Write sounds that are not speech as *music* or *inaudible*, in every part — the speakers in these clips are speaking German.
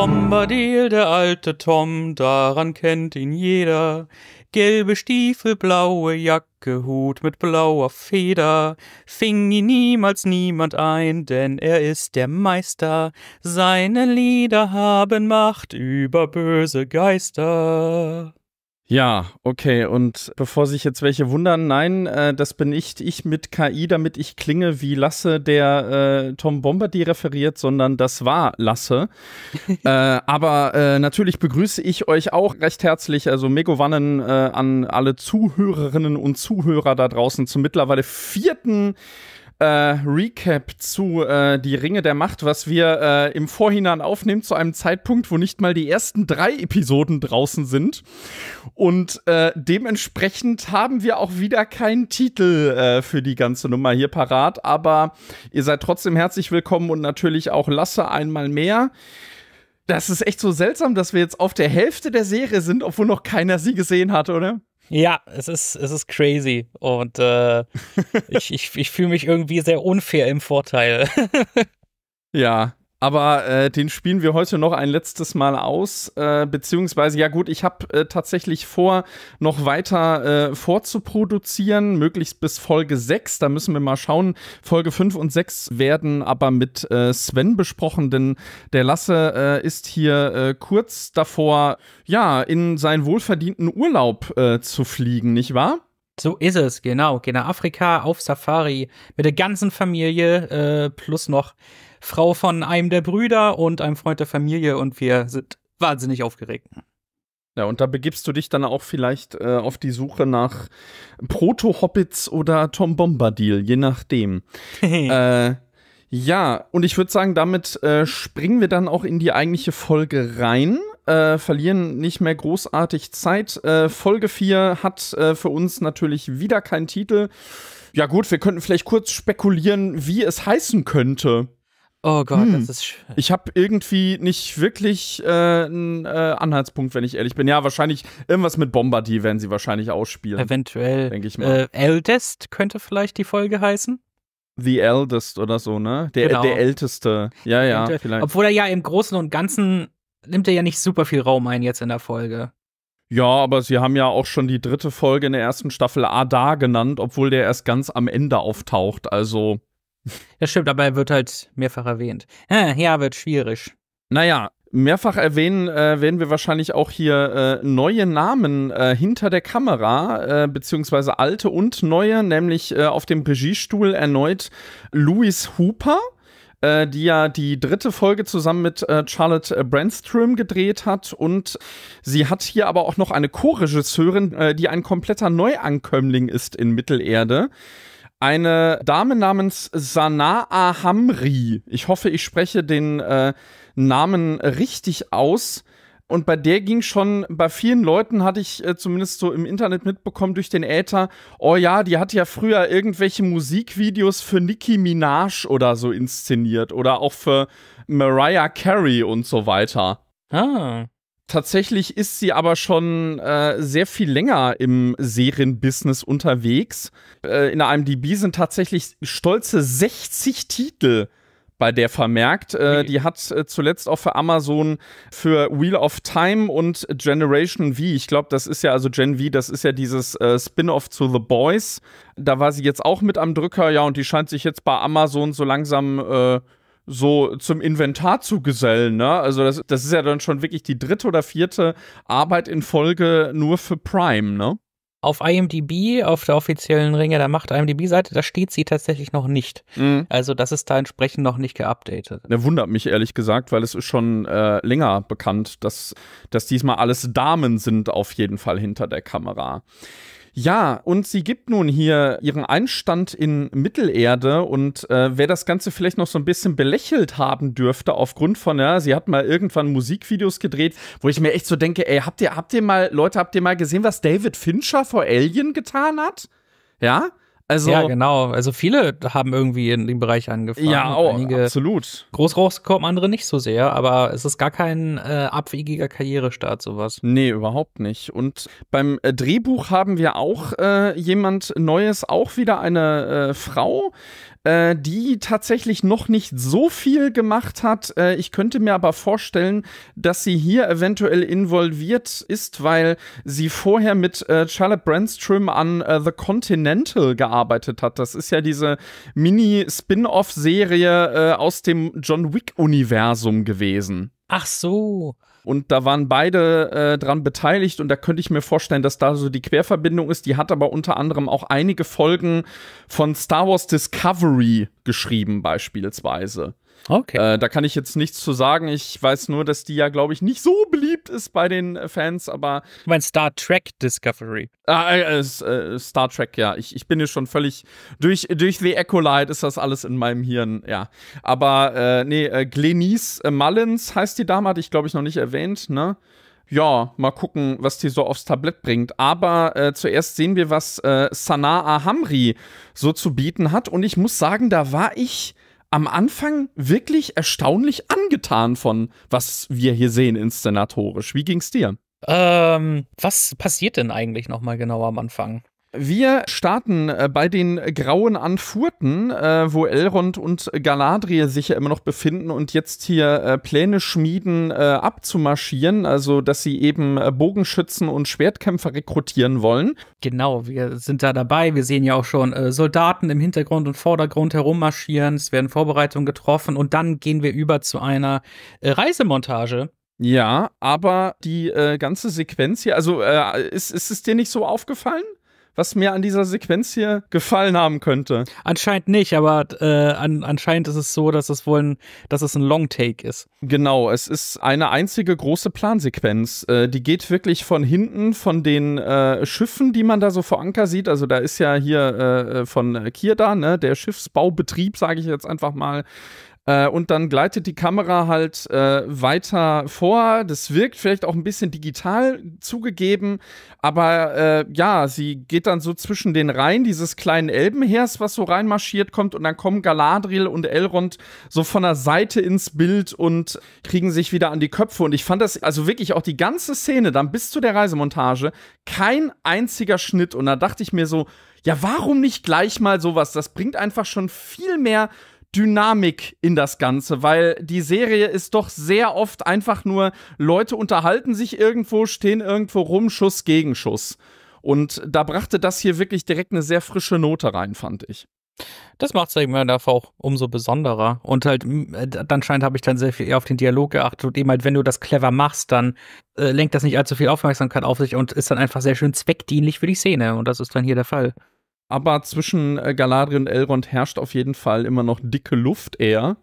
Bombadil, der alte Tom, daran kennt ihn jeder. Gelbe Stiefel, blaue Jacke, Hut mit blauer Feder. Fing ihn niemals niemand ein, denn er ist der Meister. Seine Lieder haben Macht über böse Geister. Ja, okay. Und bevor sich jetzt welche wundern, nein, äh, das bin nicht ich mit KI, damit ich klinge wie Lasse, der äh, Tom Bombadil referiert, sondern das war Lasse. *laughs* äh, aber äh, natürlich begrüße ich euch auch recht herzlich, also Megovannen äh, an alle Zuhörerinnen und Zuhörer da draußen zum mittlerweile vierten äh, Recap zu äh, Die Ringe der Macht, was wir äh, im Vorhinein aufnehmen, zu einem Zeitpunkt, wo nicht mal die ersten drei Episoden draußen sind. Und äh, dementsprechend haben wir auch wieder keinen Titel äh, für die ganze Nummer hier parat. Aber ihr seid trotzdem herzlich willkommen und natürlich auch Lasse einmal mehr. Das ist echt so seltsam, dass wir jetzt auf der Hälfte der Serie sind, obwohl noch keiner sie gesehen hat, oder? Ja, es ist, es ist crazy. Und äh, *laughs* ich, ich, ich fühle mich irgendwie sehr unfair im Vorteil. *laughs* ja, aber äh, den spielen wir heute noch ein letztes Mal aus. Äh, beziehungsweise, ja gut, ich habe äh, tatsächlich vor, noch weiter äh, vorzuproduzieren, möglichst bis Folge 6. Da müssen wir mal schauen. Folge 5 und 6 werden aber mit äh, Sven besprochen, denn der Lasse äh, ist hier kurz davor, ja, in seinen wohlverdienten Urlaub zu fliegen, nicht wahr? So ist es, genau. Gehen nach Afrika auf Safari mit der ganzen Familie plus noch Frau von einem der Brüder und einem Freund der Familie und wir sind wahnsinnig aufgeregt. Ja, und da begibst du dich dann auch vielleicht äh, auf die Suche nach Proto-Hobbits oder Tom Bombadil, je nachdem. *laughs* äh, ja, und ich würde sagen, damit äh, springen wir dann auch in die eigentliche Folge rein. Äh, verlieren nicht mehr großartig Zeit. Äh, Folge 4 hat äh, für uns natürlich wieder keinen Titel. Ja, gut, wir könnten vielleicht kurz spekulieren, wie es heißen könnte. Oh Gott, hm. das ist. Ich habe irgendwie nicht wirklich äh, einen äh, Anhaltspunkt, wenn ich ehrlich bin. Ja, wahrscheinlich irgendwas mit Bombardier werden sie wahrscheinlich ausspielen. Eventuell. Denke ich mal. Äh, Eldest könnte vielleicht die Folge heißen. The Eldest oder so, ne? Der, genau. der Älteste. Ja, ja, vielleicht. Obwohl er ja im Großen und Ganzen nimmt er ja nicht super viel Raum ein jetzt in der Folge. Ja, aber sie haben ja auch schon die dritte Folge in der ersten Staffel Ada genannt, obwohl der erst ganz am Ende auftaucht. Also das stimmt, aber er wird halt mehrfach erwähnt. Ja, wird schwierig. Naja, mehrfach erwähnen äh, werden wir wahrscheinlich auch hier äh, neue Namen äh, hinter der Kamera, äh, beziehungsweise alte und neue, nämlich äh, auf dem Regiestuhl erneut Louis Hooper äh, die ja die dritte Folge zusammen mit Charlotte Brandstrom gedreht hat. Und sie hat hier aber auch noch eine Co-Regisseurin, die ein kompletter Neuankömmling ist in Mittelerde eine Dame namens Sanaa Hamri. Ich hoffe, ich spreche den äh, Namen richtig aus. Und bei der ging schon, bei vielen Leuten hatte ich äh, zumindest so im Internet mitbekommen durch den Äther, oh ja, die hat ja früher irgendwelche Musikvideos für Nicki Minaj oder so inszeniert oder auch für Mariah Carey und so weiter. Ah. Tatsächlich ist sie aber schon äh, sehr viel länger im Serienbusiness unterwegs. Äh, in der IMDb sind tatsächlich stolze 60 Titel bei der vermerkt. Äh, die hat äh, zuletzt auch für Amazon für Wheel of Time und Generation V. Ich glaube, das ist ja also Gen V, das ist ja dieses äh, Spin-off zu The Boys. Da war sie jetzt auch mit am Drücker, ja, und die scheint sich jetzt bei Amazon so langsam äh, so zum Inventar zu gesellen. Ne? Also das, das ist ja dann schon wirklich die dritte oder vierte Arbeit in Folge nur für Prime, ne? Auf IMDb, auf der offiziellen Ringe der Macht IMDb-Seite, da steht sie tatsächlich noch nicht. Mhm. Also das ist da entsprechend noch nicht geupdatet. Der wundert mich ehrlich gesagt, weil es ist schon äh, länger bekannt, dass, dass diesmal alles Damen sind auf jeden Fall hinter der Kamera. Ja, und sie gibt nun hier ihren Einstand in Mittelerde und äh, wer das Ganze vielleicht noch so ein bisschen belächelt haben dürfte aufgrund von, ja, sie hat mal irgendwann Musikvideos gedreht, wo ich mir echt so denke, ey, habt ihr, habt ihr mal, Leute, habt ihr mal gesehen, was David Fincher vor Alien getan hat? Ja? Also, ja, genau. Also viele haben irgendwie in dem Bereich angefangen. Ja, oh, Einige absolut. Groß rausgekommen, andere nicht so sehr, aber es ist gar kein äh, abwegiger Karrierestart, sowas. Nee, überhaupt nicht. Und beim äh, Drehbuch haben wir auch äh, jemand Neues, auch wieder eine äh, Frau, äh, die tatsächlich noch nicht so viel gemacht hat. Äh, ich könnte mir aber vorstellen, dass sie hier eventuell involviert ist, weil sie vorher mit äh, Charlotte Brandstrom an äh, The Continental gearbeitet hat. Das ist ja diese Mini-Spin-off-Serie äh, aus dem John Wick-Universum gewesen. Ach so. Und da waren beide äh, dran beteiligt und da könnte ich mir vorstellen, dass da so die Querverbindung ist. Die hat aber unter anderem auch einige Folgen von Star Wars Discovery geschrieben, beispielsweise. Okay. Äh, da kann ich jetzt nichts zu sagen. Ich weiß nur, dass die ja, glaube ich, nicht so beliebt ist bei den äh, Fans, aber. Du meinst Star Trek Discovery? Ah, äh, äh, Star Trek, ja. Ich, ich bin hier schon völlig. Durch, durch The Echolite ist das alles in meinem Hirn, ja. Aber, äh, nee, äh, Glenise Mullins heißt die Dame, hatte ich, glaube ich, noch nicht erwähnt, ne? ja, mal gucken, was die so aufs Tablett bringt. Aber äh, zuerst sehen wir, was äh, Sanaa Hamri so zu bieten hat. Und ich muss sagen, da war ich am Anfang wirklich erstaunlich angetan von, was wir hier sehen inszenatorisch. Wie ging's dir? Ähm, was passiert denn eigentlich nochmal genau am Anfang? Wir starten äh, bei den grauen Anfurten, äh, wo Elrond und Galadriel sich ja immer noch befinden und jetzt hier äh, Pläne schmieden, äh, abzumarschieren, also dass sie eben äh, Bogenschützen und Schwertkämpfer rekrutieren wollen. Genau, wir sind da dabei. Wir sehen ja auch schon äh, Soldaten im Hintergrund und Vordergrund herummarschieren. Es werden Vorbereitungen getroffen und dann gehen wir über zu einer Reisemontage. Ja, aber die ganze Sequenz hier, also ist, ist es dir nicht so aufgefallen? Was mir an dieser Sequenz hier gefallen haben könnte. Anscheinend nicht, aber äh, an, anscheinend ist es so, dass es wohl ein, dass es ein Long Take ist. Genau, es ist eine einzige große Plansequenz. Äh, die geht wirklich von hinten von den äh, Schiffen, die man da so vor Anker sieht. Also da ist ja hier äh, von Kirda, ne, der Schiffsbaubetrieb, sage ich jetzt einfach mal, äh, und dann gleitet die Kamera halt äh, weiter vor. Das wirkt vielleicht auch ein bisschen digital zugegeben, aber äh, ja, sie geht dann so zwischen den Reihen dieses kleinen Elbenheers, was so reinmarschiert kommt, und dann kommen Galadriel und Elrond so von der Seite ins Bild und kriegen sich wieder an die Köpfe. Und ich fand das, also wirklich auch die ganze Szene dann bis zu der Reisemontage, kein einziger Schnitt. Und da dachte ich mir so, ja, warum nicht gleich mal sowas? Das bringt einfach schon viel mehr Dynamik in das Ganze, weil die Serie ist doch sehr oft einfach nur, Leute unterhalten sich irgendwo, stehen irgendwo rum, Schuss gegen Schuss. Und da brachte das hier wirklich direkt eine sehr frische Note rein, fand ich. Das macht es eben auch umso besonderer. Und halt, anscheinend habe ich dann sehr viel eher auf den Dialog geachtet. Und eben halt, wenn du das clever machst, dann äh, lenkt das nicht allzu viel Aufmerksamkeit auf sich und ist dann einfach sehr schön zweckdienlich für die Szene. Und das ist dann hier der Fall. Aber zwischen äh, Galadriel und Elrond herrscht auf jeden Fall immer noch dicke Luft eher.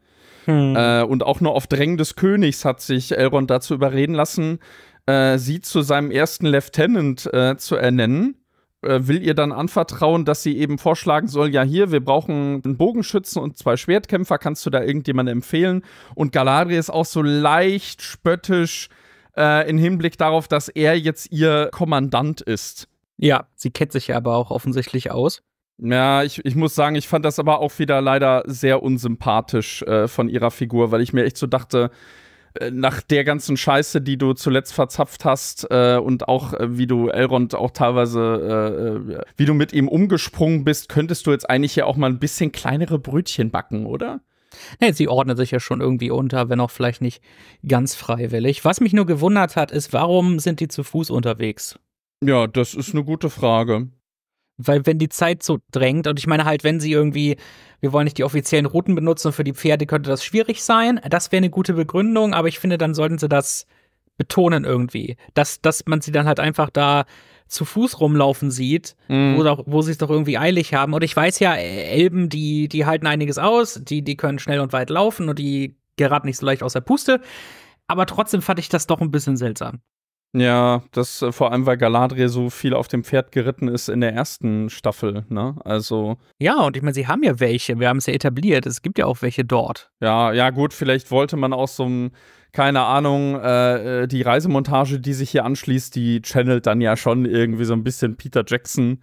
Hm. Äh, und auch nur auf Drängen des Königs hat sich Elrond dazu überreden lassen, äh, sie zu seinem ersten Lieutenant äh, zu ernennen. Äh, will ihr dann anvertrauen, dass sie eben vorschlagen soll: Ja, hier, wir brauchen einen Bogenschützen und zwei Schwertkämpfer. Kannst du da irgendjemanden empfehlen? Und Galadriel ist auch so leicht spöttisch äh, im Hinblick darauf, dass er jetzt ihr Kommandant ist. Ja, sie kennt sich ja aber auch offensichtlich aus. Ja, ich, ich muss sagen, ich fand das aber auch wieder leider sehr unsympathisch äh, von ihrer Figur, weil ich mir echt so dachte, äh, nach der ganzen Scheiße, die du zuletzt verzapft hast äh, und auch äh, wie du Elrond auch teilweise, äh, wie du mit ihm umgesprungen bist, könntest du jetzt eigentlich ja auch mal ein bisschen kleinere Brötchen backen, oder? Nee, sie ordnet sich ja schon irgendwie unter, wenn auch vielleicht nicht ganz freiwillig. Was mich nur gewundert hat, ist, warum sind die zu Fuß unterwegs? Ja, das ist eine gute Frage. Weil wenn die Zeit so drängt, und ich meine halt, wenn sie irgendwie, wir wollen nicht die offiziellen Routen benutzen, für die Pferde könnte das schwierig sein. Das wäre eine gute Begründung, aber ich finde, dann sollten sie das betonen irgendwie. Dass, dass man sie dann halt einfach da zu Fuß rumlaufen sieht, mhm. wo, wo sie es doch irgendwie eilig haben. Und ich weiß ja, Elben, die, die halten einiges aus, die, die können schnell und weit laufen und die geraten nicht so leicht aus der Puste. Aber trotzdem fand ich das doch ein bisschen seltsam. Ja, das äh, vor allem, weil Galadriel so viel auf dem Pferd geritten ist in der ersten Staffel, ne? Also. Ja, und ich meine, sie haben ja welche, wir haben es ja etabliert, es gibt ja auch welche dort. Ja, ja, gut, vielleicht wollte man aus so einem, keine Ahnung, äh, äh, die Reisemontage, die sich hier anschließt, die channelt dann ja schon irgendwie so ein bisschen Peter Jackson.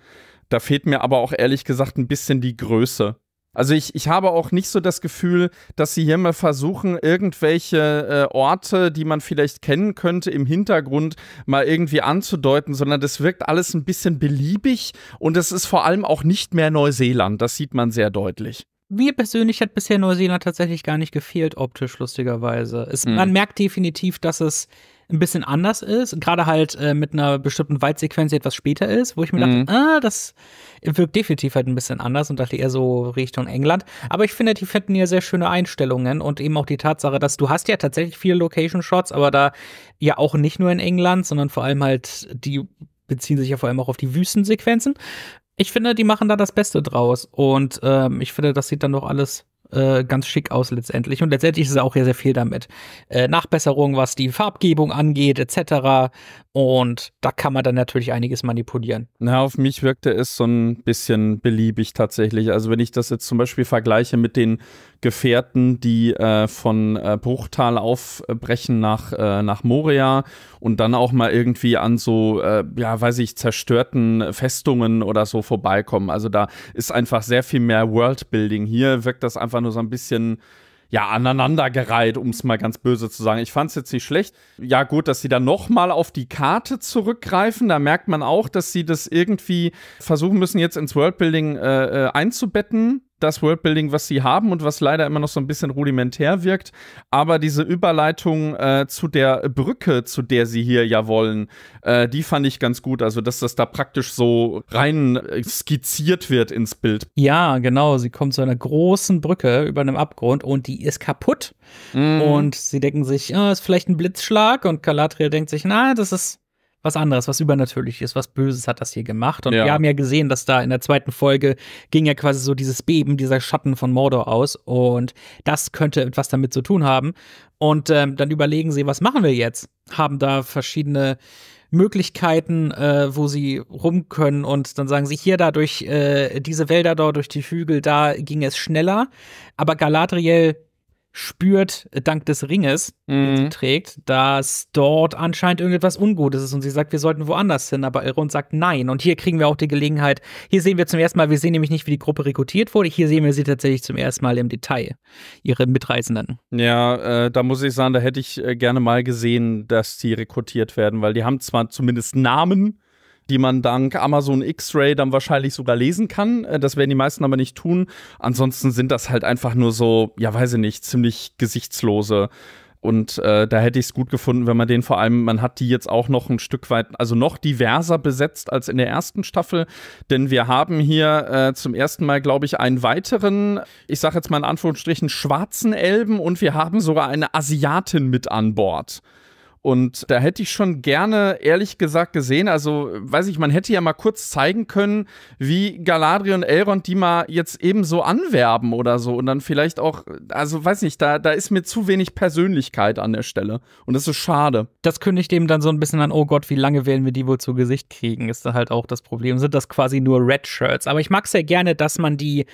Da fehlt mir aber auch ehrlich gesagt ein bisschen die Größe. Also ich, ich habe auch nicht so das Gefühl, dass sie hier mal versuchen, irgendwelche äh, Orte, die man vielleicht kennen könnte, im Hintergrund mal irgendwie anzudeuten, sondern das wirkt alles ein bisschen beliebig und es ist vor allem auch nicht mehr Neuseeland. Das sieht man sehr deutlich. Mir persönlich hat bisher Neuseeland tatsächlich gar nicht gefehlt, optisch, lustigerweise. Es, mhm. Man merkt definitiv, dass es ein bisschen anders ist, gerade halt äh, mit einer bestimmten Waldsequenz, die etwas später ist, wo ich mir mhm. dachte, ah, das wirkt definitiv halt ein bisschen anders und dachte eher so Richtung England. Aber ich finde, die finden hier sehr schöne Einstellungen und eben auch die Tatsache, dass du hast ja tatsächlich viele Location-Shots, aber da ja auch nicht nur in England, sondern vor allem halt, die beziehen sich ja vor allem auch auf die Wüstensequenzen. Ich finde, die machen da das Beste draus und ähm, ich finde, das sieht dann doch alles äh, ganz schick aus letztendlich. Und letztendlich ist es auch sehr, sehr viel damit. Äh, Nachbesserung, was die Farbgebung angeht, etc. Und da kann man dann natürlich einiges manipulieren. Na, auf mich wirkte es so ein bisschen beliebig tatsächlich. Also wenn ich das jetzt zum Beispiel vergleiche mit den Gefährten, die äh, von äh, Bruchtal aufbrechen nach, äh, nach Moria und dann auch mal irgendwie an so, äh, ja, weiß ich, zerstörten Festungen oder so vorbeikommen. Also da ist einfach sehr viel mehr Worldbuilding. Hier wirkt das einfach nur so ein bisschen ja, aneinandergereiht, um es mal ganz böse zu sagen. Ich fand es jetzt nicht schlecht. Ja, gut, dass sie dann nochmal auf die Karte zurückgreifen. Da merkt man auch, dass sie das irgendwie versuchen müssen, jetzt ins Worldbuilding äh, äh einzubetten das Worldbuilding, was sie haben und was leider immer noch so ein bisschen rudimentär wirkt. Aber diese Überleitung äh, zu der Brücke, zu der sie hier ja wollen, äh, die fand ich ganz gut. Also, dass das da praktisch so rein äh, skizziert wird ins Bild. Ja, genau. Sie kommt zu einer großen Brücke über einem Abgrund und die ist kaputt. Mm. Und sie denken sich, oh, ist vielleicht ein Blitzschlag. Und Galadriel denkt sich, na, das ist was anderes, was übernatürliches, was Böses hat das hier gemacht. Und ja. wir haben ja gesehen, dass da in der zweiten Folge ging ja quasi so dieses Beben, dieser Schatten von Mordor aus. Und das könnte etwas damit zu tun haben. Und ähm, dann überlegen sie, was machen wir jetzt? Haben da verschiedene Möglichkeiten, äh, wo sie rum können und dann sagen sie hier da durch äh, diese Wälder dort, durch die Hügel, da ging es schneller. Aber Galadriel spürt, dank des Ringes, den sie mhm. trägt, dass dort anscheinend irgendetwas Ungutes ist und sie sagt, wir sollten woanders hin, aber Elrond sagt nein. Und hier kriegen wir auch die Gelegenheit, hier sehen wir zum ersten Mal, wir sehen nämlich nicht, wie die Gruppe rekrutiert wurde, hier sehen wir sie tatsächlich zum ersten Mal im Detail, ihre Mitreisenden. Ja, äh, da muss ich sagen, da hätte ich äh, gerne mal gesehen, dass die rekrutiert werden, weil die haben zwar zumindest Namen, die man dank Amazon X-Ray dann wahrscheinlich sogar lesen kann. Äh, das werden die meisten aber nicht tun. Ansonsten sind das halt einfach nur so, ja, weiß ich nicht, ziemlich gesichtslose. Und äh, da hätte ich es gut gefunden, wenn man den vor allem, man hat die jetzt auch noch ein Stück weit, also noch diverser besetzt als in der ersten Staffel. Denn wir haben hier äh, zum ersten Mal, glaube ich, einen weiteren, ich sage jetzt mal in Anführungsstrichen, schwarzen Elben und wir haben sogar eine Asiatin mit an Bord. Und da hätte ich schon gerne, ehrlich gesagt, gesehen, also weiß ich, man hätte ja mal kurz zeigen können, wie Galadriel und Elrond die mal jetzt eben so anwerben oder so. Und dann vielleicht auch, also weiß nicht, da, da ist mir zu wenig Persönlichkeit an der Stelle. Und das ist schade. Das kündigt eben dann so ein bisschen an, oh Gott, wie lange werden wir die wohl zu Gesicht kriegen, ist dann halt auch das Problem. Sind das quasi nur Red Shirts. Aber ich mag sehr gerne, dass man die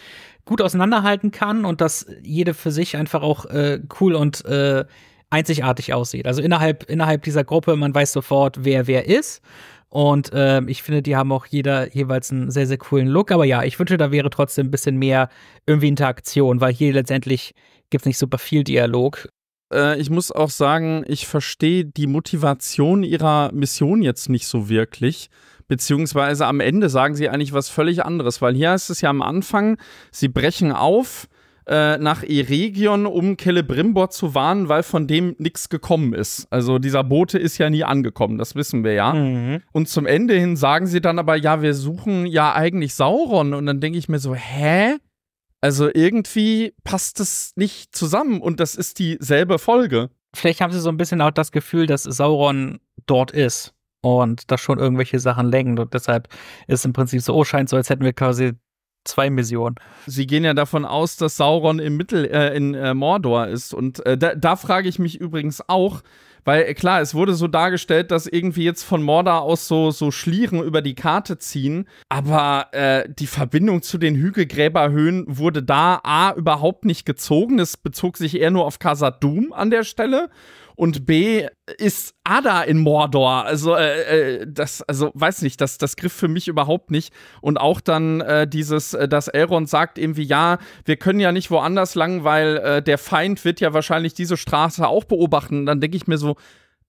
gut auseinanderhalten kann und dass jede für sich einfach auch äh, cool und äh, einzigartig aussieht. Also innerhalb, innerhalb dieser Gruppe, man weiß sofort, wer wer ist. Und äh, ich finde, die haben auch jeder jeweils einen sehr, sehr coolen Look. Aber ja, ich wünsche, da wäre trotzdem ein bisschen mehr irgendwie Interaktion, weil hier letztendlich gibt es nicht super viel Dialog. Äh, ich muss auch sagen, ich verstehe die Motivation ihrer Mission jetzt nicht so wirklich. Beziehungsweise am Ende sagen sie eigentlich was völlig anderes, weil hier ist es ja am Anfang, sie brechen auf, äh, nach Eregion, um Celebrimbor zu warnen, weil von dem nichts gekommen ist. Also dieser Bote ist ja nie angekommen, das wissen wir ja. Mhm. Und zum Ende hin sagen sie dann aber, ja, wir suchen ja eigentlich Sauron. Und dann denke ich mir so, hä? Also irgendwie passt es nicht zusammen und das ist dieselbe Folge. Vielleicht haben sie so ein bisschen auch das Gefühl, dass Sauron dort ist und das schon irgendwelche Sachen lenkt und deshalb ist im Prinzip so, oh, scheint so, als hätten wir quasi zwei Missionen. Sie gehen ja davon aus, dass Sauron im Mittel äh, in äh, Mordor ist und äh, da, da frage ich mich übrigens auch, weil äh, klar, es wurde so dargestellt, dass irgendwie jetzt von Mordor aus so, so Schlieren über die Karte ziehen, aber äh, die Verbindung zu den Hügelgräberhöhen wurde da A überhaupt nicht gezogen. Es bezog sich eher nur auf Khazad-dûm an der Stelle und B ist Ada in Mordor. Also, äh, äh, das, also, weiß nicht, das, das griff für mich überhaupt nicht. Und auch dann äh, dieses, äh, dass Elrond sagt irgendwie, ja, wir können ja nicht woanders lang, weil äh, der Feind wird ja wahrscheinlich diese Straße auch beobachten. Dann denke ich mir so,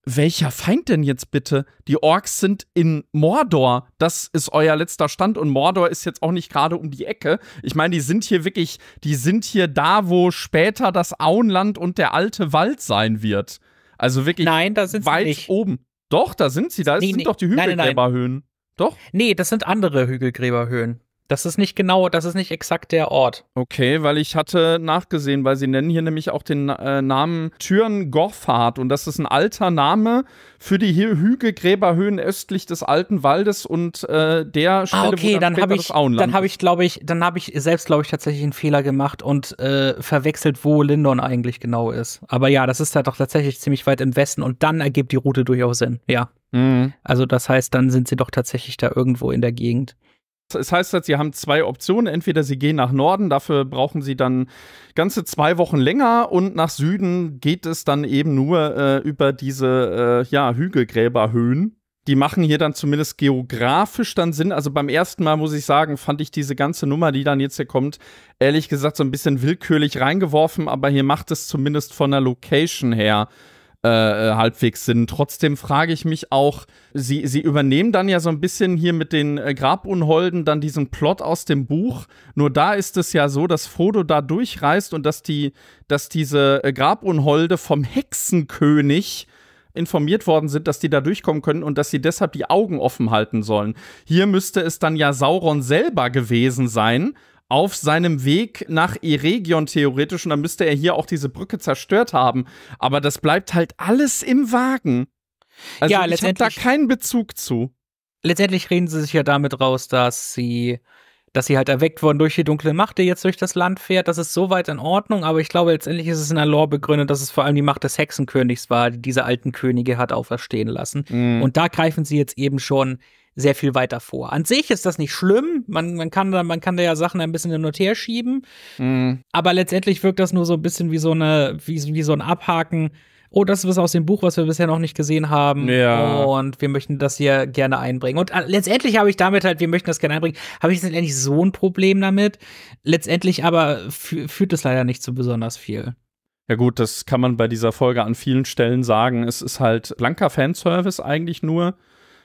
welcher Feind denn jetzt bitte? Die Orks sind in Mordor. Das ist euer letzter Stand und Mordor ist jetzt auch nicht gerade um die Ecke. Ich meine, die sind hier wirklich, die sind hier da, wo später das Auenland und der alte Wald sein wird. Also wirklich Nein, da sind weit sie nicht. oben. Doch, da sind sie. Da Nee, sind nee. doch die. Hügelgräberhöhen. Doch? Nee, das sind andere Hügelgräberhöhen. Das ist nicht genau, das ist nicht exakt der Ort. Okay, weil ich hatte nachgesehen, weil sie nennen hier nämlich auch den äh, Namen Türen Gorfahrt und das ist ein alter Name für die Hü- Hügelgräberhöhen östlich des alten Waldes und äh, der Stelle, Ah, okay, wo dann später habe ich, dann habe ich, glaube ich, dann habe ich selbst, glaube ich, tatsächlich einen Fehler gemacht und äh, verwechselt, wo Lindon eigentlich genau ist. Aber ja, das ist halt doch tatsächlich ziemlich weit im Westen und dann ergibt die Route durchaus Sinn. Ja, Mhm. also das heißt, dann sind sie doch tatsächlich da irgendwo in der Gegend. Es heißt halt, sie haben zwei Optionen. Entweder sie gehen nach Norden, dafür brauchen sie dann ganze zwei Wochen länger und nach Süden geht es dann eben nur äh, über diese äh, ja, Hügelgräberhöhen. Die machen hier dann zumindest geografisch dann Sinn. Also beim ersten Mal muss ich sagen, fand ich diese ganze Nummer, die dann jetzt hier kommt, ehrlich gesagt so ein bisschen willkürlich reingeworfen, aber hier macht es zumindest von der Location her äh, äh, halbwegs Sinn. Trotzdem frage ich mich auch, sie, sie übernehmen dann ja so ein bisschen hier mit den äh, Grabunholden dann diesen Plot aus dem Buch. Nur da ist es ja so, dass Frodo da durchreist und dass die, dass diese äh, Grabunholde vom Hexenkönig informiert worden sind, dass die da durchkommen können und dass sie deshalb die Augen offen halten sollen. Hier müsste es dann ja Sauron selber gewesen sein, auf seinem Weg nach Eregion theoretisch und dann müsste er hier auch diese Brücke zerstört haben. Aber das bleibt halt alles im Wagen. Also Ja, ich habe da keinen Bezug zu. Letztendlich reden sie sich ja damit raus, dass sie, dass sie halt erweckt wurden durch die dunkle Macht, die jetzt durch das Land fährt. Das ist soweit in Ordnung, aber ich glaube, letztendlich ist es in der Lore begründet, dass es vor allem die Macht des Hexenkönigs war, die diese alten Könige hat auferstehen lassen. Mhm. Und da greifen sie jetzt eben schon sehr viel weiter vor. An sich ist das nicht schlimm. Man, man, kann, da, man kann da ja Sachen ein bisschen hin und her schieben. Mhm. Aber letztendlich wirkt das nur so ein bisschen wie so eine, wie, wie so ein Abhaken. Oh, das ist was aus dem Buch, was wir bisher noch nicht gesehen haben. Ja. Und wir möchten das hier gerne einbringen. Und äh, letztendlich habe ich damit halt, wir möchten das gerne einbringen, habe ich letztendlich so ein Problem damit. Letztendlich aber fü führt es leider nicht zu besonders viel. Ja gut, das kann man bei dieser Folge an vielen Stellen sagen. Es ist halt blanker Fanservice eigentlich nur.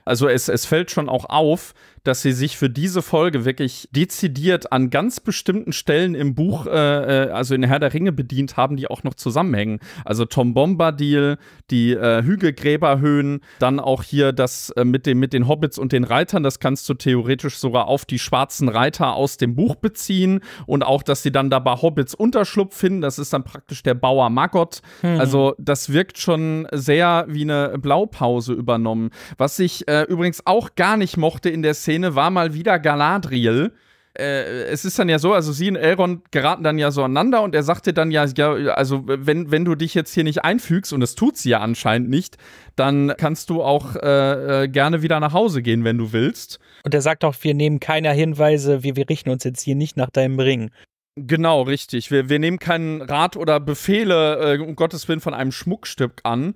Also es, es fällt schon auch auf, dass sie sich für diese Folge wirklich dezidiert an ganz bestimmten Stellen im Buch, äh, äh, also in Herr der Ringe bedient haben, die auch noch zusammenhängen. Also Tom Bombadil, die äh, Hügelgräberhöhen, dann auch hier das äh, mit, dem, mit den Hobbits und den Reitern, das kannst du theoretisch sogar auf die schwarzen Reiter aus dem Buch beziehen und auch, dass sie dann da bei Hobbits Unterschlupf finden, das ist dann praktisch der Bauer Maggot. Also das wirkt schon sehr wie eine Blaupause übernommen. Was ich äh, übrigens auch gar nicht mochte in der Szene, war mal wieder Galadriel. Äh, es ist dann ja so, also sie und Elrond geraten dann ja so aneinander und er sagte dann ja, ja, also wenn, wenn du dich jetzt hier nicht einfügst, und das tut sie ja anscheinend nicht, dann kannst du auch äh, äh, gerne wieder nach Hause gehen, wenn du willst. Und er sagt auch, wir nehmen keine Hinweise, wir, wir richten uns jetzt hier nicht nach deinem Ring. Genau, richtig. Wir, wir nehmen keinen Rat oder Befehle, äh, um Gottes Willen, von einem Schmuckstück an.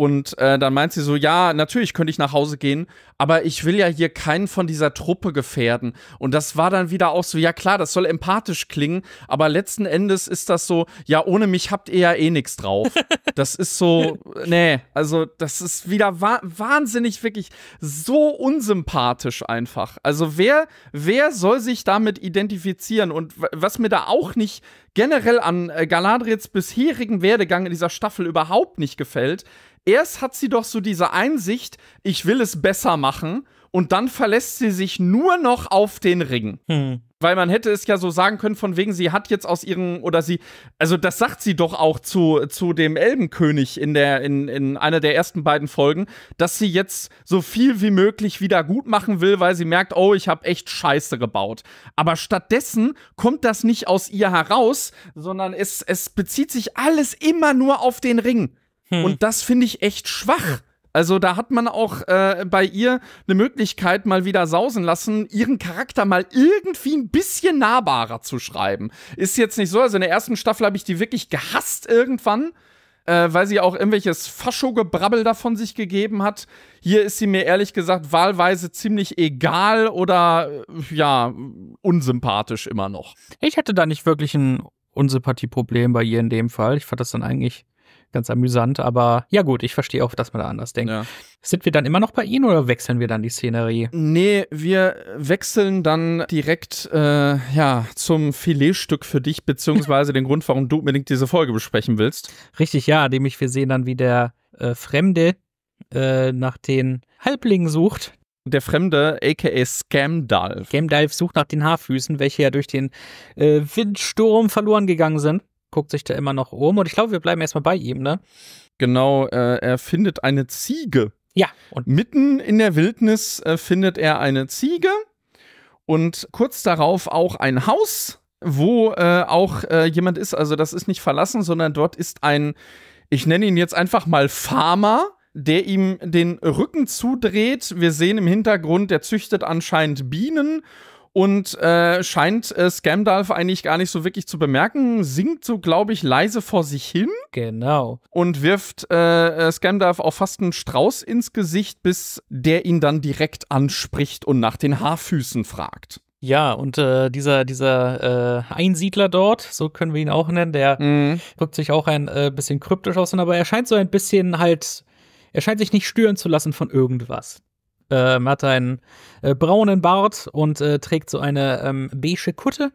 Und äh, dann meint sie so, ja, natürlich könnte ich nach Hause gehen, aber ich will ja hier keinen von dieser Truppe gefährden. Und das war dann wieder auch so, ja klar, das soll empathisch klingen, aber letzten Endes ist das so, ja, ohne mich habt ihr ja eh nichts drauf. *laughs* Das ist so, nee, also das ist wieder wa wahnsinnig, wirklich so unsympathisch einfach. Also wer, wer soll sich damit identifizieren? Und was mir da auch nicht generell an äh, Galadriels bisherigen Werdegang in dieser Staffel überhaupt nicht gefällt, erst hat sie doch so diese Einsicht, ich will es besser machen, und dann verlässt sie sich nur noch auf den Ring. Hm. Weil man hätte es ja so sagen können, von wegen, sie hat jetzt aus ihren, oder sie, also das sagt sie doch auch zu, zu dem Elbenkönig in der, in, in einer der ersten beiden Folgen, dass sie jetzt so viel wie möglich wieder gut machen will, weil sie merkt, oh, ich habe echt Scheiße gebaut. Aber stattdessen kommt das nicht aus ihr heraus, sondern es, es bezieht sich alles immer nur auf den Ring. Hm. Und das finde ich echt schwach. Also da hat man auch äh, bei ihr eine Möglichkeit mal wieder sausen lassen, ihren Charakter mal irgendwie ein bisschen nahbarer zu schreiben. Ist jetzt nicht so, also in der ersten Staffel habe ich die wirklich gehasst irgendwann, äh, weil sie auch irgendwelches Fascho-Gebrabbel davon sich gegeben hat. Hier ist sie mir ehrlich gesagt wahlweise ziemlich egal oder äh, ja, unsympathisch immer noch. Ich hätte da nicht wirklich ein Unsympathieproblem bei ihr in dem Fall. Ich fand das dann eigentlich ganz amüsant. Aber ja gut, ich verstehe auch, dass man da anders denkt. Ja. Sind wir dann immer noch bei Ihnen oder wechseln wir dann die Szenerie? Nee, wir wechseln dann direkt äh, ja, zum Filetstück für dich, beziehungsweise den Grund, warum du unbedingt diese Folge besprechen willst. Richtig, ja, nämlich wir sehen dann, wie der äh, Fremde äh, nach den Halblingen sucht, der Fremde, aka Scamdalf. Scamdalf sucht nach den Haarfüßen, welche ja durch den äh, Windsturm verloren gegangen sind guckt sich da immer noch um. Und ich glaube, wir bleiben erstmal bei ihm, ne? Genau, äh, er findet eine Ziege. Ja. Und mitten in der Wildnis äh, findet er eine Ziege und kurz darauf auch ein Haus, wo äh, auch äh, jemand ist. Also das ist nicht verlassen, sondern dort ist ein, ich nenne ihn jetzt einfach mal Farmer der ihm den Rücken zudreht. Wir sehen im Hintergrund, der züchtet anscheinend Bienen und äh, scheint äh, Scamdalf eigentlich gar nicht so wirklich zu bemerken, singt so, glaube ich, leise vor sich hin. Genau. Und wirft äh, äh, Scamdalf auch fast einen Strauß ins Gesicht, bis der ihn dann direkt anspricht und nach den Haarfüßen fragt. Ja, und äh, dieser, dieser äh, Einsiedler dort, so können wir ihn auch nennen, der mhm. drückt sich auch ein äh, bisschen kryptisch aus, aber er scheint so ein bisschen halt, er scheint sich nicht stören zu lassen von irgendwas. Ähm, hat einen äh, braunen Bart und äh, trägt so eine ähm, beige Kutte.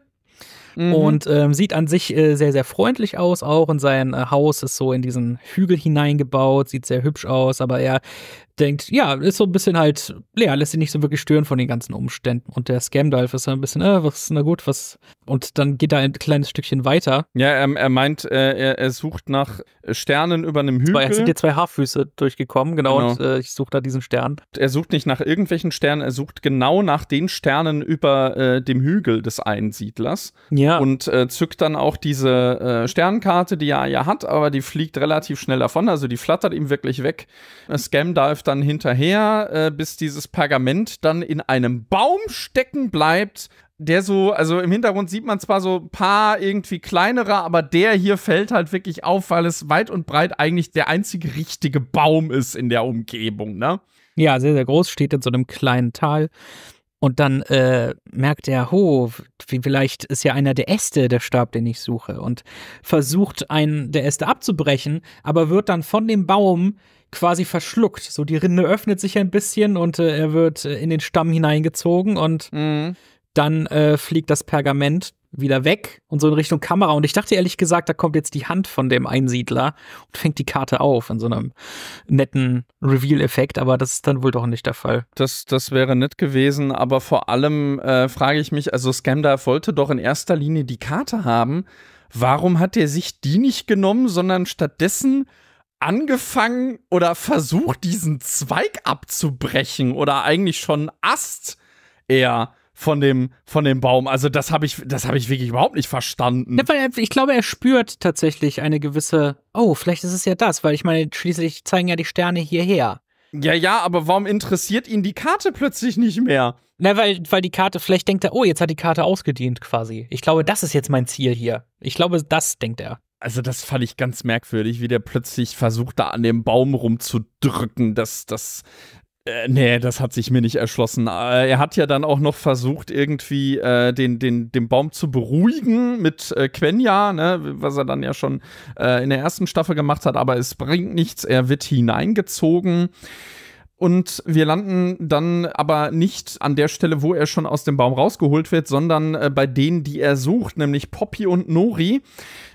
Mhm. Und ähm, sieht an sich äh, sehr, sehr freundlich aus auch. Und sein äh, Haus ist so in diesen Hügel hineingebaut, sieht sehr hübsch aus, aber er denkt, ja, ist so ein bisschen halt, ja, lässt sich nicht so wirklich stören von den ganzen Umständen. Und der Scamdalf ist so ein bisschen, äh, was, na gut, was. Und dann geht er ein kleines Stückchen weiter. Ja, er, er meint, äh, er, er sucht nach Sternen über einem Hügel. Es sind hier zwei Haarfüße durchgekommen, genau, genau. und äh, ich suche da diesen Stern. Er sucht nicht nach irgendwelchen Sternen, er sucht genau nach den Sternen über äh, dem Hügel des Einsiedlers. Ja. Und äh, zückt dann auch diese äh, Sternkarte, die er ja hat, aber die fliegt relativ schnell davon, also die flattert ihm wirklich weg. Scamdalf dann hinterher, äh, bis dieses Pergament dann in einem Baum stecken bleibt. Der so, also im Hintergrund sieht man zwar so ein paar irgendwie kleinere, aber der hier fällt halt wirklich auf, weil es weit und breit eigentlich der einzige richtige Baum ist in der Umgebung, ne? Ja, sehr, sehr groß, steht in so einem kleinen Tal. Und dann äh, merkt er, ho, vielleicht ist ja einer der Äste der Stab, den ich suche. Und versucht, einen der Äste abzubrechen, aber wird dann von dem Baum quasi verschluckt. So die Rinde öffnet sich ein bisschen und äh, er wird äh, in den Stamm hineingezogen und mhm. dann äh, fliegt das Pergament wieder weg und so in Richtung Kamera. Und ich dachte ehrlich gesagt, da kommt jetzt die Hand von dem Einsiedler und fängt die Karte auf in so einem netten Reveal-Effekt, aber das ist dann wohl doch nicht der Fall. Das, das wäre nett gewesen, aber vor allem äh, frage ich mich, also Scamdar wollte doch in erster Linie die Karte haben. Warum hat er sich die nicht genommen, sondern stattdessen angefangen oder versucht, diesen Zweig abzubrechen oder eigentlich schon Ast eher von dem, von dem Baum. Also das habe ich, das habe ich wirklich überhaupt nicht verstanden. Ich glaube, er spürt tatsächlich eine gewisse, oh, vielleicht ist es ja das, weil ich meine, schließlich zeigen ja die Sterne hierher. Ja, ja, aber warum interessiert ihn die Karte plötzlich nicht mehr? Na, weil, weil die Karte, vielleicht denkt er, oh, jetzt hat die Karte ausgedient quasi. Ich glaube, das ist jetzt mein Ziel hier. Ich glaube, das denkt er. Also, das fand ich ganz merkwürdig, wie der plötzlich versucht, da an dem Baum rumzudrücken. Das, das, äh, nee, das hat sich mir nicht erschlossen. Äh, er hat ja dann auch noch versucht, irgendwie äh, den, den, den Baum zu beruhigen mit äh, Quenya, ne, was er dann ja schon äh, in der ersten Staffel gemacht hat, aber es bringt nichts. Er wird hineingezogen. Und wir landen dann aber nicht an der Stelle, wo er schon aus dem Baum rausgeholt wird, sondern äh, bei denen, die er sucht, nämlich Poppy und Nori,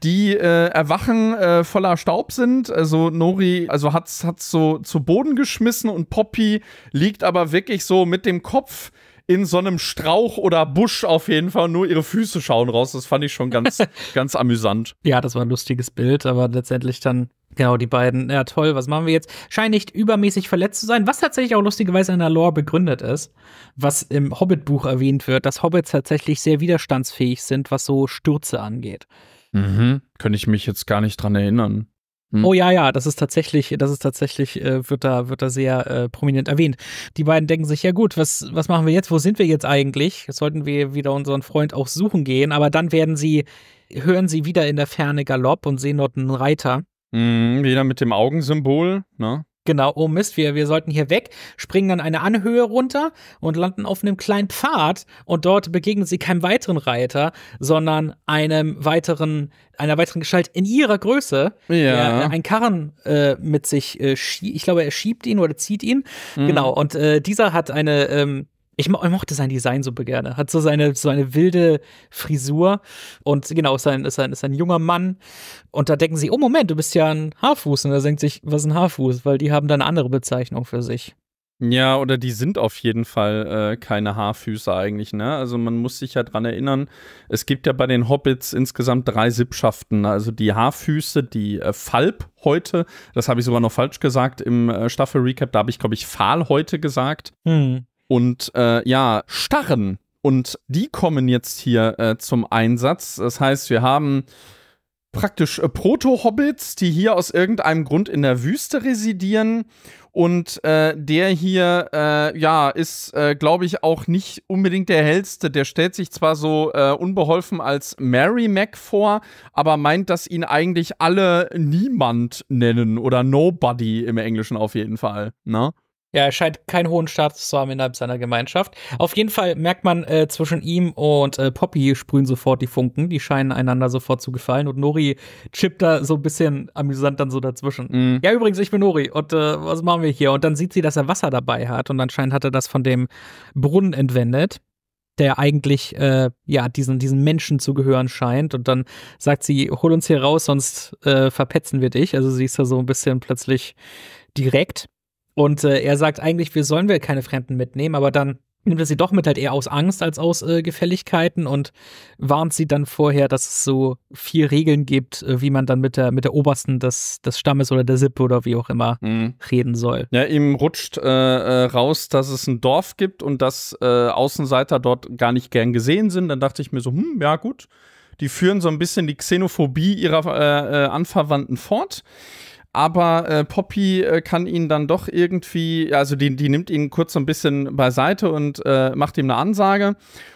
die äh, erwachen, äh, voller Staub sind. Also Nori, also hat's, hat's so zu Boden geschmissen und Poppy liegt aber wirklich so mit dem Kopf in so einem Strauch oder Busch auf jeden Fall. Nur ihre Füße schauen raus. Das fand ich schon ganz, *laughs* ganz amüsant. Ja, das war ein lustiges Bild, aber letztendlich dann Genau, die beiden. Ja, toll, was machen wir jetzt? Scheint nicht übermäßig verletzt zu sein, was tatsächlich auch lustigerweise in der Lore begründet ist, was im Hobbit-Buch erwähnt wird, dass Hobbits tatsächlich sehr widerstandsfähig sind, was so Stürze angeht. Mhm. Könnte ich mich jetzt gar nicht dran erinnern. Hm. Oh ja, ja, das ist tatsächlich, das ist tatsächlich, äh, wird da, wird da sehr äh, prominent erwähnt. Die beiden denken sich, ja gut, was, was machen wir jetzt? Wo sind wir jetzt eigentlich? Sollten wir wieder unseren Freund auch suchen gehen, aber dann werden sie, hören sie wieder in der Ferne Galopp und sehen dort einen Reiter. Mhm, wieder mit dem Augensymbol, ne? Genau, oh Mist, wir, wir sollten hier weg, springen dann eine Anhöhe runter und landen auf einem kleinen Pfad und dort begegnen sie keinem weiteren Reiter, sondern einem weiteren, einer weiteren Gestalt in ihrer Größe, ja. der äh, einen Karren äh, mit sich äh, schiebt. Ich glaube, er schiebt ihn oder zieht ihn. Mhm. Genau, und äh, dieser hat eine ähm, ich, mo ich, mochte sein Design super gerne. Hat so seine, so eine wilde Frisur und genau, ist ein, ist, ein, ist ein junger Mann. Und da denken sie, oh Moment, du bist ja ein Haarfuß. Und er denkt sich, was ist ein Haarfuß? Weil die haben da eine andere Bezeichnung für sich. Ja, oder die sind auf jeden Fall äh, keine Haarfüße eigentlich, ne? Also man muss sich ja dran erinnern, es gibt ja bei den Hobbits insgesamt drei Sippschaften. Also die Haarfüße, die äh, Falb heute, das habe ich sogar noch falsch gesagt im äh, Staffel-Recap, da habe ich, glaube ich, Fahl heute gesagt. Hm und äh, ja, starren. Und die kommen jetzt hier äh, zum Einsatz. Das heißt, wir haben praktisch äh, Proto-Hobbits, die hier aus irgendeinem Grund in der Wüste residieren. Und äh, der hier, äh, ja, ist, äh, glaube ich, auch nicht unbedingt der hellste. Der stellt sich zwar so äh, unbeholfen als Mary Mac vor, aber meint, dass ihn eigentlich alle niemand nennen oder Nobody im Englischen auf jeden Fall. Ne? Ja, er scheint keinen hohen Status zu haben innerhalb seiner Gemeinschaft. Auf jeden Fall merkt man äh, zwischen ihm und äh, Poppy sprühen sofort die Funken. Die scheinen einander sofort zu gefallen. Und Nori chippt da so ein bisschen amüsant dann so dazwischen. Mhm. Ja, übrigens, ich bin Nori. Und äh, was machen wir hier? Und dann sieht sie, dass er Wasser dabei hat. Und anscheinend hat er das von dem Brunnen entwendet der eigentlich äh, ja diesen diesen Menschen zu gehören scheint und dann sagt sie hol uns hier raus sonst äh, verpetzen wir dich also sie ist da so ein bisschen plötzlich direkt und äh, er sagt eigentlich, wir sollen wir keine Fremden mitnehmen, aber dann nimmt er sie doch mit, halt eher aus Angst als aus äh, Gefälligkeiten und warnt sie dann vorher, dass es so vier Regeln gibt, äh, wie man dann mit der, mit der Obersten des, des Stammes oder der Sippe oder wie auch immer mhm. reden soll. Ja, ihm rutscht äh, äh, raus, dass es ein Dorf gibt und dass äh, Außenseiter dort gar nicht gern gesehen sind. Dann dachte ich mir so, hm, ja gut, die führen so ein bisschen die Xenophobie ihrer äh, Anverwandten fort aber äh, Poppy äh, kann ihn dann doch irgendwie, also die, die nimmt ihn kurz so ein bisschen beiseite und äh, macht ihm eine Ansage.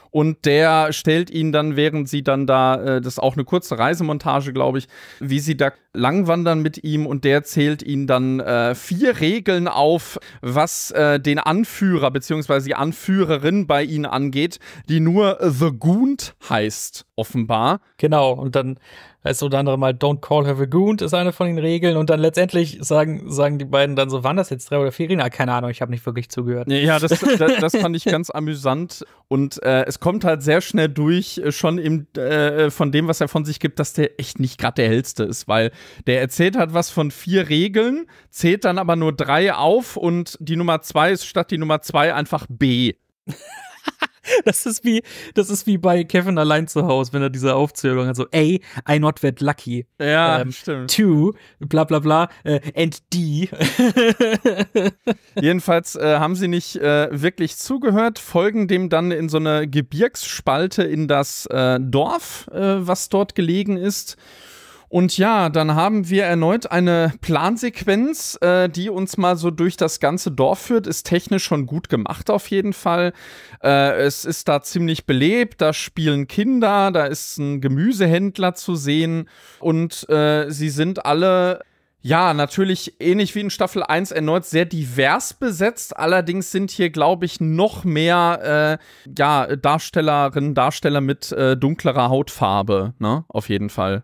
Und der stellt ihn dann, während sie dann da, äh, das ist auch eine kurze Reisemontage, glaube ich, wie sie da langwandern mit ihm und der zählt ihnen dann äh, vier Regeln auf, was äh, den Anführer bzw. die Anführerin bei ihnen angeht, die nur The Goond heißt, offenbar. Genau, und dann heißt unter anderem mal Don't call her a goon ist eine von den Regeln und dann letztendlich sagen, sagen die beiden dann so, waren das jetzt drei oder vier Regeln? Ah, keine Ahnung, ich habe nicht wirklich zugehört. Ja, das, das, *laughs* das fand ich ganz amüsant und äh, es kommt halt sehr schnell durch, äh, schon im, äh, von dem, was er von sich gibt, dass der echt nicht gerade der hellste ist, weil der erzählt hat was von vier Regeln, zählt dann aber nur drei auf und die Nummer zwei ist statt die Nummer zwei einfach B. *laughs* Das ist wie, das ist wie bei Kevin allein zu Hause, wenn er diese Aufzählung hat, so A, I not that lucky. Ja, ähm, stimmt. Two, bla bla bla, äh, and D. *laughs* Jedenfalls äh, haben sie nicht äh, wirklich zugehört, folgen dem dann in so eine Gebirgsspalte in das äh, Dorf, äh, was dort gelegen ist. Und ja, dann haben wir erneut eine Plansequenz, äh, die uns mal so durch das ganze Dorf führt. Ist technisch schon gut gemacht auf jeden Fall. Äh, es ist da ziemlich belebt, da spielen Kinder, da ist ein Gemüsehändler zu sehen und äh, sie sind alle ja, natürlich ähnlich wie in Staffel 1 erneut sehr divers besetzt. Allerdings sind hier, glaube ich, noch mehr äh, ja, Darstellerinnen, Darsteller mit äh, dunklerer Hautfarbe, ne? Auf jeden Fall.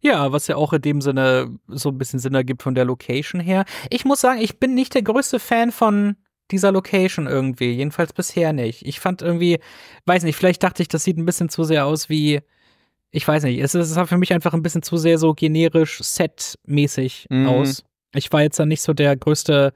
Ja, was ja auch in dem Sinne so ein bisschen Sinn ergibt von der Location her. Ich muss sagen, ich bin nicht der größte Fan von dieser Location irgendwie, jedenfalls bisher nicht. Ich fand irgendwie, weiß nicht, vielleicht dachte ich, das sieht ein bisschen zu sehr aus wie, ich weiß nicht, es ist für mich einfach ein bisschen zu sehr so generisch set-mäßig mhm. aus. Ich war jetzt da nicht so der größte,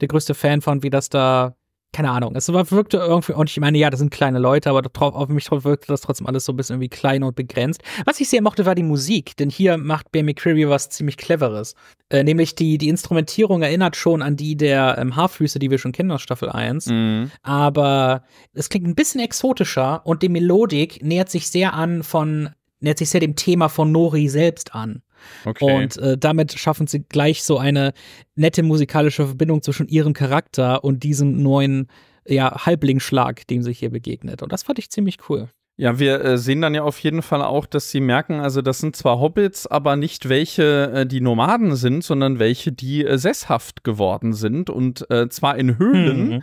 der größte Fan von, wie das da keine Ahnung, es wirkte irgendwie, und ich meine, ja, das sind kleine Leute, aber drauf, auf mich wirkte das trotzdem alles so ein bisschen irgendwie klein und begrenzt. Was ich sehr mochte, war die Musik, denn hier macht Bear McCreary was ziemlich Cleveres. Äh, nämlich die, die Instrumentierung erinnert schon an die der ähm, Haarfüße, die wir schon kennen aus Staffel 1. Mhm. Aber es klingt ein bisschen exotischer und die Melodik nähert sich sehr an von, nähert sich sehr dem Thema von Nori selbst an. Okay. Und äh, damit schaffen sie gleich so eine nette musikalische Verbindung zwischen ihrem Charakter und diesem neuen ja, Halblingsschlag, dem sich hier begegnet. Und das fand ich ziemlich cool. Ja, wir äh, sehen dann ja auf jeden Fall auch, dass sie merken, also das sind zwar Hobbits, aber nicht welche, äh, die Nomaden sind, sondern welche, die äh, sesshaft geworden sind und zwar in Höhlen. Mhm.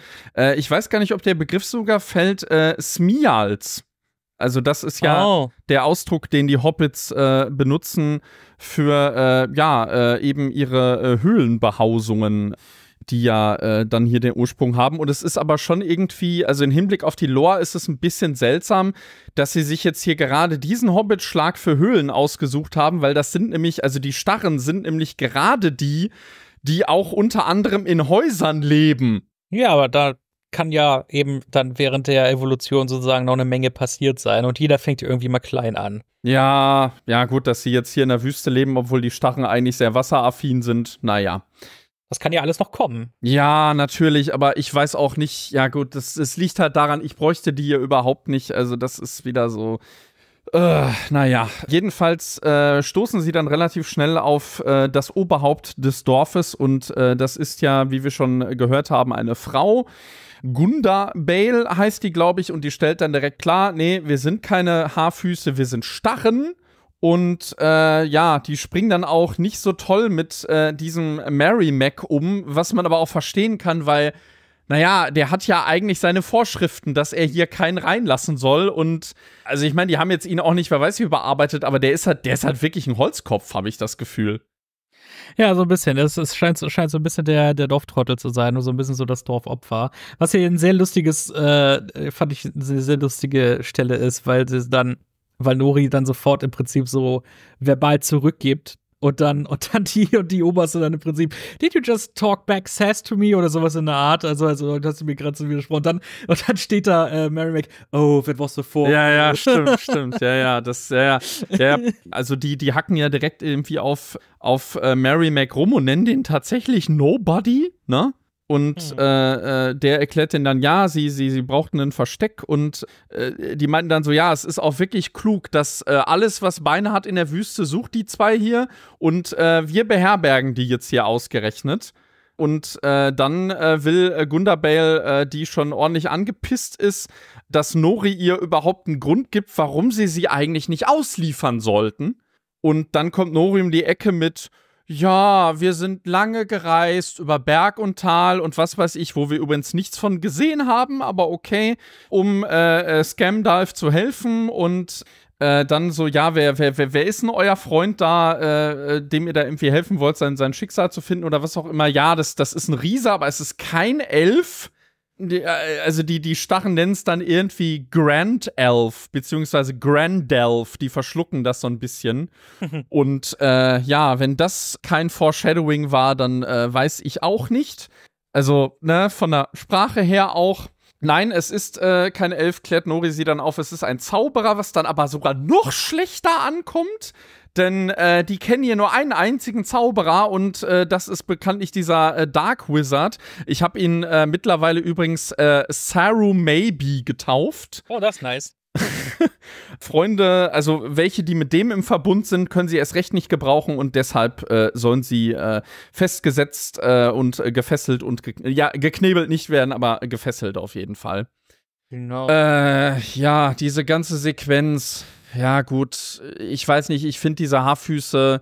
Ich weiß gar nicht, ob der Begriff sogar fällt, äh, Smials. Also das ist ja oh. der Ausdruck, den die Hobbits benutzen für äh, ja äh, eben ihre äh, Höhlenbehausungen die ja äh, dann hier den Ursprung haben. Und es ist aber schon irgendwie, also im Hinblick auf die Lore ist es ein bisschen seltsam, dass sie sich jetzt hier gerade diesen Hobbit-Schlag für Höhlen ausgesucht haben, weil das sind nämlich, also die Starren sind nämlich gerade die, die auch unter anderem in Häusern leben. Ja, aber da kann ja eben dann während der Evolution sozusagen noch eine Menge passiert sein und jeder fängt irgendwie mal klein an. Ja, ja, gut, dass sie jetzt hier in der Wüste leben, obwohl die Starren eigentlich sehr wasseraffin sind. Naja. Das kann ja alles noch kommen. Ja, natürlich, aber ich weiß auch nicht, ja gut, das, das liegt halt daran, ich bräuchte die hier überhaupt nicht. Also, das ist wieder so. Äh, naja, jedenfalls äh, stoßen sie dann relativ schnell auf äh, das Oberhaupt des Dorfes und äh, das ist ja, wie wir schon gehört haben, eine Frau. Gunda Bale heißt die, glaube ich, und die stellt dann direkt klar, nee, wir sind keine Haarfüße, wir sind Starren. Und äh, ja, die springen dann auch nicht so toll mit äh, diesem Mary Mac um, was man aber auch verstehen kann, weil, naja, der hat ja eigentlich seine Vorschriften, dass er hier keinen reinlassen soll. Und also ich meine, die haben jetzt ihn auch nicht, wer weiß wie überarbeitet, aber der ist halt, der ist halt wirklich ein Holzkopf, habe ich das Gefühl. Ja, so ein bisschen. Es, es scheint, scheint, so ein bisschen der, der Dorftrottel zu sein und so ein bisschen so das Dorfopfer. Was hier ein sehr lustiges, äh, fand ich eine sehr, sehr lustige Stelle ist, weil sie dann weil Nori dann sofort im Prinzip so verbal zurückgibt und dann, und dann die und die Oberste dann im Prinzip, did you just talk back sass to me oder sowas in der Art? Also, also, hast du mir gerade so widersprochen. Und dann, und dann steht da äh, Mary Mac, oh, that was the for. Ja, ja, stimmt, stimmt. Ja, ja, das, ja, ja. Also, die, die hacken ja direkt irgendwie auf, auf äh, Mary Mac rum und nennen den tatsächlich Nobody, ne? Und mhm. äh, äh, der erklärt dann, ja, sie, sie, sie brauchten ein Versteck und äh, die meinten dann so, ja, es ist auch wirklich klug, dass äh, alles, was Beine hat in der Wüste, sucht die zwei hier und äh, wir beherbergen die jetzt hier ausgerechnet. Und äh, dann will Gundabale, die schon ordentlich angepisst ist, dass Nori ihr überhaupt einen Grund gibt, warum sie sie eigentlich nicht ausliefern sollten. Und dann kommt Nori um die Ecke mit, ja, wir sind lange gereist über Berg und Tal und was weiß ich, wo wir übrigens nichts von gesehen haben, aber okay, um äh, äh, Scamdalf zu helfen und äh, dann so, ja, wer, wer, wer, wer ist denn euer Freund da, äh, äh, dem ihr da irgendwie helfen wollt, sein, sein Schicksal zu finden oder was auch immer? Ja, das, das ist ein Riese, aber es ist kein Elf. Die, äh, also die, die Stachen nennen es dann irgendwie Grand Elf, beziehungsweise Grandelf, die verschlucken das so ein bisschen. *laughs* Und äh, ja, wenn das kein Foreshadowing war, dann äh, weiß ich auch nicht. Also, ne, von der Sprache her auch. Nein, es ist äh, kein Elf, klärt Nori sie dann auf. Es ist ein Zauberer, was dann aber sogar noch schlechter ankommt. Denn äh, die kennen hier nur einen einzigen Zauberer und äh, das ist bekanntlich dieser äh, Dark Wizard. Ich habe ihn äh, mittlerweile übrigens äh, Saru Maybe getauft. Oh, das ist nice. *laughs* Freunde, also welche, die mit dem im Verbund sind, können sie erst recht nicht gebrauchen und deshalb äh, sollen sie äh, festgesetzt äh, und äh, gefesselt und ge ja, geknebelt nicht werden, aber gefesselt auf jeden Fall. Genau. Äh, ja, diese ganze Sequenz ja, gut, ich weiß nicht, ich finde diese Haarfüße,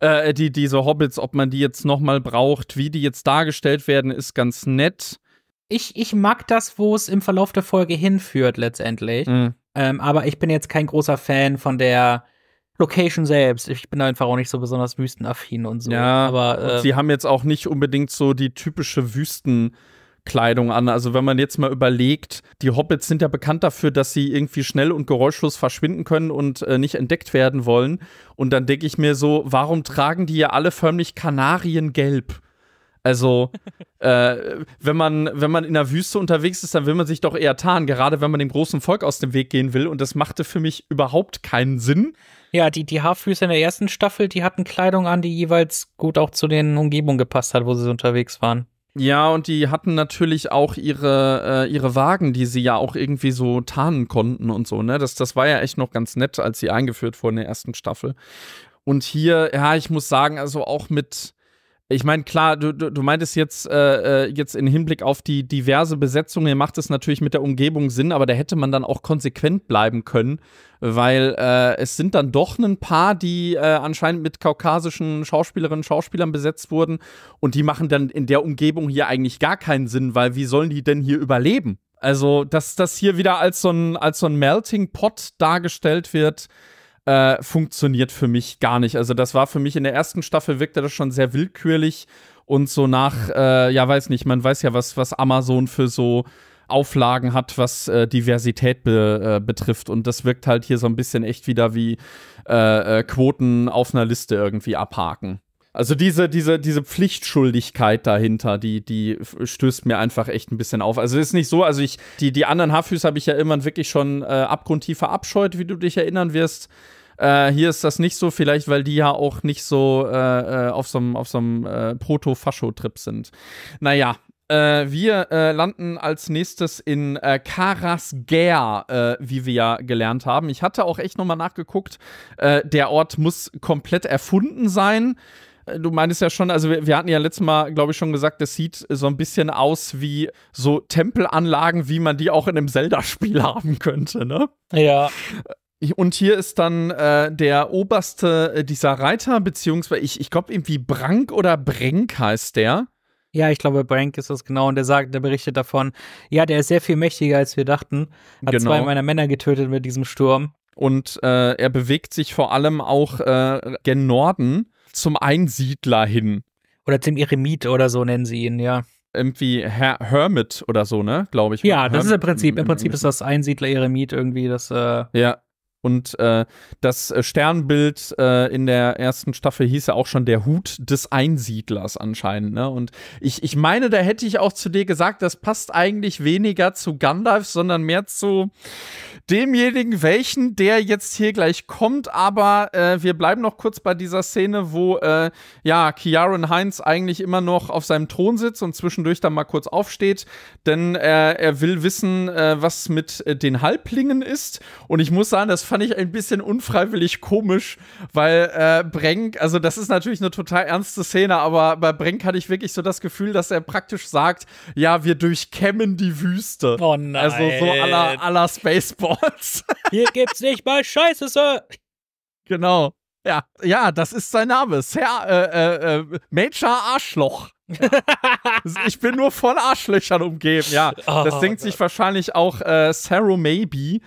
äh, die, diese Hobbits, ob man die jetzt nochmal braucht, wie die jetzt dargestellt werden, ist ganz nett. Ich, ich mag das, wo es im Verlauf der Folge hinführt, letztendlich. Mhm. Ähm, aber ich bin jetzt kein großer Fan von der Location selbst. Ich bin einfach auch nicht so besonders wüstenaffin und so. Ja, aber äh, sie haben jetzt auch nicht unbedingt so die typische Wüsten- Kleidung an. Also wenn man jetzt mal überlegt, die Hobbits sind ja bekannt dafür, dass sie irgendwie schnell und geräuschlos verschwinden können und äh, nicht entdeckt werden wollen. Und dann denke ich mir so, warum tragen die ja alle förmlich Kanariengelb? Also, *laughs* äh, wenn man, wenn man in der Wüste unterwegs ist, dann will man sich doch eher tarnen, gerade wenn man dem großen Volk aus dem Weg gehen will. Und das machte für mich überhaupt keinen Sinn. Ja, die, die Haarfüße in der ersten Staffel, die hatten Kleidung an, die jeweils gut auch zu den Umgebungen gepasst hat, wo sie unterwegs waren. Ja, und die hatten natürlich auch ihre, äh, ihre Wagen, die sie ja auch irgendwie so tarnen konnten und so, ne? Das, das war ja echt noch ganz nett, als sie eingeführt wurden in der ersten Staffel. Und hier, ja, ich muss sagen, also auch mit, ich meine, klar, du, du, du meintest jetzt, äh, äh jetzt im Hinblick auf die diverse Besetzung, hier macht es natürlich mit der Umgebung Sinn, aber da hätte man dann auch konsequent bleiben können, weil äh, es sind dann doch ein paar, die äh, anscheinend mit kaukasischen Schauspielerinnen und Schauspielern besetzt wurden und die machen dann in der Umgebung hier eigentlich gar keinen Sinn, weil wie sollen die denn hier überleben? Also, dass das hier wieder als so ein, als so ein Melting Pot dargestellt wird, äh, funktioniert für mich gar nicht. Also das war für mich in der ersten Staffel wirkte das schon sehr willkürlich und so nach, äh, ja weiß nicht, man weiß ja, was, was Amazon für so Auflagen hat, was äh, Diversität be, äh, betrifft. Und das wirkt halt hier so ein bisschen echt wieder wie äh, äh, Quoten auf einer Liste irgendwie abhaken. Also diese, diese, diese Pflichtschuldigkeit dahinter, die, die stößt mir einfach echt ein bisschen auf. Also es ist nicht so, also ich, die, die anderen Haarfüße habe ich ja immer wirklich schon äh, abgrundtief verabscheut, wie du dich erinnern wirst. Äh, hier ist das nicht so, vielleicht, weil die ja auch nicht so äh, äh auf so einem auf äh, Proto-Fascho-Trip sind. Naja, äh, wir äh, landen als nächstes in äh, Karasgär, äh, wie wir ja gelernt haben. Ich hatte auch echt nochmal nachgeguckt. Äh, der Ort muss komplett erfunden sein. Du meinst ja schon, also wir, wir hatten ja letztes Mal, glaube ich, schon gesagt, das sieht so ein bisschen aus wie so Tempelanlagen, wie man die auch in einem Zelda-Spiel *laughs* haben könnte, ne? Ja. Und hier ist dann äh, der oberste äh, dieser Reiter, beziehungsweise ich, ich glaube irgendwie Brank oder Brenk heißt der. Ja, ich glaube, Brank ist das genau. Und der sagt, der berichtet davon, ja, der ist sehr viel mächtiger, als wir dachten. Hat genau. zwei meiner Männer getötet mit diesem Sturm. Und äh, er bewegt sich vor allem auch äh, gen Norden zum Einsiedler hin. Oder zum Eremit oder so nennen sie ihn, ja irgendwie Her Hermit oder so, ne? Glaube ich. Ja, das Herm ist im Prinzip. Im Prinzip ist das Einsiedler-Eremit irgendwie das. Äh ja, und äh, das äh, Sternbild äh, in der ersten Staffel hieß ja auch schon der Hut des Einsiedlers anscheinend. Ne? Und ich, ich meine, da hätte ich auch zu dir gesagt, das passt eigentlich weniger zu Gandalf, sondern mehr zu demjenigen, welchen, der jetzt hier gleich kommt. Aber äh, wir bleiben noch kurz bei dieser Szene, wo äh, ja Kiaran Heinz eigentlich immer noch auf seinem Thron sitzt und zwischendurch dann mal kurz aufsteht, denn äh, er will wissen, was mit den Halblingen ist. Und ich muss sagen, das fand ich ein bisschen unfreiwillig komisch, weil äh, Brenk, also das ist natürlich eine total ernste Szene, aber bei Brenk hatte ich wirklich so das Gefühl, dass er praktisch sagt, ja, wir durchkämmen die Wüste. Oh nein. Also so aller aller Spaceballs. *laughs* Hier gibt's nicht mal Scheiße, Sir. Genau. Ja, ja, das ist sein Name. Sir, äh, äh, äh, Major Arschloch. *laughs* ich bin nur von Arschlöchern umgeben, ja. Oh, das denkt sich wahrscheinlich auch äh, Sarah Maybe.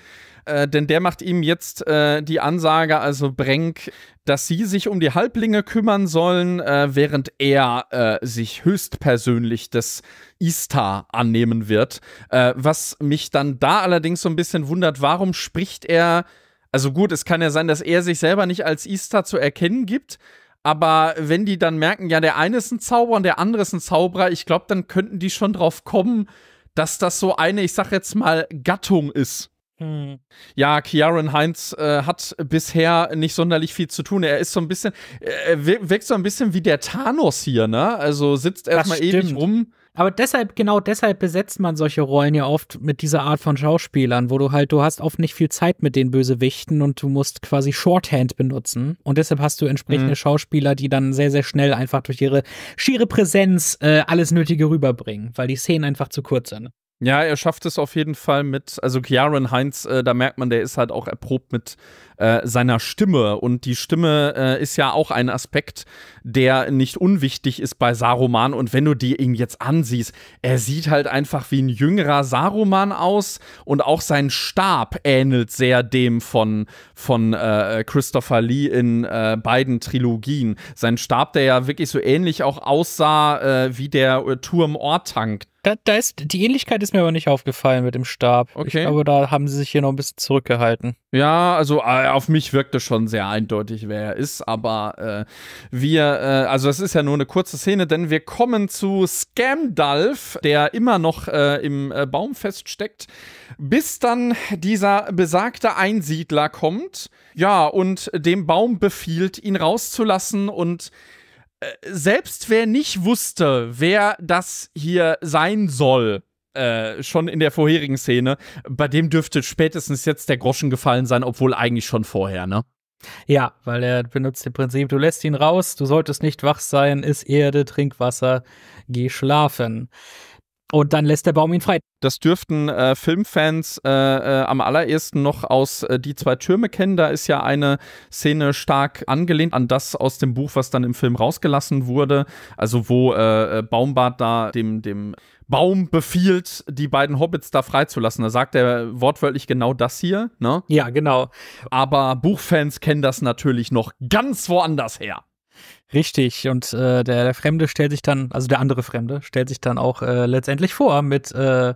Äh, denn der macht ihm jetzt äh, die Ansage, also Brenk, dass sie sich um die Halblinge kümmern sollen, äh, während er äh, sich höchstpersönlich des Istar annehmen wird. Äh, was mich dann da allerdings so ein bisschen wundert, warum spricht er, also gut, es kann ja sein, dass er sich selber nicht als Istar zu erkennen gibt, aber wenn die dann merken, ja, der eine ist ein Zauberer und der andere ist ein Zauberer, ich glaube, dann könnten die schon drauf kommen, dass das so eine, ich sag jetzt mal, Gattung ist. Hm. Ja, Kiaran Heinz äh, hat bisher nicht sonderlich viel zu tun. Er ist so ein bisschen, er wirkt so ein bisschen wie der Thanos hier, ne? Also sitzt erstmal ewig rum. Aber deshalb, genau deshalb besetzt man solche Rollen ja oft mit dieser Art von Schauspielern, wo du halt, du hast oft nicht viel Zeit mit den Bösewichten und du musst quasi Shorthand benutzen. Und deshalb hast du entsprechende mhm. Schauspieler, die dann sehr, sehr schnell einfach durch ihre schiere Präsenz äh, alles Nötige rüberbringen, weil die Szenen einfach zu kurz sind. Ja, er schafft es auf jeden Fall mit, also Kiaran Heinz, äh, da merkt man, der ist halt auch erprobt mit äh, seiner Stimme. Und die Stimme äh, ist ja auch ein Aspekt, der nicht unwichtig ist bei Saruman. Und wenn du dir ihn jetzt ansiehst, er sieht halt einfach wie ein jüngerer Saruman aus und auch sein Stab ähnelt sehr dem von, von äh, Christopher Lee in äh, beiden Trilogien. Sein Stab, der ja wirklich so ähnlich auch aussah äh, wie der Turm Ortank, da, da, ist, die Ähnlichkeit ist mir aber nicht aufgefallen mit dem Stab. Okay. Ich glaube, da haben sie sich hier noch ein bisschen zurückgehalten. Ja, also äh, auf mich wirkt es schon sehr eindeutig, wer er ist, aber äh, wir, äh, also es ist ja nur eine kurze Szene, denn wir kommen zu Scamdalf, der immer noch äh, im äh, Baum feststeckt, bis dann dieser besagte Einsiedler kommt, ja, und dem Baum befiehlt, ihn rauszulassen und äh, selbst wer nicht wusste, wer das hier sein soll, äh, schon in der vorherigen Szene, bei dem dürfte spätestens jetzt der Groschen gefallen sein, obwohl eigentlich schon vorher, ne? Ja, weil er benutzt im Prinzip, du lässt ihn raus, du solltest nicht wach sein, iss Erde, trink Wasser, geh schlafen. Und dann lässt der Baum ihn frei. Das dürften äh, Filmfans äh, äh, am allerersten noch aus äh, Die zwei Türme kennen. Da ist ja eine Szene stark angelehnt an das aus dem Buch, was dann im Film rausgelassen wurde. Also wo äh, äh, Baumbart da dem, dem Baum befiehlt, die beiden Hobbits da freizulassen. Da sagt er wortwörtlich genau das hier. Ne? Ja, genau. Aber Buchfans kennen das natürlich noch ganz woanders her. Richtig, und äh, der, der Fremde stellt sich dann, also der andere Fremde, stellt sich dann auch äh, letztendlich vor mit, äh,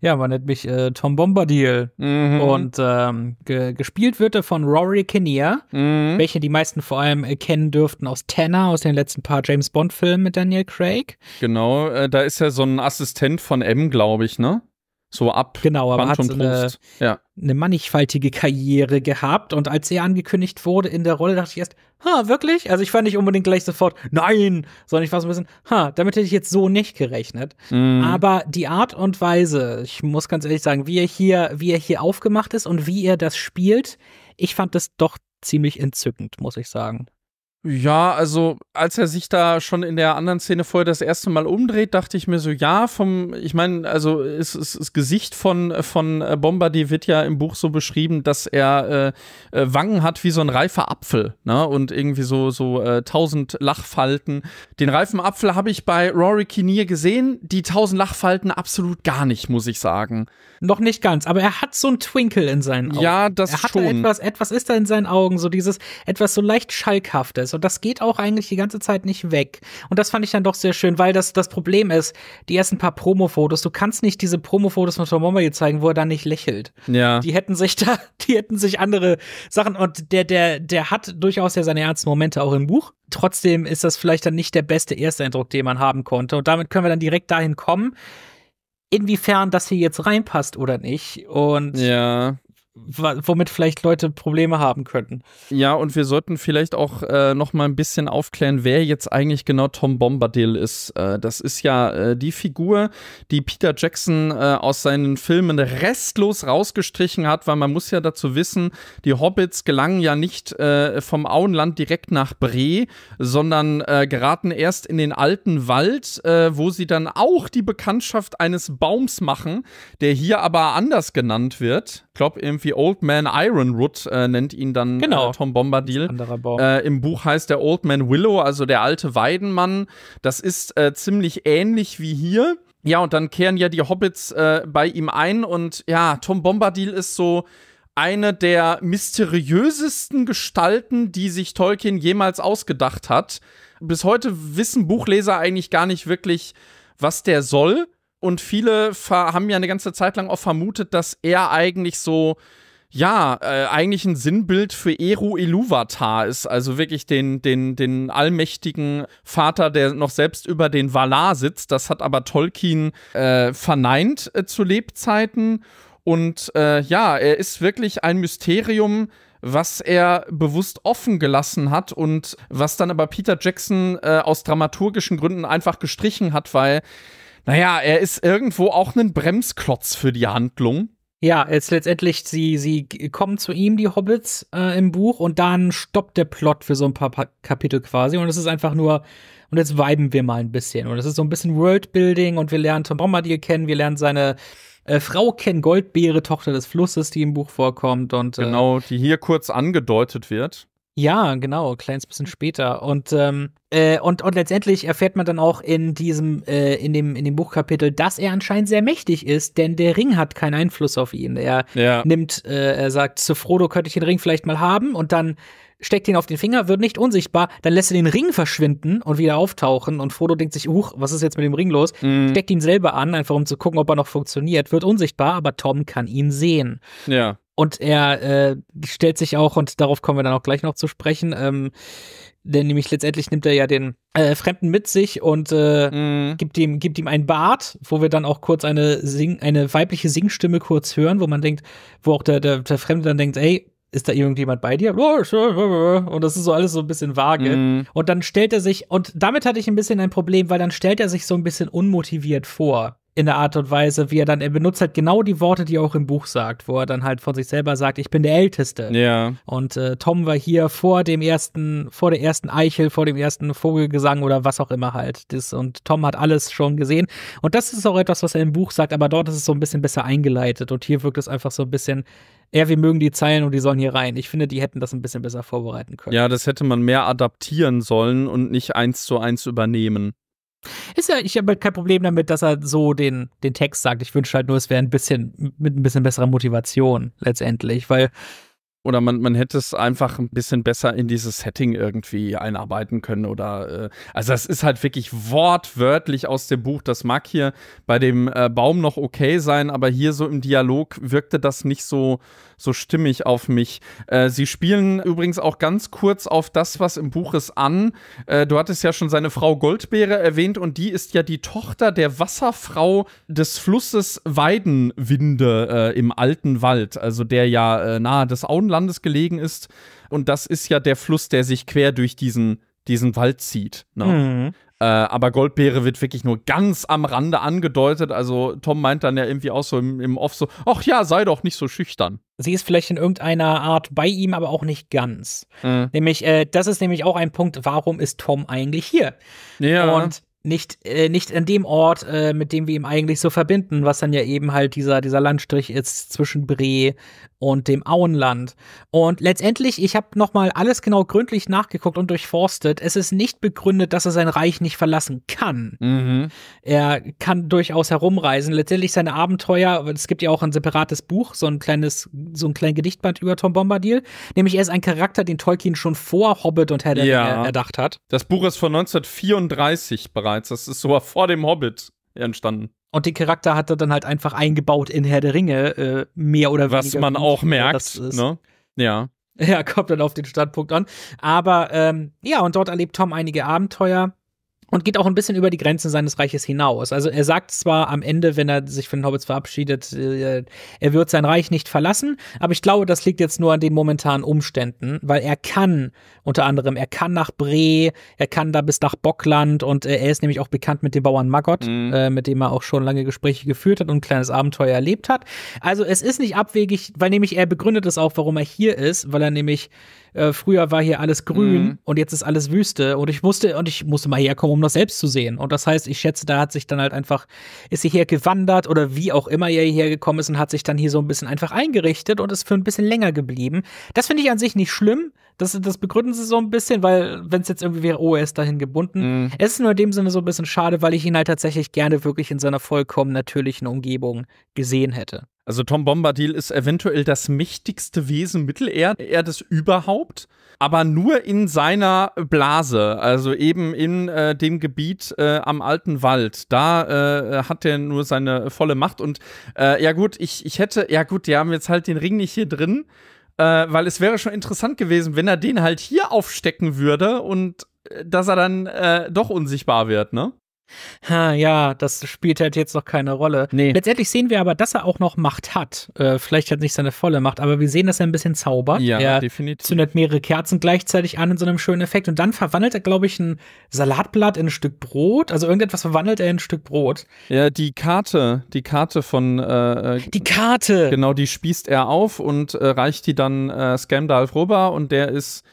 ja, man nennt mich äh, Tom Bombadil. Mhm. Und ähm, ge gespielt wird er von Rory Kinnear, Mhm. welche die meisten vor allem äh, kennen dürften aus Tanner, aus den letzten paar James Bond-Filmen mit Daniel Craig. Genau, äh, da ist ja so ein Assistent von M, glaube ich, ne? So ab Genau, aber hat eine. Ja. eine mannigfaltige Karriere gehabt. Und als er angekündigt wurde in der Rolle, dachte ich erst, ha, wirklich? Also ich war nicht unbedingt gleich sofort, nein, sondern ich war so ein bisschen, ha, damit hätte ich jetzt so nicht gerechnet. Mhm. Aber die Art und Weise, ich muss ganz ehrlich sagen, wie er hier, wie er hier aufgemacht ist und wie er das spielt, ich fand das doch ziemlich entzückend, muss ich sagen. Ja, also als er sich da schon in der anderen Szene vorher das erste Mal umdreht, dachte ich mir so, ja, vom, ich meine, also es, es, das Gesicht von, von äh, Bombardier wird ja im Buch so beschrieben, dass er äh, äh, Wangen hat wie so ein reifer Apfel, ne? Und irgendwie so, so äh, tausend Lachfalten. Den reifen Apfel habe ich bei Rory Kinnear gesehen, die tausend Lachfalten absolut gar nicht, muss ich sagen. Noch nicht ganz, aber er hat so ein Twinkle in seinen Augen. Ja, das er hat da schon. etwas, etwas ist da in seinen Augen, so dieses etwas so leicht schalkhaftes und das geht auch eigentlich die ganze Zeit nicht weg. Und das fand ich dann doch sehr schön, weil das das Problem ist, die ersten paar Promo-Fotos, du kannst nicht diese Promo-Fotos von Tom Bombadil zeigen, wo er dann nicht lächelt. Ja. Die hätten sich da, *laughs* die hätten sich andere Sachen und der der der hat durchaus ja seine ernsten Momente auch im Buch. Trotzdem ist das vielleicht dann nicht der beste erste Eindruck, den man haben konnte und damit können wir dann direkt dahin kommen, inwiefern das hier jetzt reinpasst oder nicht und ja. Womit vielleicht Leute Probleme haben könnten. Ja, und wir sollten vielleicht auch äh, noch mal ein bisschen aufklären, wer jetzt eigentlich genau Tom Bombadil ist. Äh, das ist ja äh, die Figur, die Peter Jackson äh, aus seinen Filmen restlos rausgestrichen hat, weil man muss ja dazu wissen, die Hobbits gelangen ja nicht äh, vom Auenland direkt nach Bre, sondern äh, geraten erst in den alten Wald, äh, wo sie dann auch die Bekanntschaft eines Baums machen, der hier aber anders genannt wird. Ich glaube, irgendwie Old Man Ironwood äh, nennt ihn dann Genau. äh, Tom Bombadil. Äh, Im Buch heißt der Old Man Willow, also der alte Weidenmann. Das ist äh, ziemlich ähnlich wie hier. Ja, und dann kehren ja die Hobbits äh, bei ihm ein und ja, Tom Bombadil ist so eine der mysteriösesten Gestalten, die sich Tolkien jemals ausgedacht hat. Bis heute wissen Buchleser eigentlich gar nicht wirklich, was der soll. Und viele haben ja eine ganze Zeit lang auch vermutet, dass er eigentlich so ja, äh, eigentlich ein Sinnbild für Eru Iluvatar ist, also wirklich den, den, den allmächtigen Vater, der noch selbst über den Valar sitzt. Das hat aber Tolkien äh, verneint äh, zu Lebzeiten. Und äh, ja, er ist wirklich ein Mysterium, was er bewusst offen gelassen hat und was dann aber Peter Jackson äh, aus dramaturgischen Gründen einfach gestrichen hat, weil, naja, er ist irgendwo auch ein Bremsklotz für die Handlung. Ja, jetzt letztendlich, sie, sie kommen zu ihm, die Hobbits, äh, im Buch, und dann stoppt der Plot für so ein paar pa Kapitel quasi. Und es ist einfach nur, und jetzt viben wir mal ein bisschen. Und es ist so ein bisschen Worldbuilding und wir lernen Tom Bombadil kennen, wir lernen seine äh, Frau kennen, Goldbeere, Tochter des Flusses, die im Buch vorkommt. Und äh, Genau, die hier kurz angedeutet wird. Ja, genau, kleines bisschen später. Und, ähm, äh, und, und letztendlich erfährt man dann auch in diesem, äh, in dem, in dem Buchkapitel, dass er anscheinend sehr mächtig ist, denn der Ring hat keinen Einfluss auf ihn. Er Ja. nimmt, äh, er sagt, zu Frodo könnte ich den Ring vielleicht mal haben und dann steckt ihn auf den Finger, wird nicht unsichtbar, dann lässt er den Ring verschwinden und wieder auftauchen und Frodo denkt sich, huch, was ist jetzt mit dem Ring los? Mhm. Steckt ihn selber an, einfach um zu gucken, ob er noch funktioniert, wird unsichtbar, aber Tom kann ihn sehen. Ja. Und er äh, stellt sich auch, und darauf kommen wir dann auch gleich noch zu sprechen, ähm, denn nämlich letztendlich nimmt er ja den äh, Fremden mit sich und äh, Mhm. gibt ihm gibt ihm ein Bart, wo wir dann auch kurz eine Sing eine weibliche Singstimme kurz hören, wo man denkt, wo auch der der, der Fremde dann denkt, ey, ist da irgendjemand bei dir? Und das ist so alles so ein bisschen vage. Mhm. Und dann stellt er sich, und damit hatte ich ein bisschen ein Problem, weil dann stellt er sich so ein bisschen unmotiviert vor in der Art und Weise, wie er dann, er benutzt halt genau die Worte, die er auch im Buch sagt, wo er dann halt von sich selber sagt, ich bin der Älteste. Ja. Und äh, Tom war hier vor dem ersten, vor der ersten Eichel, vor dem ersten Vogelgesang oder was auch immer halt. Das, und Tom hat alles schon gesehen. Und das ist auch etwas, was er im Buch sagt, aber dort ist es so ein bisschen besser eingeleitet. Und hier wirkt es einfach so ein bisschen, ja, wir mögen die Zeilen und die sollen hier rein. Ich finde, die hätten das ein bisschen besser vorbereiten können. Ja, das hätte man mehr adaptieren sollen und nicht eins zu eins übernehmen. Ist ja, ich habe halt kein Problem damit, dass er so den, den Text sagt. Ich wünsche halt nur, es wäre ein bisschen mit ein bisschen besserer Motivation letztendlich, weil oder man, man hätte es einfach ein bisschen besser in dieses Setting irgendwie einarbeiten können. Oder äh, also das ist halt wirklich wortwörtlich aus dem Buch. Das mag hier bei dem äh, Baum noch okay sein, aber hier so im Dialog wirkte das nicht so, so stimmig auf mich. Äh, sie spielen übrigens auch ganz kurz auf das, was im Buch ist, an. Äh, du hattest ja schon seine Frau Goldbeere erwähnt und die ist ja die Tochter der Wasserfrau des Flusses Weidenwinde äh, im alten Wald, also der ja äh, nahe des Auenlandes Landes gelegen ist. Und das ist ja der Fluss, der sich quer durch diesen, diesen Wald zieht. Ne? Mhm. Äh, aber Goldbeere wird wirklich nur ganz am Rande angedeutet. Also Tom meint dann ja irgendwie auch so im, im Off so, ach ja, sei doch nicht so schüchtern. Sie ist vielleicht in irgendeiner Art bei ihm, aber auch nicht ganz. Mhm. Nämlich, äh, das ist nämlich auch ein Punkt, warum ist Tom eigentlich hier? Ja. Und nicht, äh, nicht an dem Ort, äh, mit dem wir ihn eigentlich so verbinden, was dann ja eben halt dieser, dieser Landstrich ist zwischen Bre und dem Auenland. Und letztendlich, ich habe nochmal alles genau gründlich nachgeguckt und durchforstet. Es ist nicht begründet, dass er sein Reich nicht verlassen kann. Mhm. Er kann durchaus herumreisen. Letztendlich seine Abenteuer, es gibt ja auch ein separates Buch, so ein kleines, so ein kleines Gedichtband über Tom Bombadil. Nämlich er ist ein Charakter, den Tolkien schon vor Hobbit und Herr der ja. erdacht hat. Das Buch ist von 1934 bereits. Das ist sogar vor dem Hobbit entstanden. Und den Charakter hat er dann halt einfach eingebaut in Herr der Ringe, äh, mehr oder weniger. Was man auch merkt, ne? Ja. *laughs* Ja, kommt dann auf den Standpunkt an. Aber ähm, ja, und dort erlebt Tom einige Abenteuer und geht auch ein bisschen über die Grenzen seines Reiches hinaus. Also er sagt zwar am Ende, wenn er sich von den Hobbits verabschiedet, äh, er wird sein Reich nicht verlassen, aber ich glaube, das liegt jetzt nur an den momentanen Umständen, weil er kann unter anderem, er kann nach Bre, er kann da bis nach Bockland und äh, er ist nämlich auch bekannt mit dem Bauern Maggot, mhm. äh, mit dem er auch schon lange Gespräche geführt hat und ein kleines Abenteuer erlebt hat. Also es ist nicht abwegig, weil nämlich er begründet es auch, warum er hier ist, weil er nämlich äh, früher war hier alles grün mhm. und jetzt ist alles Wüste und ich musste und ich musste mal herkommen, um das selbst zu sehen. Und das heißt, ich schätze, da hat sich dann halt einfach, ist sie hier gewandert oder wie auch immer er hierher gekommen ist und hat sich dann hier so ein bisschen einfach eingerichtet und ist für ein bisschen länger geblieben. Das finde ich an sich nicht schlimm. Das, das begründen sie so ein bisschen, weil, wenn es jetzt irgendwie wäre, oh, er ist dahin gebunden. Mhm. Es ist nur in dem Sinne so ein bisschen schade, weil ich ihn halt tatsächlich gerne wirklich in seiner vollkommen natürlichen Umgebung gesehen hätte. Also Tom Bombadil ist eventuell das mächtigste Wesen Mittelerdes überhaupt, aber nur in seiner Blase, also eben in äh, dem Gebiet äh, am alten Wald. Da äh, hat er nur seine volle Macht und äh, ja gut, ich, ich hätte, ja gut, die haben jetzt halt den Ring nicht hier drin, äh, weil es wäre schon interessant gewesen, wenn er den halt hier aufstecken würde und äh, dass er dann doch unsichtbar wird, ne? Ha, ja, das spielt halt jetzt noch keine Rolle. Nee. Letztendlich sehen wir aber, dass er auch noch Macht hat. Äh, vielleicht hat nicht seine volle Macht, aber wir sehen, dass er ein bisschen zaubert. Ja, er definitiv. zündet mehrere Kerzen gleichzeitig an in so einem schönen Effekt und dann verwandelt er, glaube ich, ein Salatblatt in ein Stück Brot. Also irgendetwas verwandelt er in ein Stück Brot. Ja, die Karte, die Karte von äh, äh Die Karte! Genau, die spießt er auf und äh, reicht die dann äh, Scamdalf rüber und der ist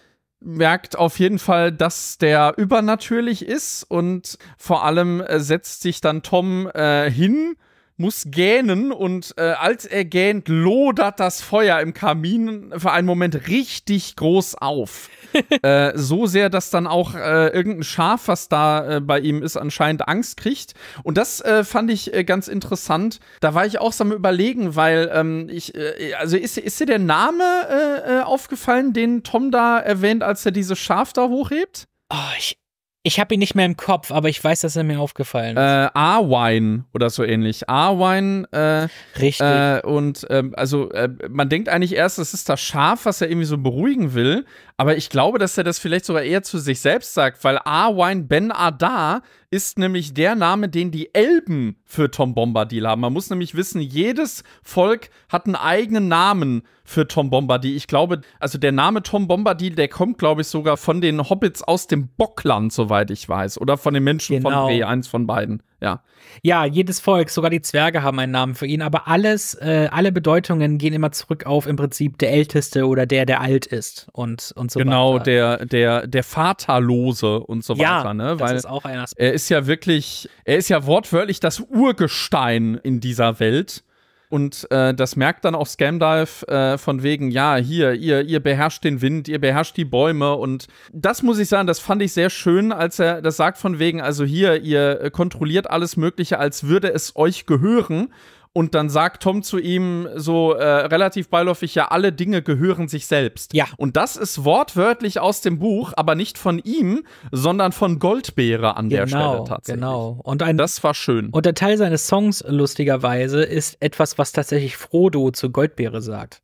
merkt auf jeden Fall, dass der übernatürlich ist und vor allem äh, setzt sich dann Tom äh, hin muss gähnen und äh, als er gähnt, lodert das Feuer im Kamin für einen Moment richtig groß auf. *laughs* äh, so sehr, dass dann auch äh, irgendein Schaf, was da äh, bei ihm ist, anscheinend Angst kriegt. Und das äh, fand ich äh, ganz interessant. Da war ich auch so am Überlegen, weil ähm, ich, also ist, ist dir der Name aufgefallen, den Tom da erwähnt, als er dieses Schaf da hochhebt? Oh, ich, ich habe ihn nicht mehr im Kopf, aber ich weiß, dass er mir aufgefallen ist. Äh, Arwine oder so ähnlich. Arwine. Äh, Richtig. Äh, und ähm, also äh, man denkt eigentlich erst, das ist das Schaf, was er irgendwie so beruhigen will. Aber ich glaube, dass er das vielleicht sogar eher zu sich selbst sagt, weil Arwine Ben Adar ist nämlich der Name, den die Elben für Tom Bombadil haben. Man muss nämlich wissen, jedes Volk hat einen eigenen Namen für Tom Bombadil. Ich glaube, also der Name Tom Bombadil, der kommt, glaube ich, sogar von den Hobbits aus dem Bockland, soweit ich weiß. Oder von den Menschen genau. von Bre, eins von beiden. Ja. Ja, jedes Volk, sogar die Zwerge haben einen Namen für ihn, aber alles, äh, alle Bedeutungen gehen immer zurück auf im Prinzip der Älteste oder der, der alt ist und, und so genau, weiter. der, der, der Vaterlose und so ja, weiter, ne? das Weil ist auch ein Aspekt. er ist ja wirklich, er ist ja wortwörtlich das Urgestein in dieser Welt. Und äh, das merkt dann auch Scamdive äh, von wegen, ja, hier, ihr, ihr beherrscht den Wind, ihr beherrscht die Bäume. Und das muss ich sagen, das fand ich sehr schön, als er das sagt von wegen, also hier, ihr äh, kontrolliert alles Mögliche, als würde es euch gehören. Und dann sagt Tom zu ihm so äh, relativ beiläufig, ja, alle Dinge gehören sich selbst. Ja. Und das ist wortwörtlich aus dem Buch, aber nicht von ihm, sondern von Goldbeere an der Stelle genau, tatsächlich. genau. Und ein, Das war schön. Und der Teil seines Songs, lustigerweise, ist etwas, was tatsächlich Frodo zu Goldbeere sagt.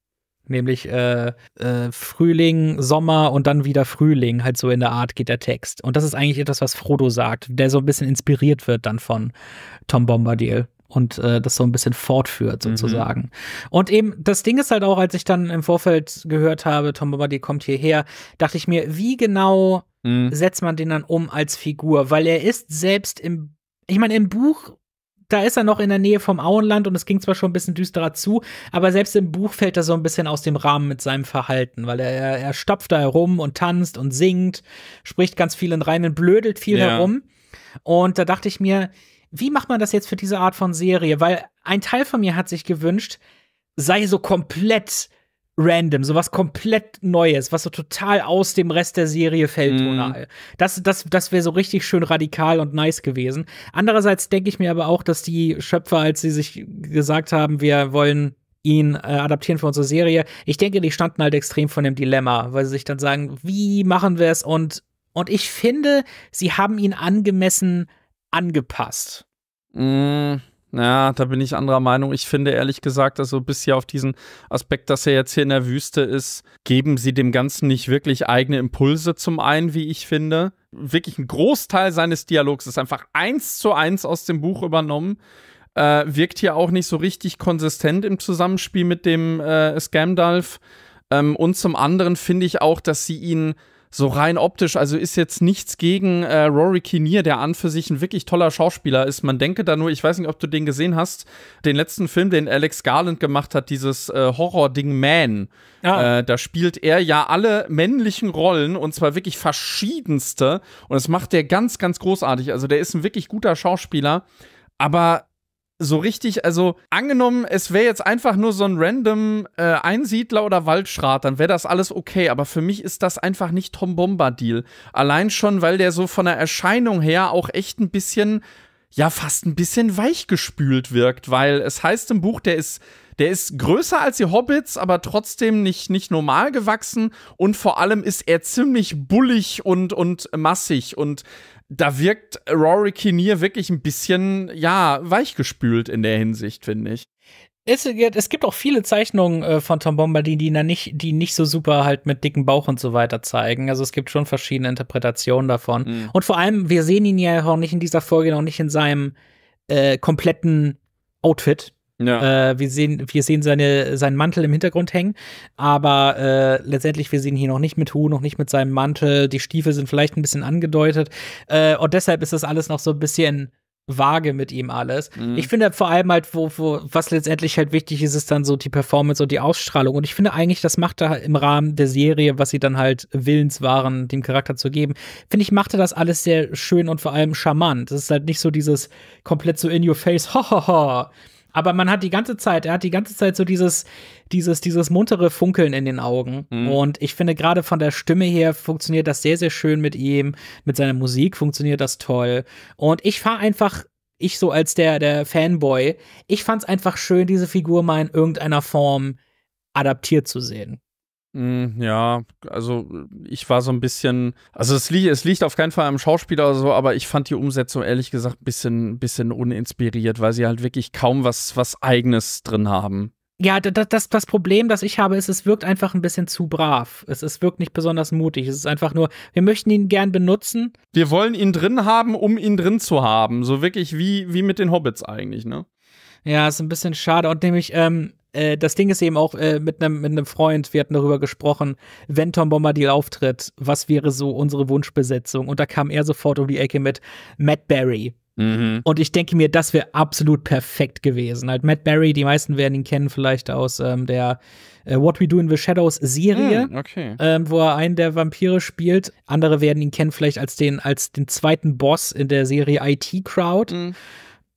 Nämlich äh, äh, Frühling, Sommer und dann wieder Frühling, halt so in der Art geht der Text. Und das ist eigentlich etwas, was Frodo sagt, der so ein bisschen inspiriert wird dann von Tom Bombadil und äh, das so ein bisschen fortführt sozusagen. Und eben, das Ding ist halt auch, als ich dann im Vorfeld gehört habe, Tom Bombadil kommt hierher, dachte ich mir, wie genau Mhm. setzt man den dann um als Figur? Weil er ist selbst im, ich meine, im Buch, da ist er noch in der Nähe vom Auenland und es ging zwar schon ein bisschen düsterer zu, aber selbst im Buch fällt er so ein bisschen aus dem Rahmen mit seinem Verhalten, weil er, er, er stopft da herum und tanzt und singt, spricht ganz viel in Reinen, blödelt viel Ja. herum. Und da dachte ich mir, wie macht man das jetzt für diese Art von Serie? Weil ein Teil von mir hat sich gewünscht, sei so komplett random, sowas komplett Neues, was so total aus dem Rest der Serie fällt, tonal. Das, das, das wäre so richtig schön radikal und nice gewesen. Andererseits denke ich mir aber auch, dass die Schöpfer, als sie sich gesagt haben, wir wollen ihn äh, adaptieren für unsere Serie, ich denke, die standen halt extrem von dem Dilemma, weil sie sich dann sagen, wie machen wir es? Und, und ich finde, sie haben ihn angemessen angepasst. Mm, ja, da bin ich anderer Meinung. Ich finde ehrlich gesagt, also bis hier auf diesen Aspekt, dass er jetzt hier in der Wüste ist, geben sie dem Ganzen nicht wirklich eigene Impulse zum einen, wie ich finde. Wirklich ein Großteil seines Dialogs ist einfach eins zu eins aus dem Buch übernommen. Äh, wirkt hier auch nicht so richtig konsistent im Zusammenspiel mit dem äh, Scamdalf. Ähm, und zum anderen finde ich auch, dass sie ihn so rein optisch, also ist jetzt nichts gegen äh, Rory Kinnear, der an für sich ein wirklich toller Schauspieler ist. Man denke da nur, ich weiß nicht, ob du den gesehen hast, den letzten Film, den Alex Garland gemacht hat, dieses äh, Horror-Ding Man. Ah. Äh, da spielt er ja alle männlichen Rollen und zwar wirklich verschiedenste. Und das macht der ganz, ganz großartig. Also der ist ein wirklich guter Schauspieler. Aber so richtig, also angenommen, es wäre jetzt einfach nur so ein random äh, Einsiedler oder Waldschrat, dann wäre das alles okay. Aber für mich ist das einfach nicht Tom Bombadil. Allein schon, weil der so von der Erscheinung her auch echt ein bisschen, ja, fast ein bisschen weichgespült wirkt, weil es heißt im Buch, der ist der ist größer als die Hobbits, aber trotzdem nicht, nicht normal gewachsen und vor allem ist er ziemlich bullig und, und massig und da wirkt Rory Kinnear wirklich ein bisschen, ja, weichgespült in der Hinsicht, finde ich. Es, es gibt auch viele Zeichnungen äh, von Tom Bombadil, die, da nicht, die nicht so super halt mit dicken Bauch und so weiter zeigen. Also es gibt schon verschiedene Interpretationen davon. Mhm. Und vor allem, wir sehen ihn ja auch nicht in dieser Folge, noch nicht in seinem äh, kompletten Outfit. Ja. Äh, wir sehen, wir sehen seine, seinen Mantel im Hintergrund hängen, aber äh, letztendlich, wir sehen ihn hier noch nicht mit Hut, noch nicht mit seinem Mantel. Die Stiefel sind vielleicht ein bisschen angedeutet. Äh, und deshalb ist das alles noch so ein bisschen vage mit ihm alles. Mhm. Ich finde vor allem halt, wo, wo, was letztendlich halt wichtig ist, ist dann so die Performance und die Ausstrahlung. Und ich finde eigentlich, das macht er im Rahmen der Serie, was sie dann halt willens waren, dem Charakter zu geben, finde ich, machte das alles sehr schön und vor allem charmant. Es ist halt nicht so dieses komplett so in your face, *laughs* hahaha. Aber man hat die ganze Zeit, er hat die ganze Zeit so dieses, dieses, dieses muntere Funkeln in den Augen. Mhm. Und ich finde gerade von der Stimme her funktioniert das sehr, sehr schön mit ihm. Mit seiner Musik funktioniert das toll. Und ich fahre einfach, ich so als der, der Fanboy, ich fand es einfach schön, diese Figur mal in irgendeiner Form adaptiert zu sehen. Mm, Ja, also ich war so ein bisschen, also es, li es liegt auf keinen Fall am Schauspieler oder so, aber ich fand die Umsetzung ehrlich gesagt ein bisschen, bisschen uninspiriert, weil sie halt wirklich kaum was, was Eigenes drin haben. Ja, das, das, das Problem, das ich habe, ist, es wirkt einfach ein bisschen zu brav. Es, es wirkt nicht besonders mutig. Es ist einfach nur, wir möchten ihn gern benutzen. Wir wollen ihn drin haben, um ihn drin zu haben. So wirklich wie, wie mit den Hobbits eigentlich, ne? Ja, ist ein bisschen schade. Und nämlich, ähm, äh, das Ding ist eben auch äh, mit einem mit einem Freund, wir hatten darüber gesprochen, wenn Tom Bombadil auftritt, was wäre so unsere Wunschbesetzung? Und da kam er sofort um die Ecke mit Matt Berry. Mhm. Und ich denke mir, das wäre absolut perfekt gewesen. Halt Matt Berry, die meisten werden ihn kennen vielleicht aus ähm, der äh, What We Do in the Shadows Serie, Hm, okay. ähm, wo er einen der Vampire spielt. Andere werden ihn kennen vielleicht als den, als den zweiten Boss in der Serie IT Crowd. Mhm.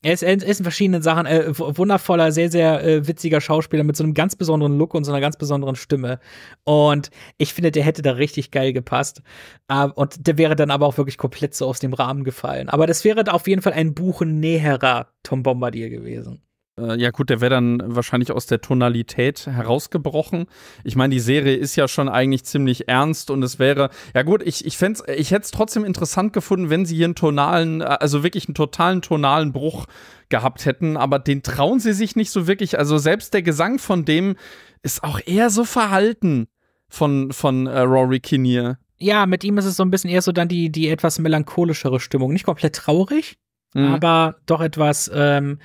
Er ist, ist in verschiedenen Sachen äh, wundervoller, sehr, sehr äh, witziger Schauspieler mit so einem ganz besonderen Look und so einer ganz besonderen Stimme. Und ich finde, der hätte da richtig geil gepasst. Äh, und der wäre dann aber auch wirklich komplett so aus dem Rahmen gefallen. Aber das wäre auf jeden Fall ein buchennäherer Tom Bombadil gewesen. Äh, ja, gut, der wäre dann wahrscheinlich aus der Tonalität herausgebrochen. Ich meine, die Serie ist ja schon eigentlich ziemlich ernst und es wäre, ja gut, ich, ich, fänd's- ich hätte es trotzdem interessant gefunden, wenn sie hier einen tonalen, also wirklich einen totalen tonalen Bruch gehabt hätten, aber den trauen sie sich nicht so wirklich. Also selbst der Gesang von dem ist auch eher so verhalten von, von äh, Rory Kinnear. Ja, mit ihm ist es so ein bisschen eher so dann die, die etwas melancholischere Stimmung. Nicht komplett traurig, Mhm. aber doch etwas, ähm,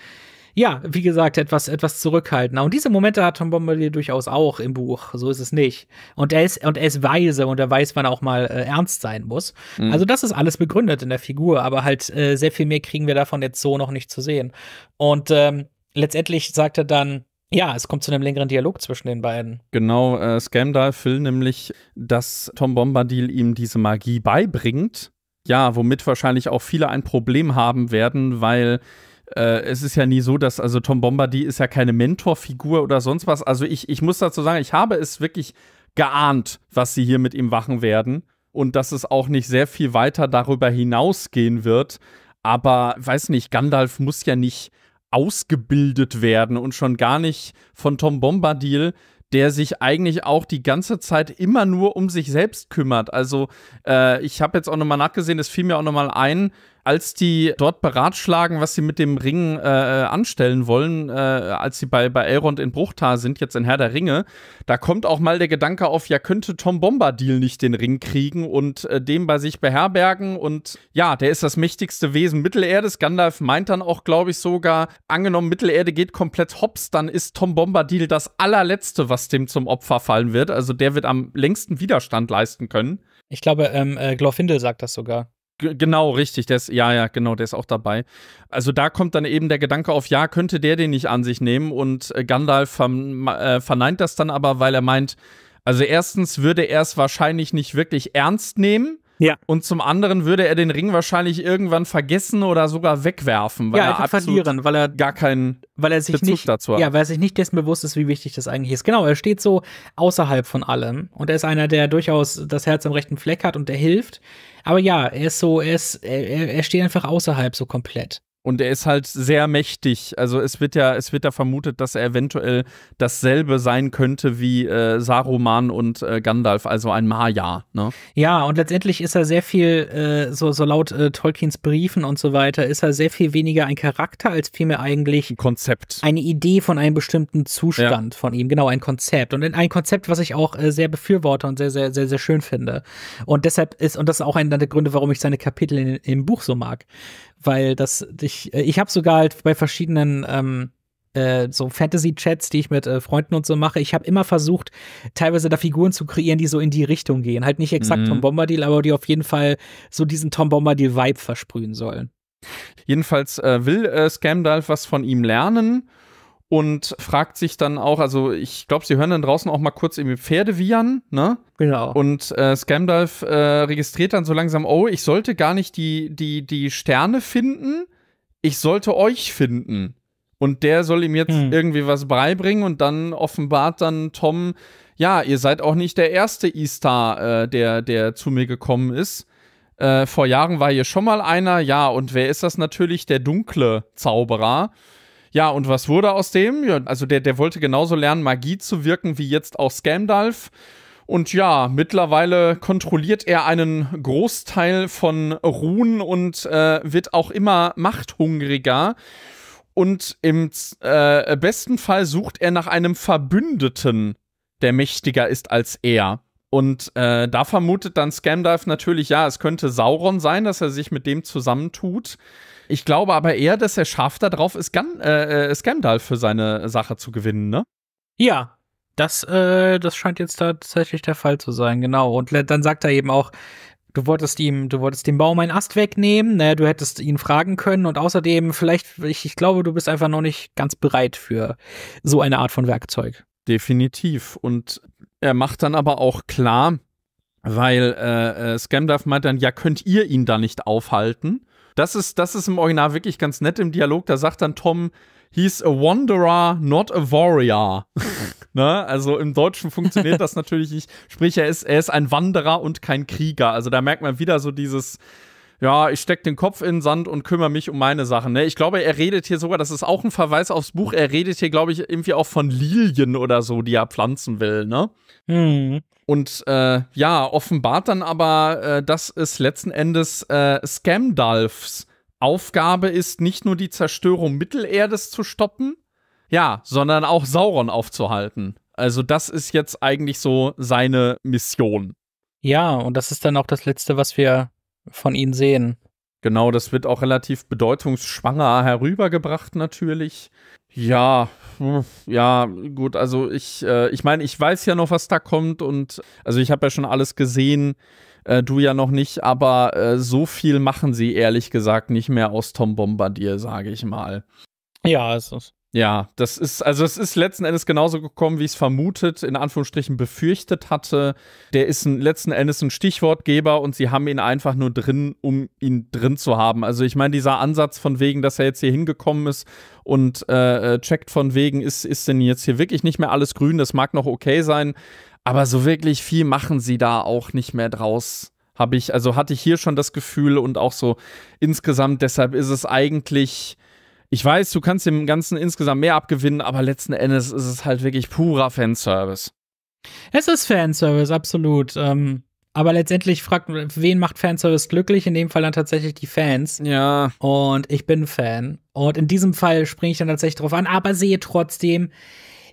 ja, wie gesagt, etwas, etwas zurückhaltender. Und diese Momente hat Tom Bombadil durchaus auch im Buch. So ist es nicht. Und er ist, und er ist weise und er weiß, wann er auch mal äh, ernst sein muss. Mhm. Also, das ist alles begründet in der Figur, aber halt äh, sehr viel mehr kriegen wir davon jetzt so noch nicht zu sehen. Und ähm, letztendlich sagt er dann, ja, es kommt zu einem längeren Dialog zwischen den beiden. Genau, äh, Scamdalf will nämlich, dass Tom Bombadil ihm diese Magie beibringt. Ja, womit wahrscheinlich auch viele ein Problem haben werden, weil äh, es ist ja nie so, dass, also Tom Bombadil ist ja keine Mentorfigur oder sonst was. Also ich, ich muss dazu sagen, ich habe es wirklich geahnt, was sie hier mit ihm machen werden. Und dass es auch nicht sehr viel weiter darüber hinausgehen wird. Aber, weiß nicht, Gandalf muss ja nicht ausgebildet werden und schon gar nicht von Tom Bombadil, der sich eigentlich auch die ganze Zeit immer nur um sich selbst kümmert. Also äh, ich habe jetzt auch nochmal nachgesehen, es fiel mir auch nochmal ein, als die dort beratschlagen, was sie mit dem Ring äh, anstellen wollen, äh, als sie bei, bei Elrond in Bruchtal sind, jetzt in Herr der Ringe, da kommt auch mal der Gedanke auf, ja, könnte Tom Bombadil nicht den Ring kriegen und äh, den bei sich beherbergen und ja, der ist das mächtigste Wesen Mittelerdes. Gandalf meint dann auch, glaube ich, sogar, angenommen Mittelerde geht komplett hops, dann ist Tom Bombadil das allerletzte, was dem zum Opfer fallen wird. Also der wird am längsten Widerstand leisten können. Ich glaube, ähm, äh, Glorfindel sagt das sogar. Genau, richtig. Der ist, ja, ja, genau, der ist auch dabei. Also da kommt dann eben der Gedanke auf, ja, könnte der den nicht an sich nehmen? Und äh, Gandalf äh, verneint das dann aber, weil er meint, also erstens würde er es wahrscheinlich nicht wirklich ernst nehmen. Ja. Und zum anderen würde er den Ring wahrscheinlich irgendwann vergessen oder sogar wegwerfen, weil ja, er verlieren, weil er gar keinen weil er sich Bezug nicht dazu hat. ja, weil er sich nicht dessen bewusst ist, wie wichtig das eigentlich ist. Genau, er steht so außerhalb von allem und er ist einer, der durchaus das Herz am rechten Fleck hat und der hilft. Aber ja, er ist so, er ist, er, er steht einfach außerhalb so komplett. Und er ist halt sehr mächtig. Also es wird ja, es wird ja vermutet, dass er eventuell dasselbe sein könnte wie äh, Saruman und äh, Gandalf, also ein Maya. Ne? Ja, und letztendlich ist er sehr viel, äh, so, so laut äh, Tolkiens Briefen und so weiter, ist er sehr viel weniger ein Charakter, als vielmehr eigentlich Ein Konzept. eine Idee von einem bestimmten Zustand von ihm, genau, ein Konzept. Und ein Konzept, was ich auch äh, sehr befürworte und sehr, sehr, sehr, sehr schön finde. Und deshalb ist, und das ist auch einer der Gründe, warum ich seine Kapitel in, im Buch so mag. Weil das, ich, äh, ich habe sogar halt bei verschiedenen ähm, äh, so Fantasy-Chats, die ich mit äh, Freunden und so mache, ich habe immer versucht, teilweise da Figuren zu kreieren, die so in die Richtung gehen. Halt nicht exakt Mhm. Tom Bombadil, aber die auf jeden Fall so diesen Tom Bombadil-Vibe versprühen sollen. Jedenfalls äh, will äh, Scamdalf was von ihm lernen und fragt sich dann auch, also ich glaube, sie hören dann draußen auch mal kurz irgendwie Pferde wiehern, ne? Genau. Und äh, Scamdalf äh, registriert dann so langsam, oh, ich sollte gar nicht die, die, die Sterne finden, ich sollte euch finden. Und der soll ihm jetzt Hm. irgendwie was beibringen und dann offenbart dann Tom, ja, ihr seid auch nicht der erste E-Star, äh, der, der zu mir gekommen ist. Äh, vor Jahren war hier schon mal einer, ja, und wer ist das natürlich? Der dunkle Zauberer. Ja, und was wurde aus dem? Ja, also der, der wollte genauso lernen, Magie zu wirken, wie jetzt auch Scamdalf. Und ja, mittlerweile kontrolliert er einen Großteil von Ruhen und äh, wird auch immer machthungriger. Und im äh, besten Fall sucht er nach einem Verbündeten, der mächtiger ist als er. Und äh, da vermutet dann Scamdalf natürlich, ja, es könnte Sauron sein, dass er sich mit dem zusammentut. Ich glaube aber eher, dass er scharf darauf ist, Gan äh, äh, Scamdalf für seine Sache zu gewinnen, ne? Ja, das, äh, das scheint jetzt tatsächlich der Fall zu sein, genau. Und dann sagt er eben auch, Du wolltest ihm, du wolltest dem Baum einen Ast wegnehmen, naja, du hättest ihn fragen können und außerdem vielleicht, ich, ich glaube, du bist einfach noch nicht ganz bereit für so eine Art von Werkzeug. Definitiv. Und er macht dann aber auch klar, weil äh, äh, Scamdorf meint dann, ja, könnt ihr ihn da nicht aufhalten? Das ist, das ist im Original wirklich ganz nett im Dialog. Da sagt dann Tom, he's a wanderer, not a warrior. *laughs* ne? Also im Deutschen funktioniert das *laughs* natürlich nicht. Sprich, er ist, er ist ein Wanderer und kein Krieger. Also da merkt man wieder so dieses, ja, ich steck den Kopf in den Sand und kümmere mich um meine Sachen. Ne? Ich glaube, er redet hier sogar, das ist auch ein Verweis aufs Buch, er redet hier, glaube ich, irgendwie auch von Lilien oder so, die er pflanzen will, ne? Hm. Und äh, ja, offenbart dann aber, äh, dass es letzten Endes äh, Scamdalfs Aufgabe ist, nicht nur die Zerstörung Mittelerdes zu stoppen, ja, sondern auch Sauron aufzuhalten. Also das ist jetzt eigentlich so seine Mission. Ja, und das ist dann auch das Letzte, was wir von ihnen sehen. Genau, das wird auch relativ bedeutungsschwanger herübergebracht natürlich. Ja, hm, ja, gut, also ich, äh, ich meine, ich weiß ja noch, was da kommt und also ich habe ja schon alles gesehen, äh, du ja noch nicht, aber äh, so viel machen sie ehrlich gesagt nicht mehr aus Tom Bombardier, sage ich mal. Ja, es ist. Ja, das ist, also es ist letzten Endes genauso gekommen, wie ich es vermutet, in Anführungsstrichen befürchtet hatte. Der ist ein, letzten Endes ein Stichwortgeber und sie haben ihn einfach nur drin, um ihn drin zu haben. Also ich meine, dieser Ansatz von wegen, dass er jetzt hier hingekommen ist und äh, äh, checkt von wegen, ist, ist denn jetzt hier wirklich nicht mehr alles grün, das mag noch okay sein, aber so wirklich viel machen sie da auch nicht mehr draus. Habe ich, also hatte ich hier schon das Gefühl und auch so insgesamt, deshalb ist es eigentlich ich weiß, du kannst dem Ganzen insgesamt mehr abgewinnen, aber letzten Endes ist es halt wirklich purer Fanservice. Es ist Fanservice, absolut. Ähm, aber letztendlich fragt, wen macht Fanservice glücklich? In dem Fall dann tatsächlich die Fans. Ja. Und ich bin Fan. Und in diesem Fall springe ich dann tatsächlich drauf an, aber sehe trotzdem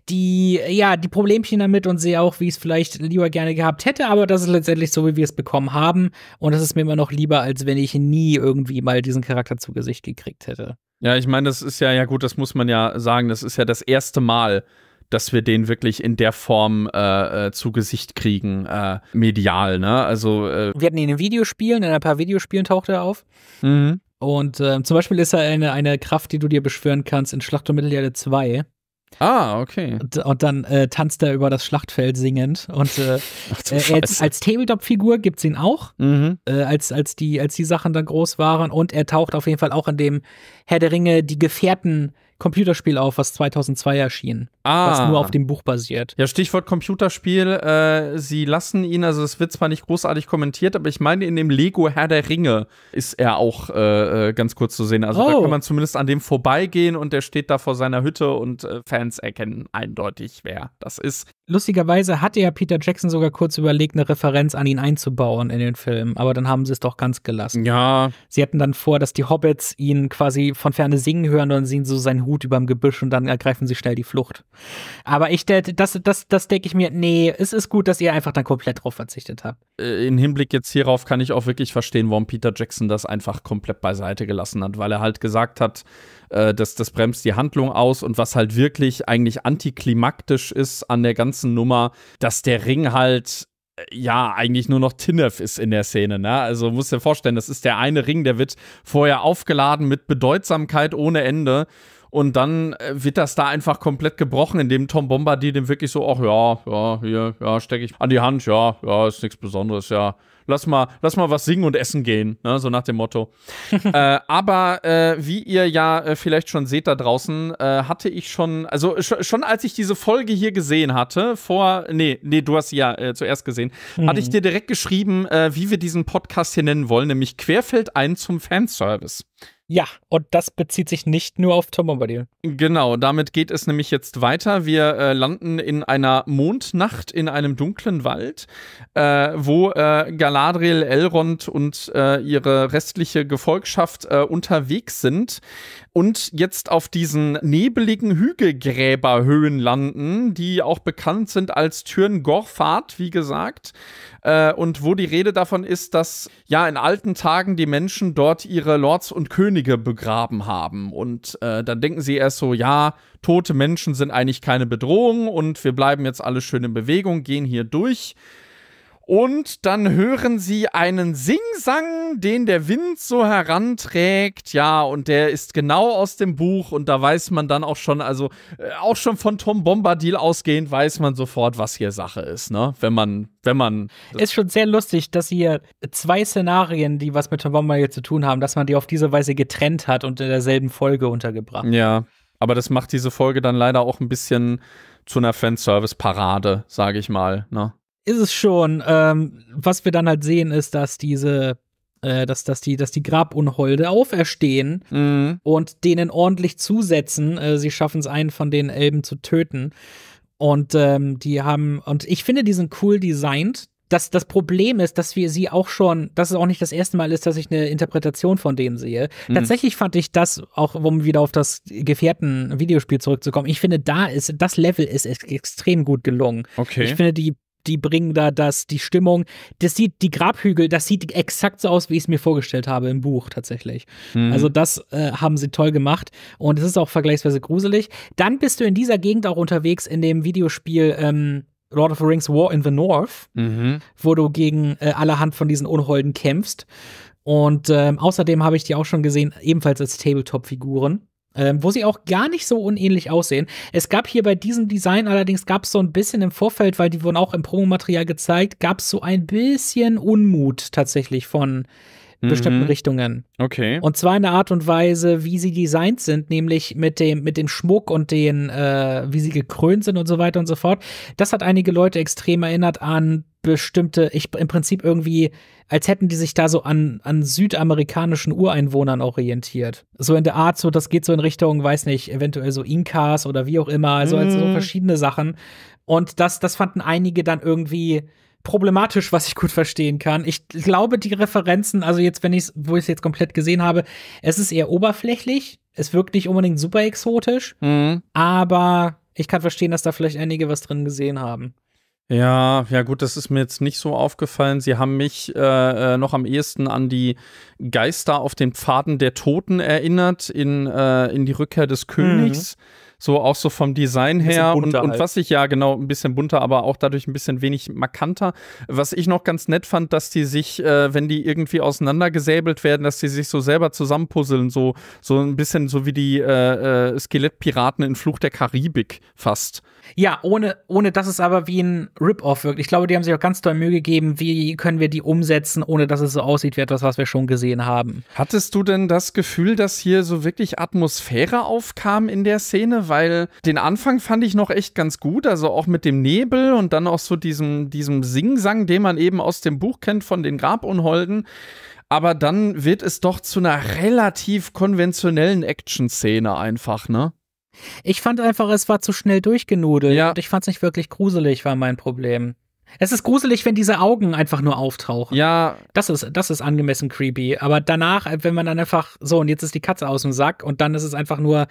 die, ja, die Problemchen damit und sehe auch, wie ich es vielleicht lieber gerne gehabt hätte, aber das ist letztendlich so, wie wir es bekommen haben. Und das ist mir immer noch lieber, als wenn ich nie irgendwie mal diesen Charakter zu Gesicht gekriegt hätte. Ja, ich meine, das ist ja, ja gut, das muss man ja sagen, das ist ja das erste Mal, dass wir den wirklich in der Form äh, äh, zu Gesicht kriegen, äh, medial, ne? Also äh Wir hatten ihn in Videospielen, in ein paar Videospielen taucht er auf. Mhm. Und äh, zum Beispiel ist er eine, eine Kraft, die du dir beschwören kannst in Schlacht um Mittelerde 2. Ah, okay. Und, und dann äh, tanzt er über das Schlachtfeld singend. Und äh, *laughs* äh, als, als Tabletop-Figur gibt es ihn auch, mhm. äh, als, als, die, als die Sachen dann groß waren. Und er taucht auf jeden Fall auch in dem Herr der Ringe, die Gefährten Computerspiel auf, was 2002 erschien. Ah. Was nur auf dem Buch basiert. Ja, Stichwort Computerspiel. Äh, sie lassen ihn, also es wird zwar nicht großartig kommentiert, aber ich meine, in dem Lego Herr der Ringe ist er auch äh, äh ganz kurz zu sehen. Also oh. da kann man zumindest an dem vorbeigehen und der steht da vor seiner Hütte und äh, Fans erkennen eindeutig, wer das ist. Lustigerweise hatte ja Peter Jackson sogar kurz überlegt, eine Referenz an ihn einzubauen in den Film, aber dann haben sie es doch ganz gelassen. Ja. Sie hatten dann vor, dass die Hobbits ihn quasi von ferne singen hören und sehen so seinen Hut überm Gebüsch und dann ergreifen sie schnell die Flucht. Aber ich, das, das, das denke ich mir, nee, es ist gut, dass ihr einfach dann komplett drauf verzichtet habt. Äh, In Hinblick jetzt hierauf kann ich auch wirklich verstehen, warum Peter Jackson das einfach komplett beiseite gelassen hat, weil er halt gesagt hat, äh, das, das bremst die Handlung aus und was halt wirklich eigentlich antiklimaktisch ist an der ganzen Nummer, dass der Ring halt äh, ja, eigentlich nur noch Tinnef ist in der Szene, ne? Also musst dir vorstellen, das ist der eine Ring, der wird vorher aufgeladen mit Bedeutsamkeit ohne Ende. Und dann äh, wird das da einfach komplett gebrochen, indem Tom Bombardier dem wirklich so, ach ja, ja, hier, ja, stecke ich an die Hand, ja, ja, ist nichts Besonderes, ja. Lass mal, lass mal was singen und essen gehen, ne? so nach dem Motto. *laughs* äh, aber äh, wie ihr ja äh, vielleicht schon seht da draußen, äh, hatte ich schon, also sch schon als ich diese Folge hier gesehen hatte, vor, nee, nee, du hast sie ja äh, zuerst gesehen, mhm. hatte ich dir direkt geschrieben, wie wir diesen Podcast hier nennen wollen, nämlich Querfeld ein zum Fanservice. Ja, und das bezieht sich nicht nur auf Tom Bombadil. Genau, damit geht es nämlich jetzt weiter. Wir äh, landen in einer Mondnacht in einem dunklen Wald, äh, wo äh, Galadriel, Elrond und äh, ihre restliche Gefolgschaft äh, unterwegs sind und jetzt auf diesen nebeligen Hügelgräberhöhen landen, die auch bekannt sind als Türen Gorfat, wie gesagt. Äh, und wo die Rede davon ist, dass ja in alten Tagen die Menschen dort ihre Lords und Könige begraben haben. Und äh, dann denken sie erst so, ja, tote Menschen sind eigentlich keine Bedrohung und wir bleiben jetzt alle schön in Bewegung, gehen hier durch. Und dann hören sie einen Singsang, den der Wind so heranträgt. Ja, und der ist genau aus dem Buch. Und da weiß man dann auch schon, also äh, auch schon von Tom Bombadil ausgehend, weiß man sofort, was hier Sache ist, ne? Wenn man, wenn man. Ist schon sehr lustig, dass hier zwei Szenarien, die was mit Tom Bombadil zu tun haben, dass man die auf diese Weise getrennt hat und in derselben Folge untergebracht. Ja, aber das macht diese Folge dann leider auch ein bisschen zu einer Fanservice-Parade, sage ich mal, ne? Ist es schon. Ähm, was wir dann halt sehen, ist, dass diese, äh, dass, dass die, dass die Grabunholde auferstehen Mhm. und denen ordentlich zusetzen. Äh, sie schaffen es, einen von den Elben zu töten. Und ähm, die haben, und ich finde, die sind cool designt. Das, das Problem ist, dass wir sie auch schon, dass es auch nicht das erste Mal ist, dass ich eine Interpretation von denen sehe. Mhm. Tatsächlich fand ich das, auch um wieder auf das Gefährten-Videospiel zurückzukommen, ich finde, da ist, das Level ist ex extrem gut gelungen. Okay. Ich finde, die, die bringen da das, die Stimmung, das sieht, die Grabhügel, das sieht exakt so aus, wie ich es mir vorgestellt habe im Buch tatsächlich. Mhm. Also das äh, haben sie toll gemacht und es ist auch vergleichsweise gruselig. Dann bist du in dieser Gegend auch unterwegs in dem Videospiel ähm, Lord of the Rings War in the North, Mhm. wo du gegen äh, allerhand von diesen Unholden kämpfst. Und ähm, außerdem habe ich die auch schon gesehen, ebenfalls als Tabletop-Figuren. Ähm, wo sie auch gar nicht so unähnlich aussehen. Es gab hier bei diesem Design allerdings gab es so ein bisschen im Vorfeld, weil die wurden auch im Promomaterial gezeigt, gab es so ein bisschen Unmut tatsächlich von bestimmten Mhm. Richtungen. Okay. Und zwar in der Art und Weise, wie sie designt sind, nämlich mit dem, mit dem Schmuck und den, äh, wie sie gekrönt sind und so weiter und so fort. Das hat einige Leute extrem erinnert an bestimmte, ich im Prinzip irgendwie, als hätten die sich da so an, an südamerikanischen Ureinwohnern orientiert. So in der Art, so, das geht so in Richtung, weiß nicht, eventuell so Inkas oder wie auch immer, also, also so Mhm. verschiedene Sachen. Und das, das fanden einige dann irgendwie problematisch, was ich gut verstehen kann. Ich glaube, die Referenzen, also jetzt, wenn ich wo ich es jetzt komplett gesehen habe, es ist eher oberflächlich. Es wirkt nicht unbedingt super exotisch, Mhm. aber ich kann verstehen, dass da vielleicht einige was drin gesehen haben. Ja, ja gut, das ist mir jetzt nicht so aufgefallen. Sie haben mich äh, äh, noch am ehesten an die Geister auf den Pfaden der Toten erinnert in, äh, in die Rückkehr des Königs. So auch so vom Design her und, und halt. was ich ja genau ein bisschen bunter, aber auch dadurch ein bisschen wenig markanter. Was ich noch ganz nett fand, dass die sich, äh, wenn die irgendwie auseinandergesäbelt werden, dass die sich so selber zusammenpuzzeln, so so ein bisschen so wie die äh, äh, Skelettpiraten in Fluch der Karibik fast. Ja, ohne, ohne dass es aber wie ein Rip-Off wirkt. Ich glaube, die haben sich auch ganz doll Mühe gegeben, wie können wir die umsetzen, ohne dass es so aussieht wie etwas, was wir schon gesehen haben. Hattest du denn das Gefühl, dass hier so wirklich Atmosphäre aufkam in der Szene? Weil den Anfang fand ich noch echt ganz gut, also auch mit dem Nebel und dann auch so diesem, diesem Singsang, den man eben aus dem Buch kennt von den Grabunholden. Aber dann wird es doch zu einer relativ konventionellen Action-Szene einfach, ne? Ich fand einfach, es war zu schnell durchgenudelt Ja. und ich fand es nicht wirklich gruselig, war mein Problem. Es ist gruselig, wenn diese Augen einfach nur auftauchen. Ja, Das ist, das ist angemessen creepy. Aber danach, wenn man dann einfach so, und jetzt ist die Katze aus dem Sack und dann ist es einfach nur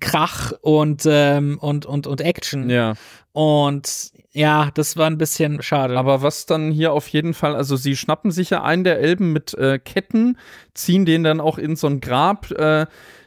Krach und, ähm, und, und, und Action. ja. Und ja, das war ein bisschen schade. Aber was dann hier auf jeden Fall, also sie schnappen sich ja einen der Elben mit äh, Ketten, ziehen den dann auch in so ein Grab. Äh,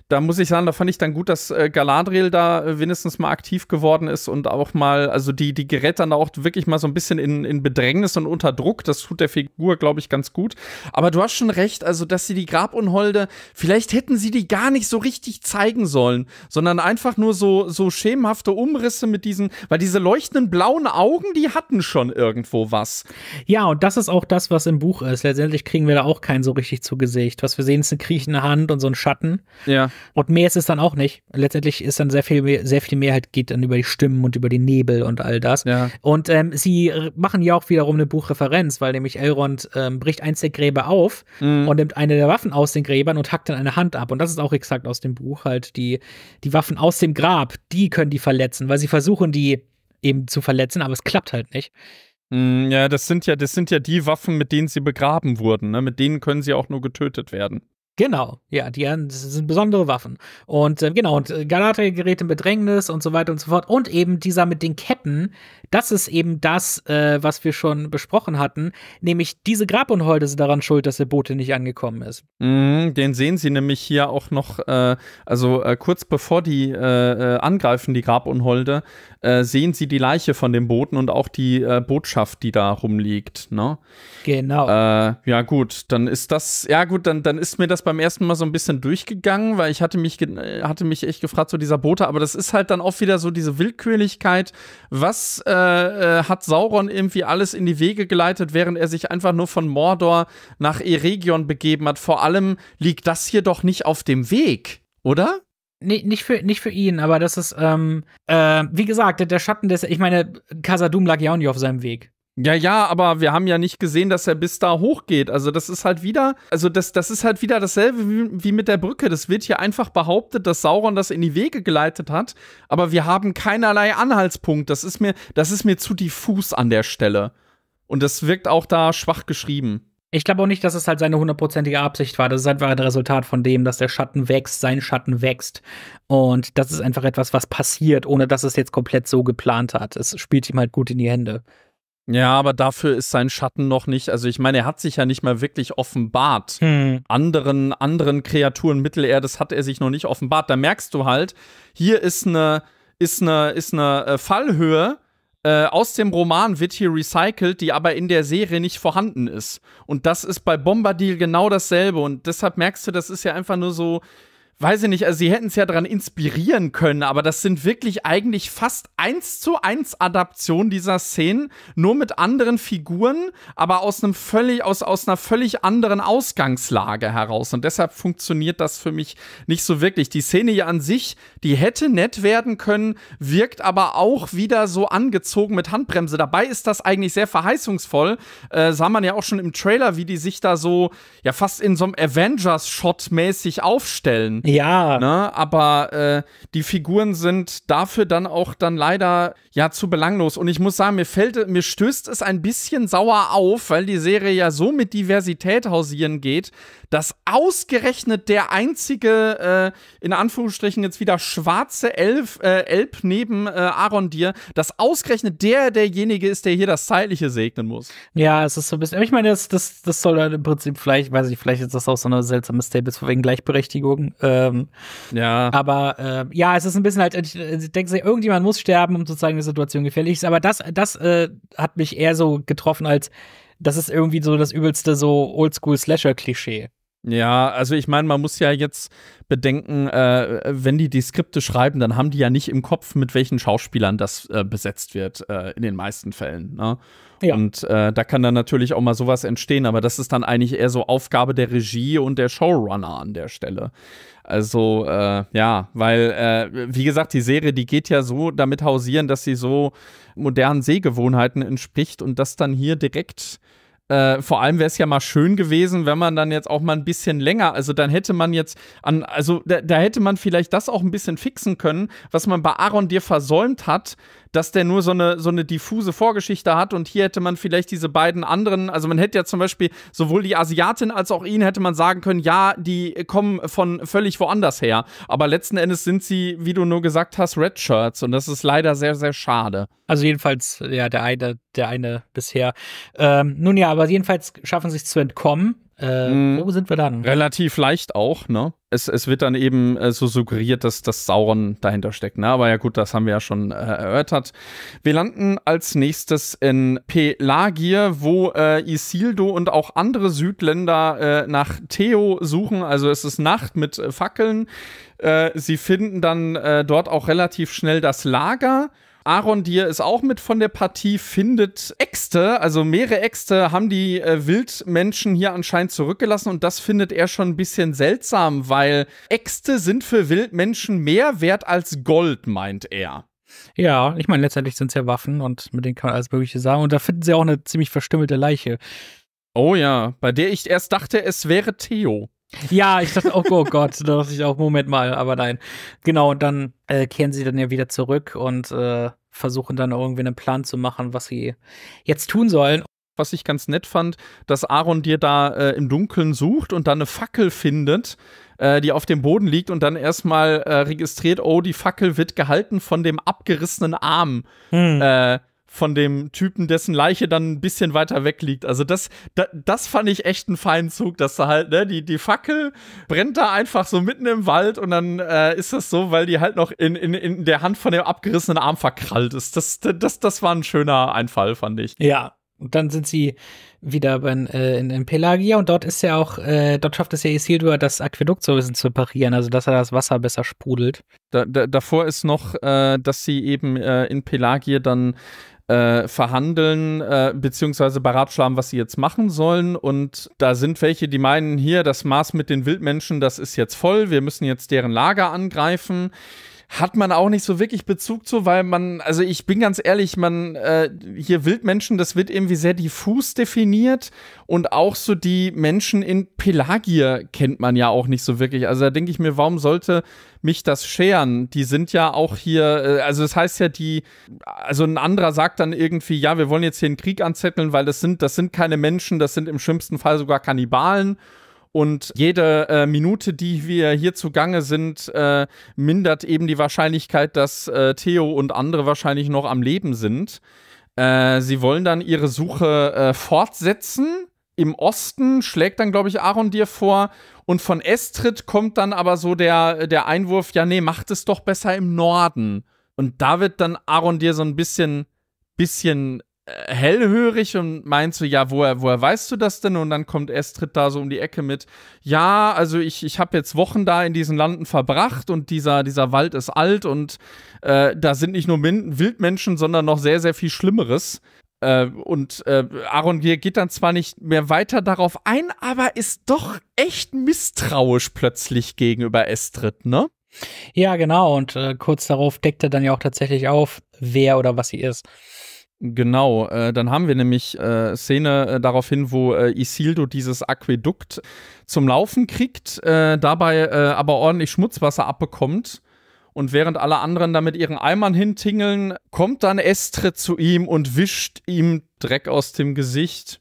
da muss ich sagen, da fand ich dann gut, dass äh, Galadriel da äh, wenigstens mal aktiv geworden ist und auch mal, also die, die gerät dann auch wirklich mal so ein bisschen in, in Bedrängnis und unter Druck. Das tut der Figur, glaube ich, ganz gut. Aber du hast schon recht, also dass sie die Grabunholde, vielleicht hätten sie die gar nicht so richtig zeigen sollen, sondern einfach nur so, so schemenhafte Umrisse mit diesen, weil diese leuchtenden blauen Augen, die hatten schon irgendwo was. ja, und das ist auch das, was im Buch ist. Letztendlich kriegen wir da auch keinen so richtig zu Gesicht. Was wir sehen, ist eine kriechende Hand und so ein Schatten. Ja. Und mehr ist es dann auch nicht. Letztendlich ist dann sehr viel mehr, sehr viel mehr halt geht dann über die Stimmen und über den Nebel und all das. Ja. Und ähm, sie machen ja auch wiederum eine Buchreferenz, weil nämlich Elrond ähm, bricht eins der Gräber auf Mhm. und nimmt eine der Waffen aus den Gräbern und hackt dann eine Hand ab. Und das ist auch exakt aus dem Buch halt die, die Waffen aus dem Grab, die können die verletzen, weil sie versuchen, die eben zu verletzen, aber es klappt halt nicht. Mm, Ja, das sind ja, das sind ja die Waffen, mit denen sie begraben wurden. Ne? Mit denen können sie auch nur getötet werden. Genau, ja, die sind besondere Waffen. Und äh, genau, und äh, Galadriel gerät in Bedrängnis und so weiter und so fort. Und eben dieser mit den Ketten, das ist eben das, äh, was wir schon besprochen hatten, nämlich diese Grabunholde sind daran schuld, dass der Bote nicht angekommen ist. Mm, den sehen sie nämlich hier auch noch, äh, also äh, kurz bevor die äh angreifen, die Grabunholde, äh, sehen sie die Leiche von dem Boten und auch die äh, Botschaft, die da rumliegt, ne? Genau. ja gut, dann ist das, ja gut, dann, dann ist mir das beim ersten Mal so ein bisschen durchgegangen, weil ich hatte mich, hatte mich echt gefragt, so dieser Bote, aber das ist halt dann auch wieder so diese Willkürlichkeit, was äh, äh, hat Sauron irgendwie alles in die Wege geleitet, während er sich einfach nur von Mordor nach Eregion begeben hat. Vor allem liegt das hier doch nicht auf dem Weg, oder? Nee, nicht für, nicht für ihn, aber das ist, ähm, äh, wie gesagt, der, Schatten des, ich meine, Casadum lag ja auch nicht auf seinem Weg. Ja, ja, aber wir haben ja nicht gesehen, dass er bis da hochgeht. Also das ist halt wieder, also das, das ist halt wieder dasselbe wie, wie mit der Brücke. Das wird hier einfach behauptet, dass Sauron das in die Wege geleitet hat, aber wir haben keinerlei Anhaltspunkt. Das ist mir, das ist mir zu diffus an der Stelle. Und das wirkt auch da schwach geschrieben. Ich glaube auch nicht, dass es halt seine hundertprozentige Absicht war. Das ist einfach ein Resultat von dem, dass der Schatten wächst, sein Schatten wächst. Und das ist einfach etwas, was passiert, ohne dass es jetzt komplett so geplant hat. Es spielt ihm halt gut in die Hände. Ja, aber dafür ist sein Schatten noch nicht, also ich meine, er hat sich ja nicht mal wirklich offenbart. Hm. Anderen, anderen Kreaturen Mittelerdes hat er sich noch nicht offenbart. Da merkst du halt, hier ist eine, ist eine, ist eine äh, Fallhöhe, äh, aus dem Roman wird hier recycelt, die aber in der Serie nicht vorhanden ist. Und das ist bei Bombadil genau dasselbe. Und deshalb merkst du, das ist ja einfach nur so, weiß ich nicht, also sie hätten es ja daran inspirieren können, aber das sind wirklich eigentlich fast eins zu eins Adaptionen dieser Szenen, nur mit anderen Figuren, aber aus einem völlig, aus, aus einer völlig anderen Ausgangslage heraus. Und deshalb funktioniert das für mich nicht so wirklich. Die Szene ja an sich, die hätte nett werden können, wirkt aber auch wieder so angezogen mit Handbremse. Dabei ist das eigentlich sehr verheißungsvoll. Äh, sah man ja auch schon im Trailer, wie die sich da so ja fast in so einem Avengers-Shot mäßig aufstellen. Ja. Ne? Aber äh, die Figuren sind dafür dann auch dann leider ja zu belanglos. Und ich muss sagen, mir fällt, mir stößt es ein bisschen sauer auf, weil die Serie ja so mit Diversität hausieren geht, dass ausgerechnet der einzige, äh, in Anführungsstrichen jetzt wieder schwarze Elf, äh, Elb neben äh, Arondir, dass ausgerechnet der derjenige ist, der hier das Zeitliche segnen muss. Ja, es ist so ein bisschen, ich meine, das, das, das soll dann im Prinzip vielleicht, weiß ich, vielleicht ist das auch so eine seltsame Stables wegen Gleichberechtigung. Ähm, ja. Aber äh, ja, es ist ein bisschen halt, ich, ich denke, irgendjemand muss sterben, um zu zeigen, die Situation gefährlich ist. Aber das, das äh, hat mich eher so getroffen als das ist irgendwie so das übelste so Oldschool-Slasher-Klischee. Ja, also ich meine, man muss ja jetzt bedenken, äh, wenn die die Skripte schreiben, dann haben die ja nicht im Kopf, mit welchen Schauspielern das äh, besetzt wird, äh, in den meisten Fällen. Ne? Ja. Und äh, da kann dann natürlich auch mal sowas entstehen, aber das ist dann eigentlich eher so Aufgabe der Regie und der Showrunner an der Stelle. Also, äh, ja, weil, äh, wie gesagt, die Serie, die geht ja so damit hausieren, dass sie so modernen Sehgewohnheiten entspricht und das dann hier direkt äh, vor allem wäre es ja mal schön gewesen, wenn man dann jetzt auch mal ein bisschen länger, also dann hätte man jetzt an, also da, da, hätte man vielleicht das auch ein bisschen fixen können, was man bei Aaron dir versäumt hat, dass der nur so eine, so eine diffuse Vorgeschichte hat und hier hätte man vielleicht diese beiden anderen, also man hätte ja zum Beispiel sowohl die Asiatin als auch ihn hätte man sagen können, ja, die kommen von völlig woanders her, aber letzten Endes sind sie, wie du nur gesagt hast, Red Shirts und das ist leider sehr, sehr schade. Also jedenfalls, ja, der eine, der eine bisher. Ähm, nun ja, aber jedenfalls schaffen sie es zu entkommen äh, mhm. Wo sind wir dann? Relativ leicht auch, ne? Es, es wird dann eben äh, so suggeriert, dass das Sauron dahinter steckt, ne? Aber ja gut, das haben wir ja schon äh, erörtert. Wir landen als nächstes in Pelagier, wo äh, Isildo und auch andere Südländer äh, nach Theo suchen. Also es ist Nacht mit äh, Fackeln. sie finden dann dort auch relativ schnell das Lager Aaron Dier ist auch mit von der Partie, findet Äxte, also mehrere Äxte haben die äh, Wildmenschen hier anscheinend zurückgelassen und das findet er schon ein bisschen seltsam, weil Äxte sind für Wildmenschen mehr wert als Gold, meint er. Ja, ich meine, letztendlich sind es ja Waffen und mit denen kann man alles Mögliche sagen. Und da finden sie auch eine ziemlich verstümmelte Leiche. Oh ja, bei der ich erst dachte, es wäre Theo. Ja, ich dachte, oh, oh Gott, da dachte ich auch, Moment mal, aber nein. Genau, und dann äh, kehren sie dann ja wieder zurück und äh, versuchen dann irgendwie einen Plan zu machen, was sie jetzt tun sollen. was ich ganz nett fand, dass Aaron dir da äh, im Dunkeln sucht und dann eine Fackel findet, äh, die auf dem Boden liegt und dann erstmal äh, registriert, oh, die Fackel wird gehalten von dem abgerissenen Arm. Hm. Von dem Typen, dessen Leiche dann ein bisschen weiter weg liegt. Also das, das, das fand ich echt einen feinen Zug, dass da halt, ne, die, die Fackel brennt da einfach so mitten im Wald und dann äh, ist das so, weil die halt noch in, in, in der Hand von dem abgerissenen Arm verkrallt ist. Das, das, das war ein schöner Einfall, fand ich. Ja, und dann sind sie wieder bei, äh, in, in Pelagia und dort ist ja auch, äh, dort schafft es ja Isildur, das Aquädukt so ein bisschen zu parieren, also dass er das Wasser besser sprudelt. Da, da, davor ist noch, äh, dass sie eben äh, in Pelagia dann äh, verhandeln, äh, beziehungsweise beratschlagen, was sie jetzt machen sollen. Und da sind welche, die meinen, hier, das Maß mit den Wildmenschen, das ist jetzt voll, wir müssen jetzt deren Lager angreifen hat man auch nicht so wirklich Bezug zu, weil man, also ich bin ganz ehrlich, man, äh, hier Wildmenschen, das wird irgendwie sehr diffus definiert und auch so die Menschen in Pelagier kennt man ja auch nicht so wirklich. Also da denke ich mir, warum sollte mich das scheren? Die sind ja auch hier, äh, also das heißt ja, die, also ein anderer sagt dann irgendwie, ja, wir wollen jetzt hier einen Krieg anzetteln, weil das sind, das sind keine Menschen, das sind im schlimmsten Fall sogar Kannibalen. Und jede äh, Minute, die wir hier zugange sind, äh, mindert eben die Wahrscheinlichkeit, dass äh, Theo und andere wahrscheinlich noch am Leben sind. Äh, sie wollen dann ihre Suche äh, fortsetzen. Im Osten schlägt dann, glaube ich, Aaron dir vor. Und von Estrid kommt dann aber so der, der Einwurf: Ja, nee, macht es doch besser im Norden. Und da wird dann Aaron dir so ein bisschen, bisschen hellhörig und meint so, ja, woher, woher weißt du das denn? Und dann kommt Estrid da so um die Ecke mit, ja, also ich, ich habe jetzt Wochen da in diesen Landen verbracht und dieser, dieser Wald ist alt und äh, da sind nicht nur Wildmenschen, sondern noch sehr, sehr viel Schlimmeres. Äh, und äh, Aaron geht dann zwar nicht mehr weiter darauf ein, aber ist doch echt misstrauisch plötzlich gegenüber Estrid, ne? Ja, genau. Und äh, kurz darauf deckt er dann ja auch tatsächlich auf, wer oder was sie ist. Genau, äh, dann haben wir nämlich äh, Szene äh, darauf hin, wo äh, Isildo dieses Aquädukt zum Laufen kriegt, äh, dabei äh, aber ordentlich Schmutzwasser abbekommt. Und während alle anderen da mit ihren Eimern hintingeln, kommt dann Estrid zu ihm und wischt ihm Dreck aus dem Gesicht.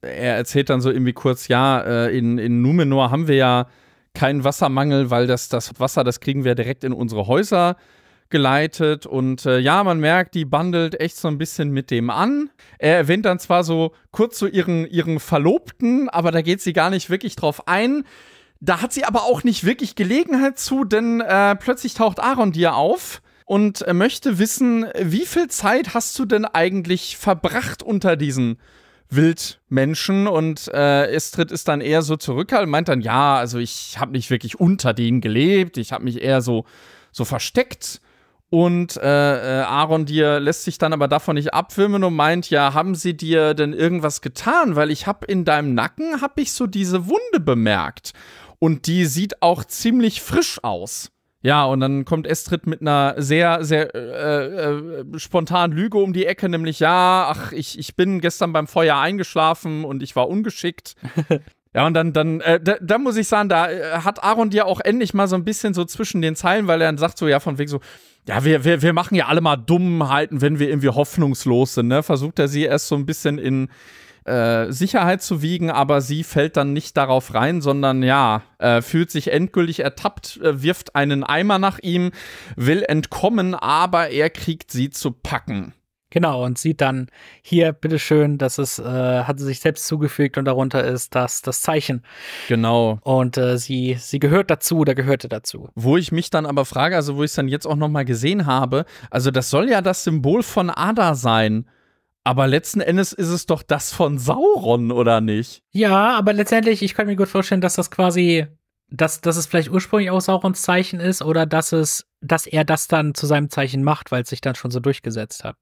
Er erzählt dann so irgendwie kurz, ja, in, in Numenor haben wir ja keinen Wassermangel, weil das, das Wasser, das kriegen wir direkt in unsere Häuser geleitet und äh, ja, man merkt, die bandelt echt so ein bisschen mit dem an. Er erwähnt dann zwar so kurz so ihren, ihren Verlobten, aber da geht sie gar nicht wirklich drauf ein. Da hat sie aber auch nicht wirklich Gelegenheit zu, denn äh, plötzlich taucht Aaron dir auf und äh, möchte wissen, wie viel Zeit hast du denn eigentlich verbracht unter diesen Wildmenschen und äh, Estrid ist dann eher so zurückhaltend, meint dann, ja, also ich habe nicht wirklich unter denen gelebt, ich habe mich eher so, so versteckt und äh, äh, Aaron dir lässt sich dann aber davon nicht abfilmen und meint, ja, haben sie dir denn irgendwas getan? Weil ich habe in deinem Nacken, habe ich so diese Wunde bemerkt. Und die sieht auch ziemlich frisch aus. Ja, und dann kommt Estrid mit einer sehr, sehr äh, äh, spontanen Lüge um die Ecke, nämlich, ja, ach, ich, ich bin gestern beim Feuer eingeschlafen und ich war ungeschickt. *laughs* Ja, und dann, dann, äh, da, da, muss ich sagen, da äh, hat Aaron dir auch endlich mal so ein bisschen so zwischen den Zeilen, weil er dann sagt so, ja, von wegen so, ja, wir, wir, wir machen ja alle mal Dummheiten, wenn wir irgendwie hoffnungslos sind, ne? Versucht er sie erst so ein bisschen in äh, Sicherheit zu wiegen, aber sie fällt dann nicht darauf rein, sondern ja, äh, fühlt sich endgültig ertappt, äh, wirft einen Eimer nach ihm, will entkommen, aber er kriegt sie zu packen. Genau, und sieht dann hier, bitteschön, dass es, äh, hat sie sich selbst zugefügt und darunter ist das, das Zeichen. Genau. Und äh, sie, sie gehört dazu oder gehörte dazu. Wo ich mich dann aber frage, also wo ich es dann jetzt auch nochmal gesehen habe, also das soll ja das Symbol von Ada sein. Aber letzten Endes ist es doch das von Sauron, oder nicht? Ja, aber letztendlich, ich kann mir gut vorstellen, dass das quasi, dass, dass es vielleicht ursprünglich auch Saurons Zeichen ist oder dass es, dass er das dann zu seinem Zeichen macht, weil es sich dann schon so durchgesetzt hat.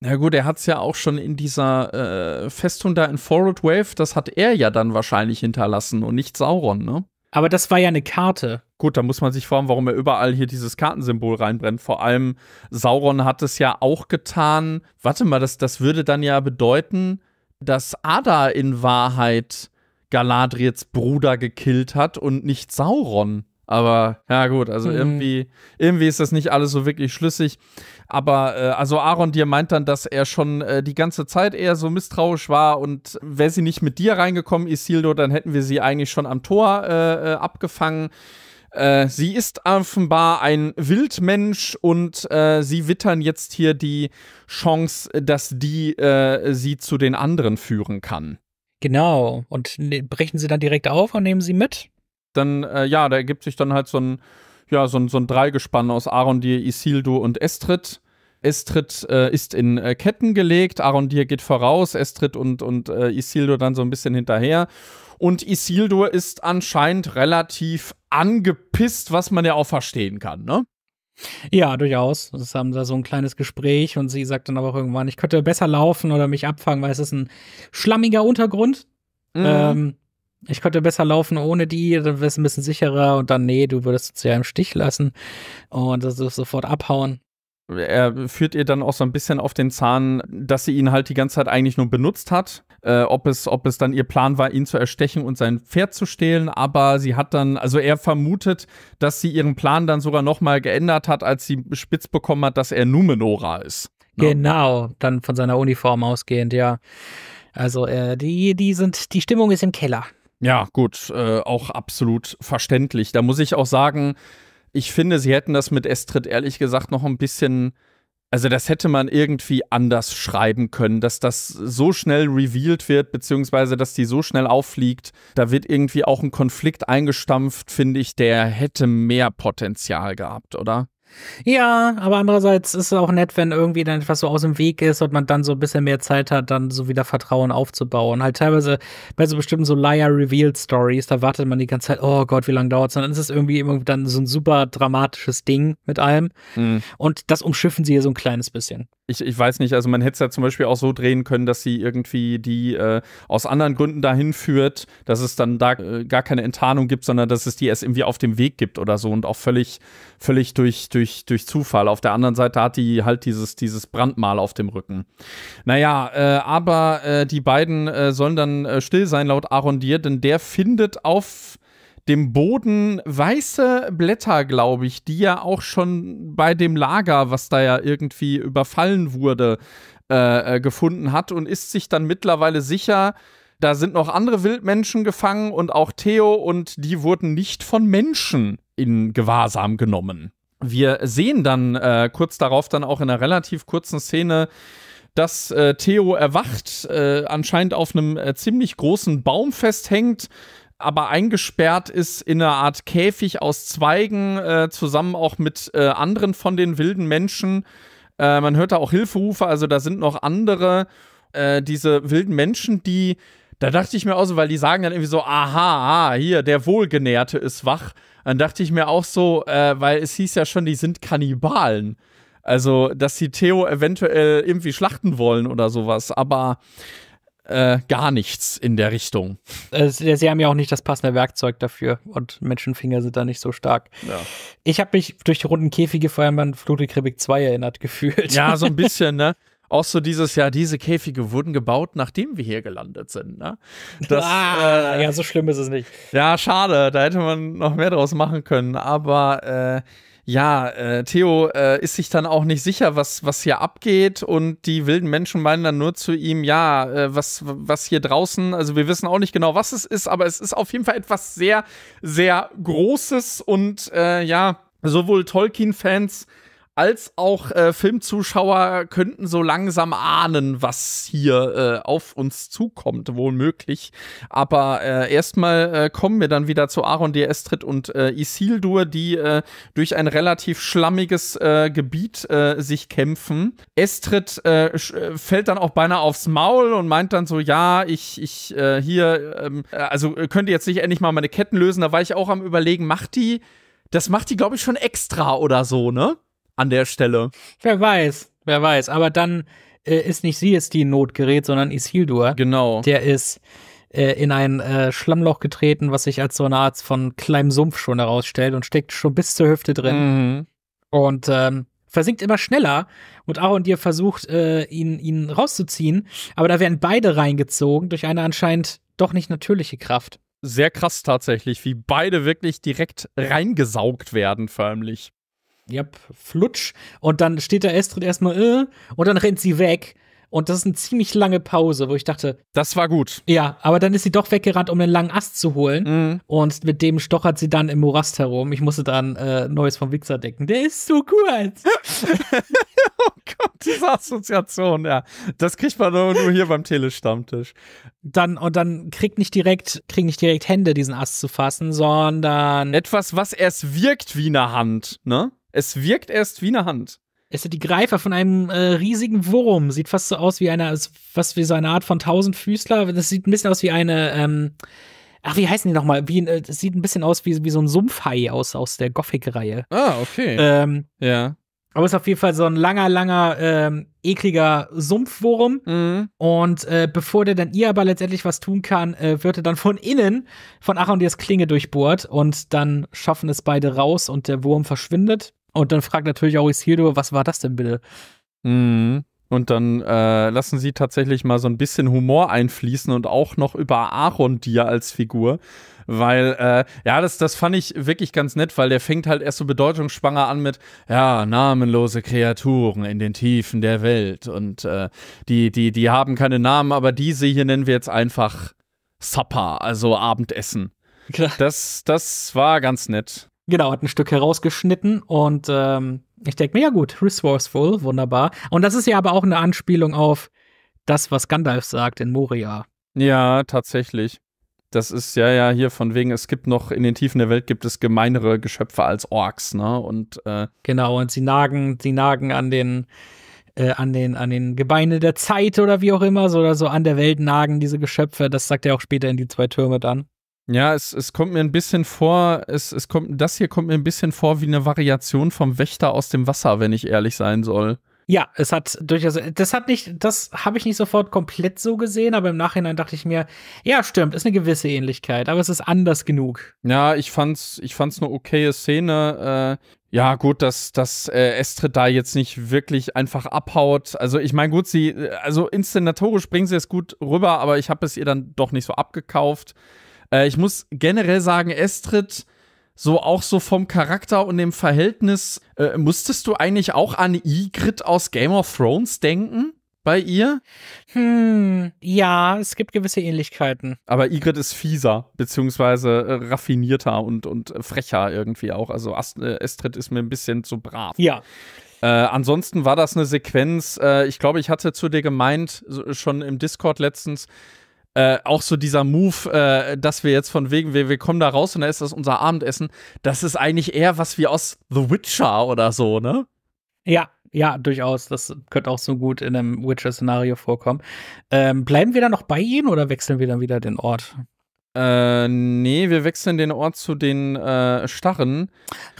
Na gut, er hat es ja auch schon in dieser äh, Festung da in Forward Wave, das hat er ja dann wahrscheinlich hinterlassen und nicht Sauron, ne? Aber das war ja eine Karte. Gut, da muss man sich fragen, warum er überall hier dieses Kartensymbol reinbrennt. Vor allem Sauron hat es ja auch getan. Warte mal, das, das würde dann ja bedeuten, dass Ada in Wahrheit Galadriels Bruder gekillt hat und nicht Sauron. Aber ja gut, also Mhm. irgendwie, irgendwie ist das nicht alles so wirklich schlüssig. Aber äh, also Aaron dir meint dann, dass er schon äh, die ganze Zeit eher so misstrauisch war und wäre sie nicht mit dir reingekommen, Isildur, dann hätten wir sie eigentlich schon am Tor äh, äh, abgefangen. Äh, sie ist offenbar ein Wildmensch und äh, sie wittern jetzt hier die Chance, dass die äh, sie zu den anderen führen kann. Genau. Und ne, brechen sie dann direkt auf und nehmen sie mit? Dann, äh, ja, da ergibt sich dann halt so ein, ja, so ein, so ein Dreigespann aus Arondir, Isildur und Estrid. Estrid äh, ist in äh, Ketten gelegt, Arondir geht voraus, Estrid und, und äh, Isildur dann so ein bisschen hinterher. Und Isildur ist anscheinend relativ angepisst, was man ja auch verstehen kann, ne? Ja, durchaus. Das haben da so ein kleines Gespräch und sie sagt dann aber auch irgendwann, ich könnte besser laufen oder mich abfangen, weil es ist ein schlammiger Untergrund. Mhm. Ähm, ich könnte besser laufen ohne die, dann wär's ein bisschen sicherer und dann, nee, du würdest uns ja im Stich lassen und das ist sofort abhauen. er führt ihr dann auch so ein bisschen auf den Zahn, dass sie ihn halt die ganze Zeit eigentlich nur benutzt hat. Äh, ob, es, ob es dann ihr Plan war, ihn zu erstechen und sein Pferd zu stehlen. Aber sie hat dann, also er vermutet, dass sie ihren Plan dann sogar nochmal geändert hat, als sie spitz bekommen hat, dass er Numenora ist. Ja. Genau, dann von seiner Uniform ausgehend, ja. Also, äh, die, die sind, die Stimmung ist im Keller. Ja, gut, äh, auch absolut verständlich. Da muss ich auch sagen, ich finde, sie hätten das mit Estrid ehrlich gesagt noch ein bisschen. Also, das hätte man irgendwie anders schreiben können, dass das so schnell revealed wird, beziehungsweise dass die so schnell auffliegt. Da wird irgendwie auch ein Konflikt eingestampft, finde ich, der hätte mehr Potenzial gehabt, oder? Ja, aber andererseits ist es auch nett, wenn irgendwie dann etwas so aus dem Weg ist und man dann so ein bisschen mehr Zeit hat, dann so wieder Vertrauen aufzubauen. Halt teilweise bei so bestimmten so Liar-Revealed-Stories, da wartet man die ganze Zeit, oh Gott, wie lange dauert's? Und dann ist es irgendwie dann so ein super dramatisches Ding mit allem. Mhm. Und das umschiffen sie hier so ein kleines bisschen. Ich, ich weiß nicht, also man hätte es ja zum Beispiel auch so drehen können, dass sie irgendwie die äh, aus anderen Gründen dahin führt, dass es dann da äh, gar keine Enttarnung gibt, sondern dass es die erst irgendwie auf dem Weg gibt oder so und auch völlig, völlig durch, durch, durch Zufall. Auf der anderen Seite hat die halt dieses, dieses Brandmal auf dem Rücken. Naja, äh, aber äh, die beiden äh, sollen dann äh, still sein, laut Arondir, denn der findet auf dem Boden weiße Blätter, glaube ich, die ja auch schon bei dem Lager, was da ja irgendwie überfallen wurde, äh, äh, gefunden hat und ist sich dann mittlerweile sicher, da sind noch andere Wildmenschen gefangen und auch Theo und die wurden nicht von Menschen in Gewahrsam genommen. Wir sehen dann äh, kurz darauf dann auch in einer relativ kurzen Szene, dass äh, Theo erwacht, äh, anscheinend auf einem äh, ziemlich großen Baum festhängt, aber eingesperrt ist in einer Art Käfig aus Zweigen, äh, zusammen auch mit äh, anderen von den wilden Menschen. Man hört da auch Hilferufe, also da sind noch andere, diese wilden Menschen, die, da dachte ich mir auch so, weil die sagen dann irgendwie so, aha, ah, hier, der Wohlgenährte ist wach. Dann dachte ich mir auch so, äh, weil es hieß ja schon, die sind Kannibalen. Also, dass sie Theo eventuell irgendwie schlachten wollen oder sowas, aber äh, gar nichts in der Richtung. Sie haben ja auch nicht das passende Werkzeug dafür und Menschenfinger sind da nicht so stark. Ja. Ich habe mich durch die runden Käfige vor allem an Flutekribbig 2 erinnert gefühlt. Ja, so ein *laughs* bisschen, ne? Auch so dieses Jahr, diese Käfige wurden gebaut, nachdem wir hier gelandet sind, ne? Das, ah, äh, ja, so schlimm ist es nicht. Ja, schade, da hätte man noch mehr draus machen können. Aber äh, ja, äh, Theo äh, ist sich dann auch nicht sicher, was, was hier abgeht. Und die wilden Menschen meinen dann nur zu ihm, ja, äh, was, was hier draußen, also wir wissen auch nicht genau, was es ist, aber es ist auf jeden Fall etwas sehr, sehr Großes und äh, ja, sowohl Tolkien-Fans als auch äh, Filmzuschauer könnten so langsam ahnen, was hier äh, auf uns zukommt, wohl möglich. Aber äh, erstmal äh, kommen wir dann wieder zu Aaron, der Estrid und äh, Isildur, die äh, durch ein relativ schlammiges äh, Gebiet äh, sich kämpfen. Estrid äh, äh, fällt dann auch beinahe aufs Maul und meint dann so, ja, ich, ich äh, hier, ähm, äh, also äh, könnt ihr jetzt nicht endlich mal meine Ketten lösen. Da war ich auch am überlegen, macht die, das macht die, glaube ich, schon extra oder so, ne? An der Stelle. Wer weiß, wer weiß. Aber dann äh, ist nicht sie jetzt die in Not gerät, sondern Isildur. Genau. Der ist äh, in ein äh, Schlammloch getreten, was sich als so eine Art von kleinem Sumpf schon herausstellt und steckt schon bis zur Hüfte drin. Mhm. und ähm, versinkt immer schneller. Und Aaron dir versucht, äh, ihn, ihn rauszuziehen, aber da werden beide reingezogen durch eine anscheinend doch nicht natürliche Kraft. sehr krass tatsächlich, wie beide wirklich direkt reingesaugt werden, förmlich. Ja, flutsch. Und dann steht da Estrid erstmal, äh, und dann rennt sie weg. Und das ist eine ziemlich lange Pause, wo ich dachte, Das war gut. ja, aber dann ist sie doch weggerannt, um einen langen Ast zu holen. Mhm. Und mit dem stochert sie dann im Morast herum. Ich musste dann äh, Neues vom Wichser decken. Der ist so kurz. *laughs* Oh Gott, diese Assoziation, ja. Das kriegt man nur, nur hier beim Telestammtisch. dann, und dann kriegt nicht direkt, kriegen nicht direkt Hände, diesen Ast zu fassen, sondern Etwas, was erst wirkt wie eine Hand, ne? Es wirkt erst wie eine Hand. es sind die Greifer von einem äh, riesigen Wurm. Sieht fast so aus wie eine, was wie so eine Art von Tausendfüßler. Das sieht ein bisschen aus wie eine, ähm, ach, wie heißen die nochmal? Wie, äh, das sieht ein bisschen aus wie, wie so ein Sumpfhai aus, aus der Gothic-Reihe. Ah, okay. Ähm, ja. aber es ist auf jeden Fall so ein langer, langer, ähm, ekliger Sumpfwurm. Mhm. Und äh, bevor der dann ihr aber letztendlich was tun kann, äh, wird er dann von innen von Arondirs Klinge durchbohrt und dann schaffen es beide raus und der Wurm verschwindet. Und dann fragt natürlich auch Isildur, was war das denn bitte? Mhm. Und dann äh, lassen sie tatsächlich mal so ein bisschen Humor einfließen und auch noch über Aaron dir als Figur. Weil, äh, ja, das, das fand ich wirklich ganz nett, weil der fängt halt erst so bedeutungsschwanger an mit, ja, namenlose Kreaturen in den Tiefen der Welt. Und äh, die, die, die haben keine Namen, aber diese hier nennen wir jetzt einfach Supper, also Abendessen. *laughs* Das, das war ganz nett. Genau, hat ein Stück herausgeschnitten und ähm, ich denke mir, ja gut, resourceful, wunderbar. Und das ist ja aber auch eine Anspielung auf das, was Gandalf sagt in Moria. Ja, tatsächlich. Das ist ja, ja, hier von wegen, es gibt noch, in den Tiefen der Welt gibt es gemeinere Geschöpfe als Orks, ne? Und äh, Genau, und sie nagen, sie nagen an den, äh, an den, an den Gebeine der Zeit oder wie auch immer, so oder so an der Welt nagen diese Geschöpfe. Das sagt er auch später in die zwei Türme dann. Ja, es, es kommt mir ein bisschen vor, es, es kommt, das hier kommt mir ein bisschen vor wie eine Variation vom Wächter aus dem Wasser, wenn ich ehrlich sein soll. Ja, es hat durchaus, das hat nicht, das habe ich nicht sofort komplett so gesehen, aber im Nachhinein dachte ich mir, ja, stimmt, ist eine gewisse Ähnlichkeit, aber es ist anders genug. Ja, ich fand's, ich fand's eine okaye Szene. Äh, ja, gut, dass, dass äh, Estrid da jetzt nicht wirklich einfach abhaut. Also, ich meine, gut, sie, also inszenatorisch bringen sie es gut rüber, aber ich habe es ihr dann doch nicht so abgekauft. Äh, ich muss generell sagen, Estrid, so auch so vom Charakter und dem Verhältnis, äh, musstest du eigentlich auch an Ygritte aus Game of Thrones denken? Bei ihr? Hm, ja, es gibt gewisse Ähnlichkeiten. Aber Ygritte ist fieser, beziehungsweise äh, raffinierter und, und frecher irgendwie auch. Also Ast äh, Estrid ist mir ein bisschen zu brav. Ja. Äh, ansonsten war das eine Sequenz, äh, ich glaube, ich hatte zu dir gemeint, so, schon im Discord letztens, äh, auch so dieser Move, äh, dass wir jetzt von wegen, wir, wir kommen da raus und da ist das unser Abendessen. Das ist eigentlich eher was wie aus The Witcher oder so, ne? Ja, ja, durchaus. Das könnte auch so gut in einem Witcher-Szenario vorkommen. Ähm, bleiben wir dann noch bei ihnen oder wechseln wir dann wieder den Ort? Äh, nee, wir wechseln den Ort zu den äh, Starren.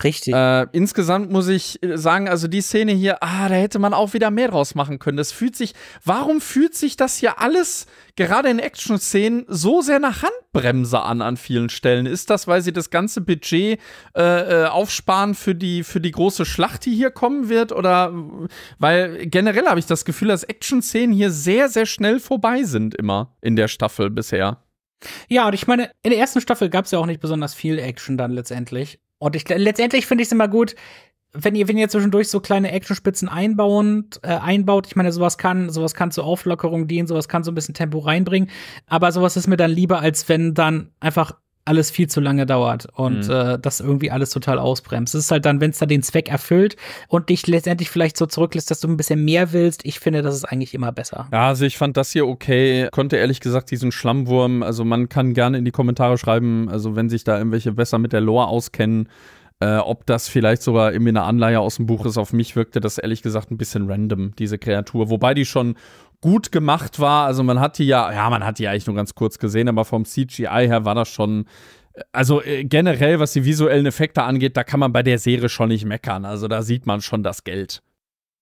Richtig. Äh, insgesamt muss ich äh, sagen, also die Szene hier, ah, da hätte man auch wieder mehr draus machen können. Das fühlt sich, warum fühlt sich das hier alles gerade in Action-Szenen so sehr nach Handbremse an an vielen Stellen? Ist das, weil sie das ganze Budget äh, äh, aufsparen für die, für die große Schlacht, die hier kommen wird? Oder weil generell habe ich das Gefühl, dass Action-Szenen hier sehr, sehr schnell vorbei sind immer in der Staffel bisher. Ja, und ich meine, in der ersten Staffel gab es ja auch nicht besonders viel Action dann letztendlich. Und ich, letztendlich finde ich es immer gut, wenn ihr, wenn ihr zwischendurch so kleine Actionspitzen einbauen, äh, einbaut. Ich meine, sowas kann, sowas kann zur Auflockerung dienen, sowas kann so ein bisschen Tempo reinbringen. Aber sowas ist mir dann lieber, als wenn dann einfach alles viel zu lange dauert und Mhm. äh, das irgendwie alles total ausbremst. Es ist halt dann, wenn es da den Zweck erfüllt und dich letztendlich vielleicht so zurücklässt, dass du ein bisschen mehr willst. Ich finde, das ist eigentlich immer besser. Ja, also ich fand das hier okay. Konnte ehrlich gesagt diesen Schlammwurm, also man kann gerne in die Kommentare schreiben, also wenn sich da irgendwelche besser mit der Lore auskennen, äh, ob das vielleicht sogar irgendwie eine Anleihe aus dem Buch ist. Auf mich wirkte das ehrlich gesagt ein bisschen random, diese Kreatur. Wobei die schon gut gemacht war. Also man hat die ja, ja, man hat die eigentlich nur ganz kurz gesehen, aber vom CGI her war das schon. Also äh, generell, was die visuellen Effekte angeht, da kann man bei der Serie schon nicht meckern. Also da sieht man schon das Geld.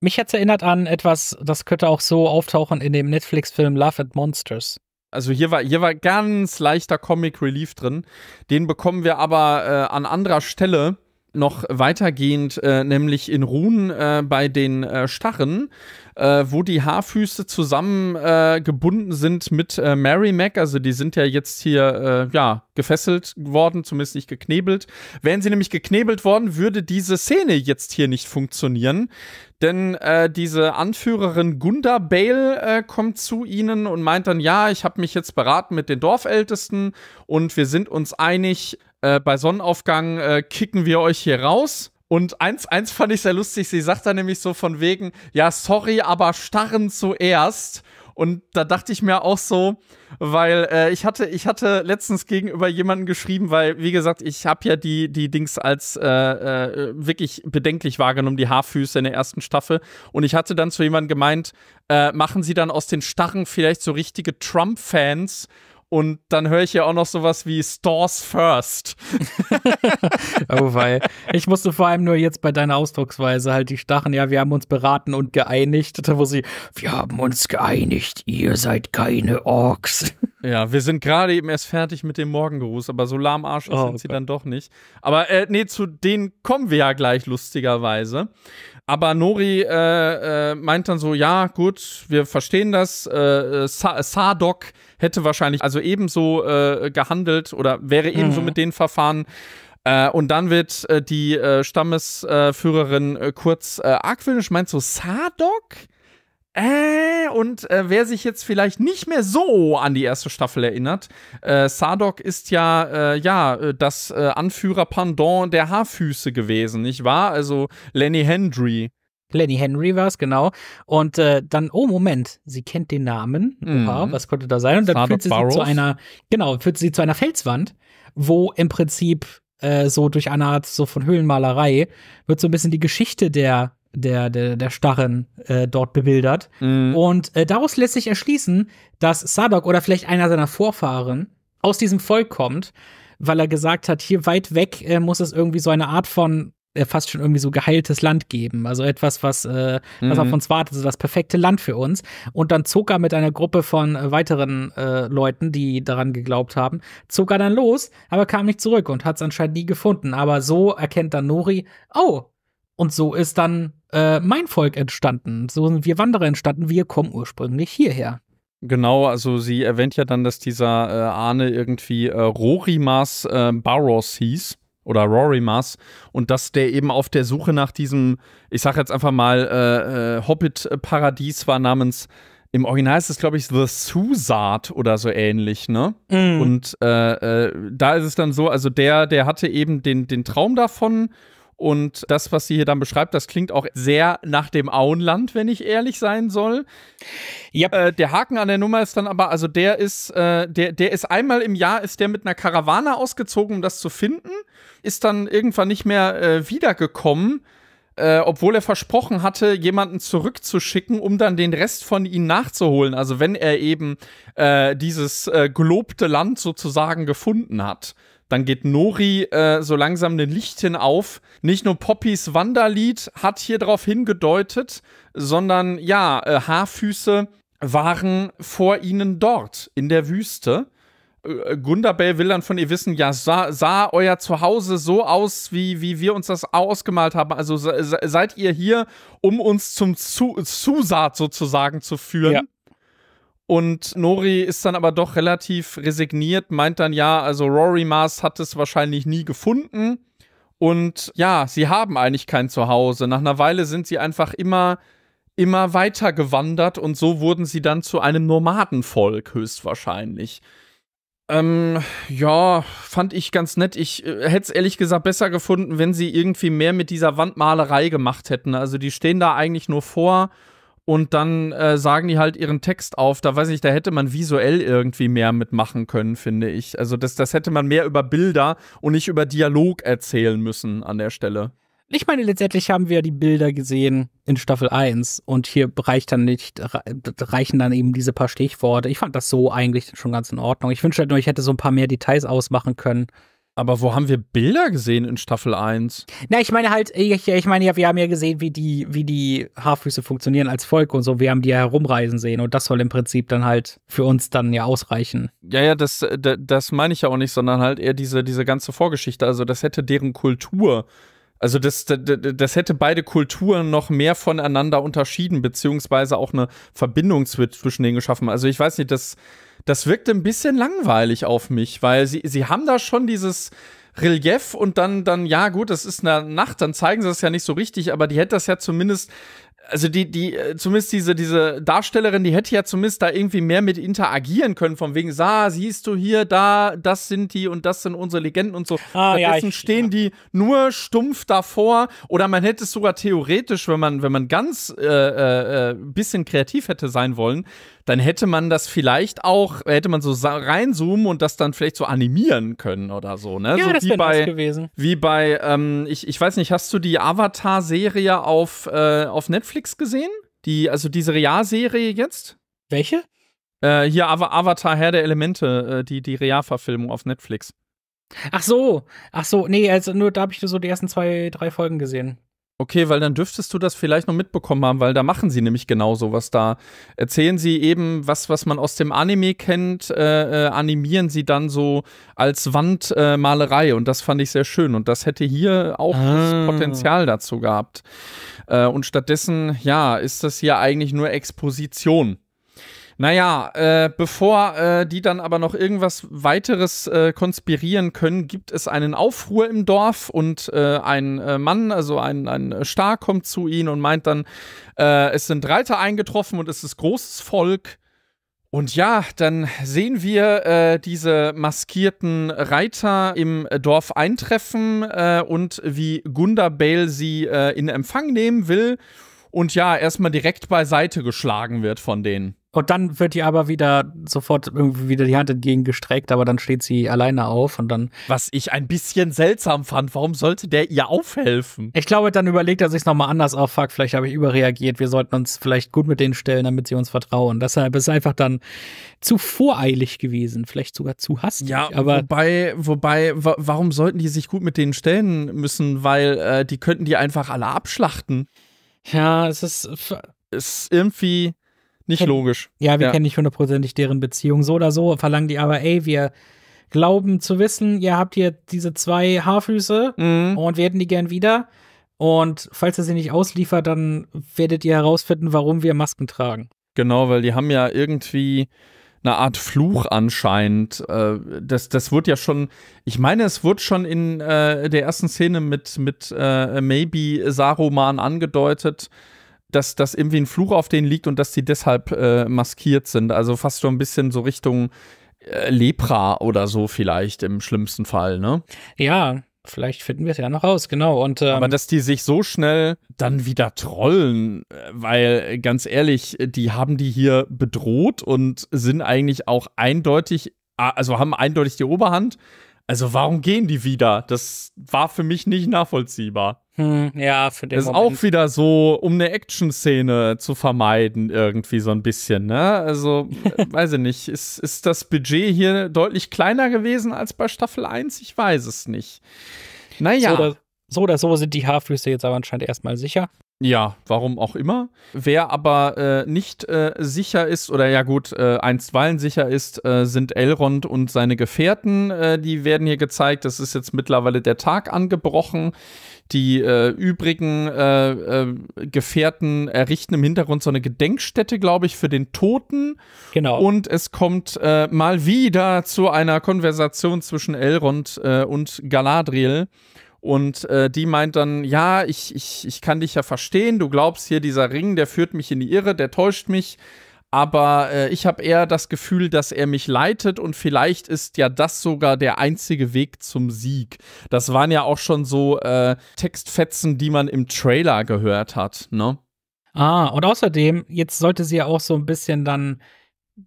Mich hat's erinnert an etwas, das könnte auch so auftauchen in dem Netflix-Film Love at Monsters. Also hier war, hier war ganz leichter Comic Relief drin. Den bekommen wir aber äh, an anderer Stelle. Noch weitergehend, äh, nämlich in Ruhen äh, bei den äh, Starren, äh, wo die Haarfüße zusammen äh, sind mit äh, Mary Mac. Also die sind ja jetzt hier ja gefesselt worden, zumindest nicht geknebelt. Wären sie nämlich geknebelt worden, würde diese Szene jetzt hier nicht funktionieren. Denn äh, diese Anführerin Gunda Bale äh, kommt zu ihnen und meint dann, ja, ich habe mich jetzt beraten mit den Dorfältesten und wir sind uns einig, äh, bei Sonnenaufgang äh, kicken wir euch hier raus. Und eins, eins fand ich sehr lustig. Sie sagt dann nämlich so von wegen, ja, sorry, aber starren zuerst. Und da dachte ich mir auch so, weil äh, ich hatte, ich hatte letztens gegenüber jemanden geschrieben, weil, wie gesagt, ich habe ja die, die Dings als äh, äh, wirklich bedenklich wahrgenommen, die Haarfüße in der ersten Staffel. Und ich hatte dann zu jemandem gemeint, äh, machen sie dann aus den Starren vielleicht so richtige Trump-Fans und dann höre ich ja auch noch sowas wie Stores First. *laughs* oh wei. Ich musste vor allem nur jetzt bei deiner Ausdrucksweise halt die Stachen, ja, wir haben uns beraten und geeinigt, wo sie, wir haben uns geeinigt, ihr seid keine Orks. *laughs* Ja, wir sind gerade eben erst fertig mit dem Morgengruß, aber so lahmarsch oh, sind sie dann doch nicht. Aber äh, nee, zu denen kommen wir ja gleich lustigerweise. Aber Nori äh, äh, meint dann so, ja, gut, wir verstehen das. Äh, äh Sa Sardok hätte wahrscheinlich also ebenso äh, gehandelt oder wäre ebenso mhm. mit den Verfahren. Äh, und dann wird äh, die äh, Stammesführerin äh, kurz äh, argwöhnisch, meint so, Sardok? Äh, und äh, wer sich jetzt vielleicht nicht mehr so an die erste Staffel erinnert, äh, Sardok ist ja, äh, ja, äh, das äh, Anführer-Pendant der Haarfüße gewesen, nicht wahr? Also Lenny Hendry. Lenny Henry war es, genau. Und äh, dann, oh Moment, sie kennt den Namen. Oha, mhm. was konnte da sein? Und dann führt sie, sie zu einer, genau, führt sie zu einer Felswand, wo im Prinzip äh, so durch eine Art so von Höhlenmalerei wird so ein bisschen die Geschichte der der, der, der Starren äh, dort bebildert. Mhm. Und äh, daraus lässt sich erschließen, dass Sadok oder vielleicht einer seiner Vorfahren aus diesem Volk kommt, weil er gesagt hat, hier weit weg äh, muss es irgendwie so eine Art von äh, fast schon irgendwie so geheiltes Land geben. Also etwas, was, äh, mhm. was auf uns wartet, so das perfekte Land für uns. Und dann zog er mit einer Gruppe von äh, weiteren äh, Leuten, die daran geglaubt haben, zog er dann los, aber kam nicht zurück und hat es anscheinend nie gefunden. Aber so erkennt dann Nori, oh, und so ist dann äh, mein Volk entstanden. So sind wir Wanderer entstanden. Wir kommen ursprünglich hierher. Genau, also sie erwähnt ja dann, dass dieser äh, Ahne irgendwie äh, Rorimas äh, Barros hieß oder Rorimas und dass der eben auf der Suche nach diesem, ich sag jetzt einfach mal, äh, äh, Hobbit-Paradies war namens im Original ist es, glaube ich, The Susat oder so ähnlich, ne? Mm. Und äh, äh, da ist es dann so, also der, der hatte eben den, den Traum davon und das, was sie hier dann beschreibt, das klingt auch sehr nach dem Auenland, wenn ich ehrlich sein soll. Yep. Äh, der Haken an der Nummer ist dann aber, also der ist, äh, der, der ist einmal im Jahr, ist der mit einer Karawane ausgezogen, um das zu finden, ist dann irgendwann nicht mehr äh, wiedergekommen. Äh, obwohl er versprochen hatte, jemanden zurückzuschicken, um dann den Rest von ihnen nachzuholen. Also wenn er eben äh, dieses äh, gelobte Land sozusagen gefunden hat. Dann geht Nori äh, so langsam den Lichtchen auf. Nicht nur Poppys Wanderlied hat hier darauf hingedeutet, sondern ja, äh, Haarfüße waren vor ihnen dort in der Wüste. Äh, Gundabel will dann von ihr wissen, ja, sah, sah, euer Zuhause so aus, wie, wie wir uns das ausgemalt haben? Also seid ihr hier, um uns zum Zusat sozusagen zu führen? Ja. Und Nori ist dann aber doch relativ resigniert, meint dann ja, also Rory Mars hat es wahrscheinlich nie gefunden. Und ja, sie haben eigentlich kein Zuhause. Nach einer Weile sind sie einfach immer, immer weiter gewandert und so wurden sie dann zu einem Nomadenvolk höchstwahrscheinlich. Ähm, ja, fand ich ganz nett. Ich äh, hätte es ehrlich gesagt besser gefunden, wenn sie irgendwie mehr mit dieser Wandmalerei gemacht hätten. Also die stehen da eigentlich nur vor und dann äh, sagen die halt ihren Text auf. Da weiß ich, da hätte man visuell irgendwie mehr mitmachen können, finde ich. Also das, das hätte man mehr über Bilder und nicht über Dialog erzählen müssen an der Stelle. Ich meine, letztendlich haben wir die Bilder gesehen in Staffel 1 und hier reicht dann nicht, reichen dann eben diese paar Stichworte. Ich fand das so eigentlich schon ganz in Ordnung. Ich wünschte halt nur, ich hätte so ein paar mehr Details ausmachen können. Aber wo haben wir Bilder gesehen in Staffel 1? Na, ich meine halt, ich, ich meine ja, wir haben ja gesehen, wie die, wie die Haarfüße funktionieren als Volk und so. Wir haben die ja herumreisen sehen und das soll im Prinzip dann halt für uns dann ja ausreichen. Ja, ja, das, das meine ich ja auch nicht, sondern halt eher diese, diese ganze Vorgeschichte. Also das hätte deren Kultur Also das, das, das hätte beide Kulturen noch mehr voneinander unterschieden, beziehungsweise auch eine Verbindung zwischen denen geschaffen. Also ich weiß nicht, das, das wirkte ein bisschen langweilig auf mich, weil sie, sie haben da schon dieses Relief und dann, dann, ja gut, das ist eine Nacht, dann zeigen sie das ja nicht so richtig, aber die hätte das ja zumindest also die, die, äh, zumindest diese, diese Darstellerin, die hätte ja zumindest da irgendwie mehr mit interagieren können, von wegen, sa, siehst du hier, da, das sind die und das sind unsere Legenden und so. Ah, Stattdessen ja, ich, stehen ja. die nur stumpf davor oder man hätte es sogar theoretisch, wenn man, wenn man ganz äh, äh, äh bisschen kreativ hätte sein wollen, dann hätte man das vielleicht auch, hätte man so reinzoomen und das dann vielleicht so animieren können oder so, ne? Ja, so das wäre nice gewesen. Wie bei, ähm, ich, ich weiß nicht, hast du die Avatar-Serie auf, äh, auf Netflix gesehen? Die, also diese Realserie jetzt? Welche? Äh, hier Avatar Herr der Elemente, äh, die, die Realverfilmung auf Netflix. Ach so, ach so, nee, also nur da habe ich so die ersten zwei, drei Folgen gesehen. Okay, weil dann dürftest du das vielleicht noch mitbekommen haben, weil da machen sie nämlich genau sowas da. Erzählen sie eben was, was man aus dem Anime kennt, äh, äh, animieren sie dann so als Wandmalerei äh, und das fand ich sehr schön und das hätte hier auch ah. Potenzial dazu gehabt. Äh, und stattdessen, ja, ist das hier eigentlich nur Exposition. Naja, äh, bevor äh, die dann aber noch irgendwas weiteres äh, konspirieren können, gibt es einen Aufruhr im Dorf und äh, ein äh, Mann, also ein, ein Star, kommt zu ihnen und meint dann, äh, es sind Reiter eingetroffen und es ist großes Volk. Und ja, dann sehen wir äh, diese maskierten Reiter im Dorf eintreffen äh, und wie Gunda Bale sie äh, in Empfang nehmen will und ja, erstmal direkt beiseite geschlagen wird von denen. Und dann wird ihr aber wieder sofort irgendwie wieder die Hand entgegengestreckt, aber dann steht sie alleine auf und dann. Was ich ein bisschen seltsam fand, warum sollte der ihr aufhelfen? Ich glaube, dann überlegt er sich nochmal anders auf, fuck, vielleicht habe ich überreagiert, wir sollten uns vielleicht gut mit denen stellen, damit sie uns vertrauen. Deshalb ist es einfach dann zu voreilig gewesen, vielleicht sogar zu hastig. Ja, aber wobei, wobei, warum sollten die sich gut mit denen stellen müssen? Weil äh, die könnten die einfach alle abschlachten. Ja, es ist. Es ist irgendwie nicht kenn, logisch. Ja, wir ja. kennen nicht hundertprozentig deren Beziehung. So oder so verlangen die aber, ey, wir glauben zu wissen, ihr habt hier diese zwei Haarfüße mhm. und wir hätten die gern wieder. Und falls er sie nicht ausliefert, dann werdet ihr herausfinden, warum wir Masken tragen. Genau, weil die haben ja irgendwie eine Art Fluch anscheinend. Äh, das, das wird ja schon, ich meine, es wird schon in äh, der ersten Szene mit, mit äh, Maybe Saruman angedeutet, dass das irgendwie ein Fluch auf denen liegt und dass die deshalb äh, maskiert sind. Also fast schon ein bisschen so Richtung äh, Lepra oder so vielleicht im schlimmsten Fall, ne? Ja, vielleicht finden wir es ja noch raus, genau. Und, ähm, Aber dass die sich so schnell dann wieder trollen, äh, weil ganz ehrlich, die haben die hier bedroht und sind eigentlich auch eindeutig, also haben eindeutig die Oberhand. Also warum gehen die wieder? Das war für mich nicht nachvollziehbar. Hm, ja, für den Das ist Moment. auch wieder so, um eine Action-Szene zu vermeiden, irgendwie so ein bisschen, ne? Also, *laughs* weiß ich nicht. Ist, ist das Budget hier deutlich kleiner gewesen als bei Staffel 1? Ich weiß es nicht. Naja. So oder so, oder so sind die Haarfüße jetzt aber anscheinend erstmal sicher. Ja, warum auch immer. Wer aber äh, nicht äh, sicher ist, oder ja gut, äh, einstweilen sicher ist, äh, sind Elrond und seine Gefährten. Äh, die werden hier gezeigt. Das ist jetzt mittlerweile der Tag angebrochen. Die äh, übrigen äh, äh, Gefährten errichten im Hintergrund so eine Gedenkstätte, glaube ich, für den Toten. Genau. Und es kommt mal wieder zu einer Konversation zwischen Elrond und Galadriel. Und äh, die meint dann, ja, ich, ich, ich kann dich ja verstehen, du glaubst hier, dieser Ring, der führt mich in die Irre, der täuscht mich aber äh, ich habe eher das Gefühl, dass er mich leitet und vielleicht ist ja das sogar der einzige Weg zum Sieg. Das waren ja auch schon so äh, Textfetzen, die man im Trailer gehört hat, ne? Ah, und außerdem, jetzt sollte sie ja auch so ein bisschen dann,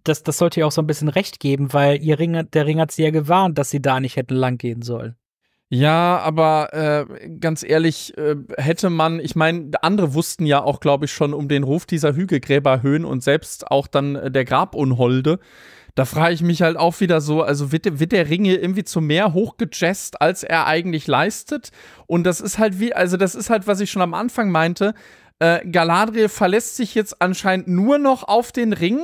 das, das sollte ihr auch so ein bisschen recht geben, weil ihr Ring, der Ring hat sie ja gewarnt, dass sie da nicht hätten lang gehen sollen. Ja, aber äh, ganz ehrlich, äh, hätte man, ich meine, andere wussten ja auch, glaube ich, schon um den Ruf dieser Hügelgräberhöhen und selbst auch dann äh, der Grabunholde. Da frage ich mich halt auch wieder so, also wird, wird der Ring hier irgendwie zu mehr hochgejazzt, als er eigentlich leistet? Und das ist halt wie, also das ist halt, was ich schon am Anfang meinte. Äh, Galadriel verlässt sich jetzt anscheinend nur noch auf den Ring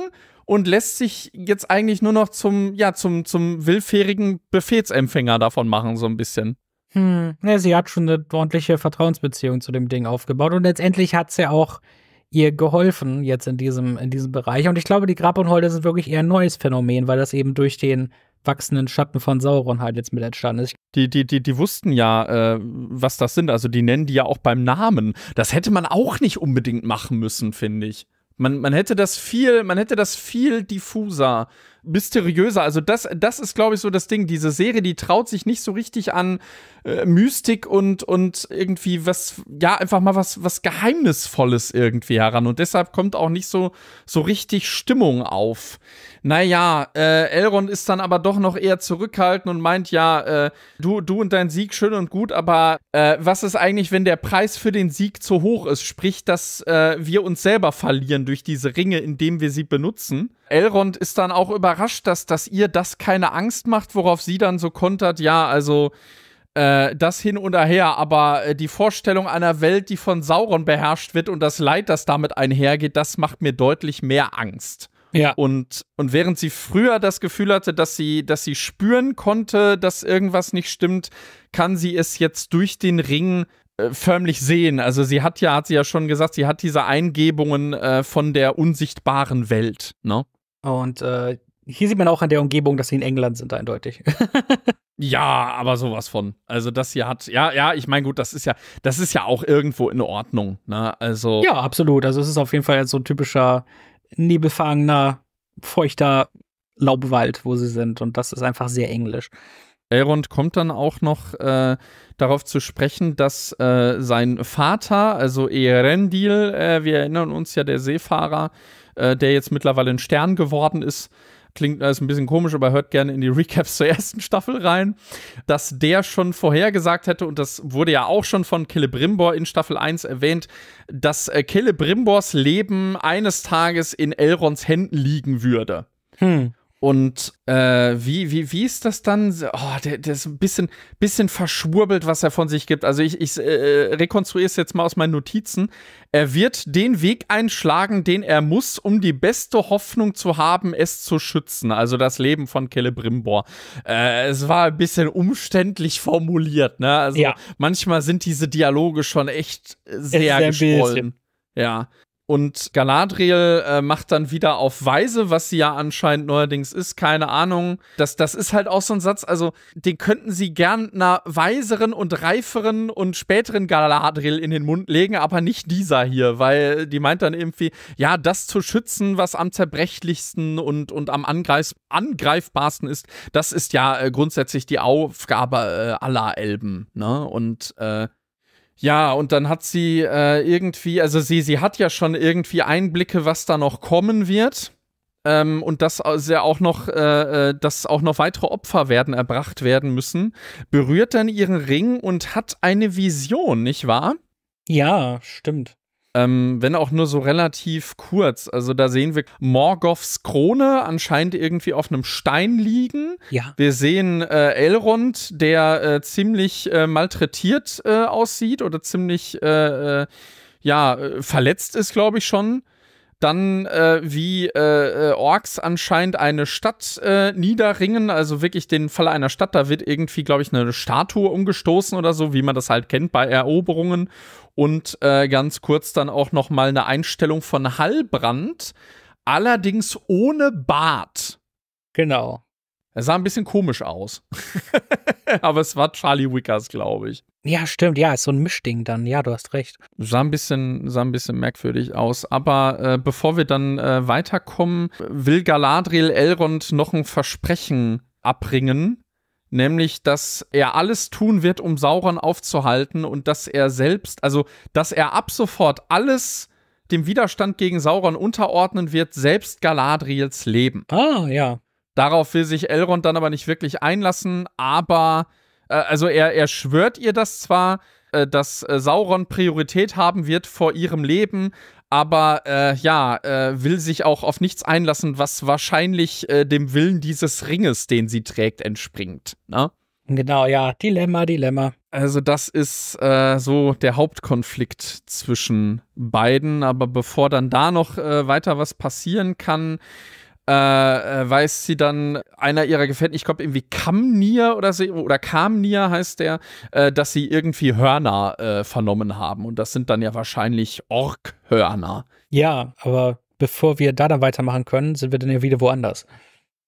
und lässt sich jetzt eigentlich nur noch zum, ja, zum, zum willfährigen Befehlsempfänger davon machen, so ein bisschen. Hm, ja, sie hat schon eine ordentliche Vertrauensbeziehung zu dem Ding aufgebaut und letztendlich hat sie auch ihr geholfen jetzt in diesem, in diesem Bereich. Und ich glaube, die Grabunholde sind wirklich eher ein neues Phänomen, weil das eben durch den wachsenden Schatten von Sauron halt jetzt mit entstanden ist. Die, die, die, die wussten ja, äh, was das sind. Also die nennen die ja auch beim Namen. Das hätte man auch nicht unbedingt machen müssen, finde ich. Man, man hätte das viel, man hätte das viel diffuser, mysteriöser. Also das, das ist, glaube ich, so das Ding. Diese Serie, die traut sich nicht so richtig an äh, Mystik und, und irgendwie was, ja, einfach mal was, was Geheimnisvolles irgendwie heran. Und deshalb kommt auch nicht so, so richtig Stimmung auf. Naja, äh, Elrond ist dann aber doch noch eher zurückhaltend und meint, ja, äh, du, du und dein Sieg schön und gut, aber äh, was ist eigentlich, wenn der Preis für den Sieg zu hoch ist? Sprich, dass äh, wir uns selber verlieren durch diese Ringe, indem wir sie benutzen. Elrond ist dann auch überrascht, dass, dass ihr das keine Angst macht, worauf sie dann so kontert, ja, also äh, das hin und her, aber äh, die Vorstellung einer Welt, die von Sauron beherrscht wird und das Leid, das damit einhergeht, das macht mir deutlich mehr Angst. Ja. Und, und während sie früher das Gefühl hatte, dass sie, dass sie spüren konnte, dass irgendwas nicht stimmt, kann sie es jetzt durch den Ring äh, förmlich sehen. Also sie hat ja, hat sie ja schon gesagt, sie hat diese Eingebungen äh, von der unsichtbaren Welt, ne? Und äh, hier sieht man auch an der Umgebung, dass sie in England sind, eindeutig. *laughs* ja, aber sowas von. Also das hier hat, ja, ja, ich meine, gut, das ist ja, das ist ja auch irgendwo in Ordnung, ne? Also. Ja, absolut. Also es ist auf jeden Fall so ein typischer nebelfahrender, feuchter Laubwald, wo sie sind. Und das ist einfach sehr englisch. Elrond kommt dann auch noch äh, darauf zu sprechen, dass äh, sein Vater, also Eärendil, äh, wir erinnern uns ja, der Seefahrer, äh, der jetzt mittlerweile ein Stern geworden ist, klingt alles ein bisschen komisch, aber hört gerne in die Recaps zur ersten Staffel rein, dass der schon vorhergesagt hätte, und das wurde ja auch schon von Celebrimbor in Staffel 1 erwähnt, dass äh, Celebrimbors Leben eines Tages in Elrons Händen liegen würde. Hm. Und äh, wie, wie, wie ist das dann? Oh, der, der ist ein bisschen, bisschen verschwurbelt, was er von sich gibt. Also ich, ich äh, rekonstruiere es jetzt mal aus meinen Notizen. Er wird den Weg einschlagen, den er muss, um die beste Hoffnung zu haben, es zu schützen. Also das Leben von Celebrimbor. Äh, es war ein bisschen umständlich formuliert, ne? Also Ja. manchmal sind diese Dialoge schon echt sehr, sehr geschwollen. Ja. Und Galadriel äh, macht dann wieder auf Weise, was sie ja anscheinend neuerdings ist, keine Ahnung. Das, das ist halt auch so ein Satz, also den könnten sie gern einer weiseren und reiferen und späteren Galadriel in den Mund legen, aber nicht dieser hier, weil die meint dann irgendwie, ja, das zu schützen, was am zerbrechlichsten und, und am angreif angreifbarsten ist, das ist ja äh, grundsätzlich die Aufgabe äh, aller Elben, ne? Und äh, ja, und dann hat sie äh, irgendwie, also sie, sie hat ja schon irgendwie Einblicke, was da noch kommen wird. Ähm, und dass ja auch noch, äh, äh, dass auch noch weitere Opfer werden erbracht werden müssen, berührt dann ihren Ring und hat eine Vision, nicht wahr? Ja, stimmt. Ähm, wenn auch nur so relativ kurz. Also da sehen wir Morgoths Krone anscheinend irgendwie auf einem Stein liegen. Ja. Wir sehen äh, Elrond, der äh, ziemlich äh, malträtiert äh, aussieht oder ziemlich äh, äh, ja verletzt ist, glaube ich schon. Dann äh, wie äh, äh, Orks anscheinend eine Stadt äh, niederringen, also wirklich den Fall einer Stadt. Da wird irgendwie, glaube ich, eine Statue umgestoßen oder so, wie man das halt kennt bei Eroberungen. Und äh, ganz kurz dann auch noch mal eine Einstellung von Hallbrand, allerdings ohne Bart. Genau. Er sah ein bisschen komisch aus. *laughs* Aber es war Charlie Wickers, glaube ich. Ja, stimmt. Ja, ist so ein Mischding dann. Ja, du hast recht. Sah ein bisschen, sah ein bisschen merkwürdig aus. Aber äh, bevor wir dann äh, weiterkommen, will Galadriel Elrond noch ein Versprechen abbringen. Nämlich, dass er alles tun wird, um Sauron aufzuhalten und dass er selbst, also dass er ab sofort alles dem Widerstand gegen Sauron unterordnen wird, selbst Galadriels Leben. Ah, ja. Darauf will sich Elrond dann aber nicht wirklich einlassen, aber äh, also er, er schwört ihr das zwar, äh, dass äh, Sauron Priorität haben wird vor ihrem Leben, aber äh, ja, äh, will sich auch auf nichts einlassen, was wahrscheinlich äh, dem Willen dieses Ringes, den sie trägt, entspringt. Ne? Genau, ja. Dilemma, Dilemma. Also das ist äh, so der Hauptkonflikt zwischen beiden. Aber bevor dann da noch äh, weiter was passieren kann, äh, äh, weiß sie dann einer ihrer Gefährten, ich glaube irgendwie Kamnir oder so, oder Kamnir heißt der, äh, dass sie irgendwie Hörner äh, vernommen haben. Und das sind dann ja wahrscheinlich Orkhörner. Ja, aber bevor wir da dann weitermachen können, sind wir dann ja wieder woanders.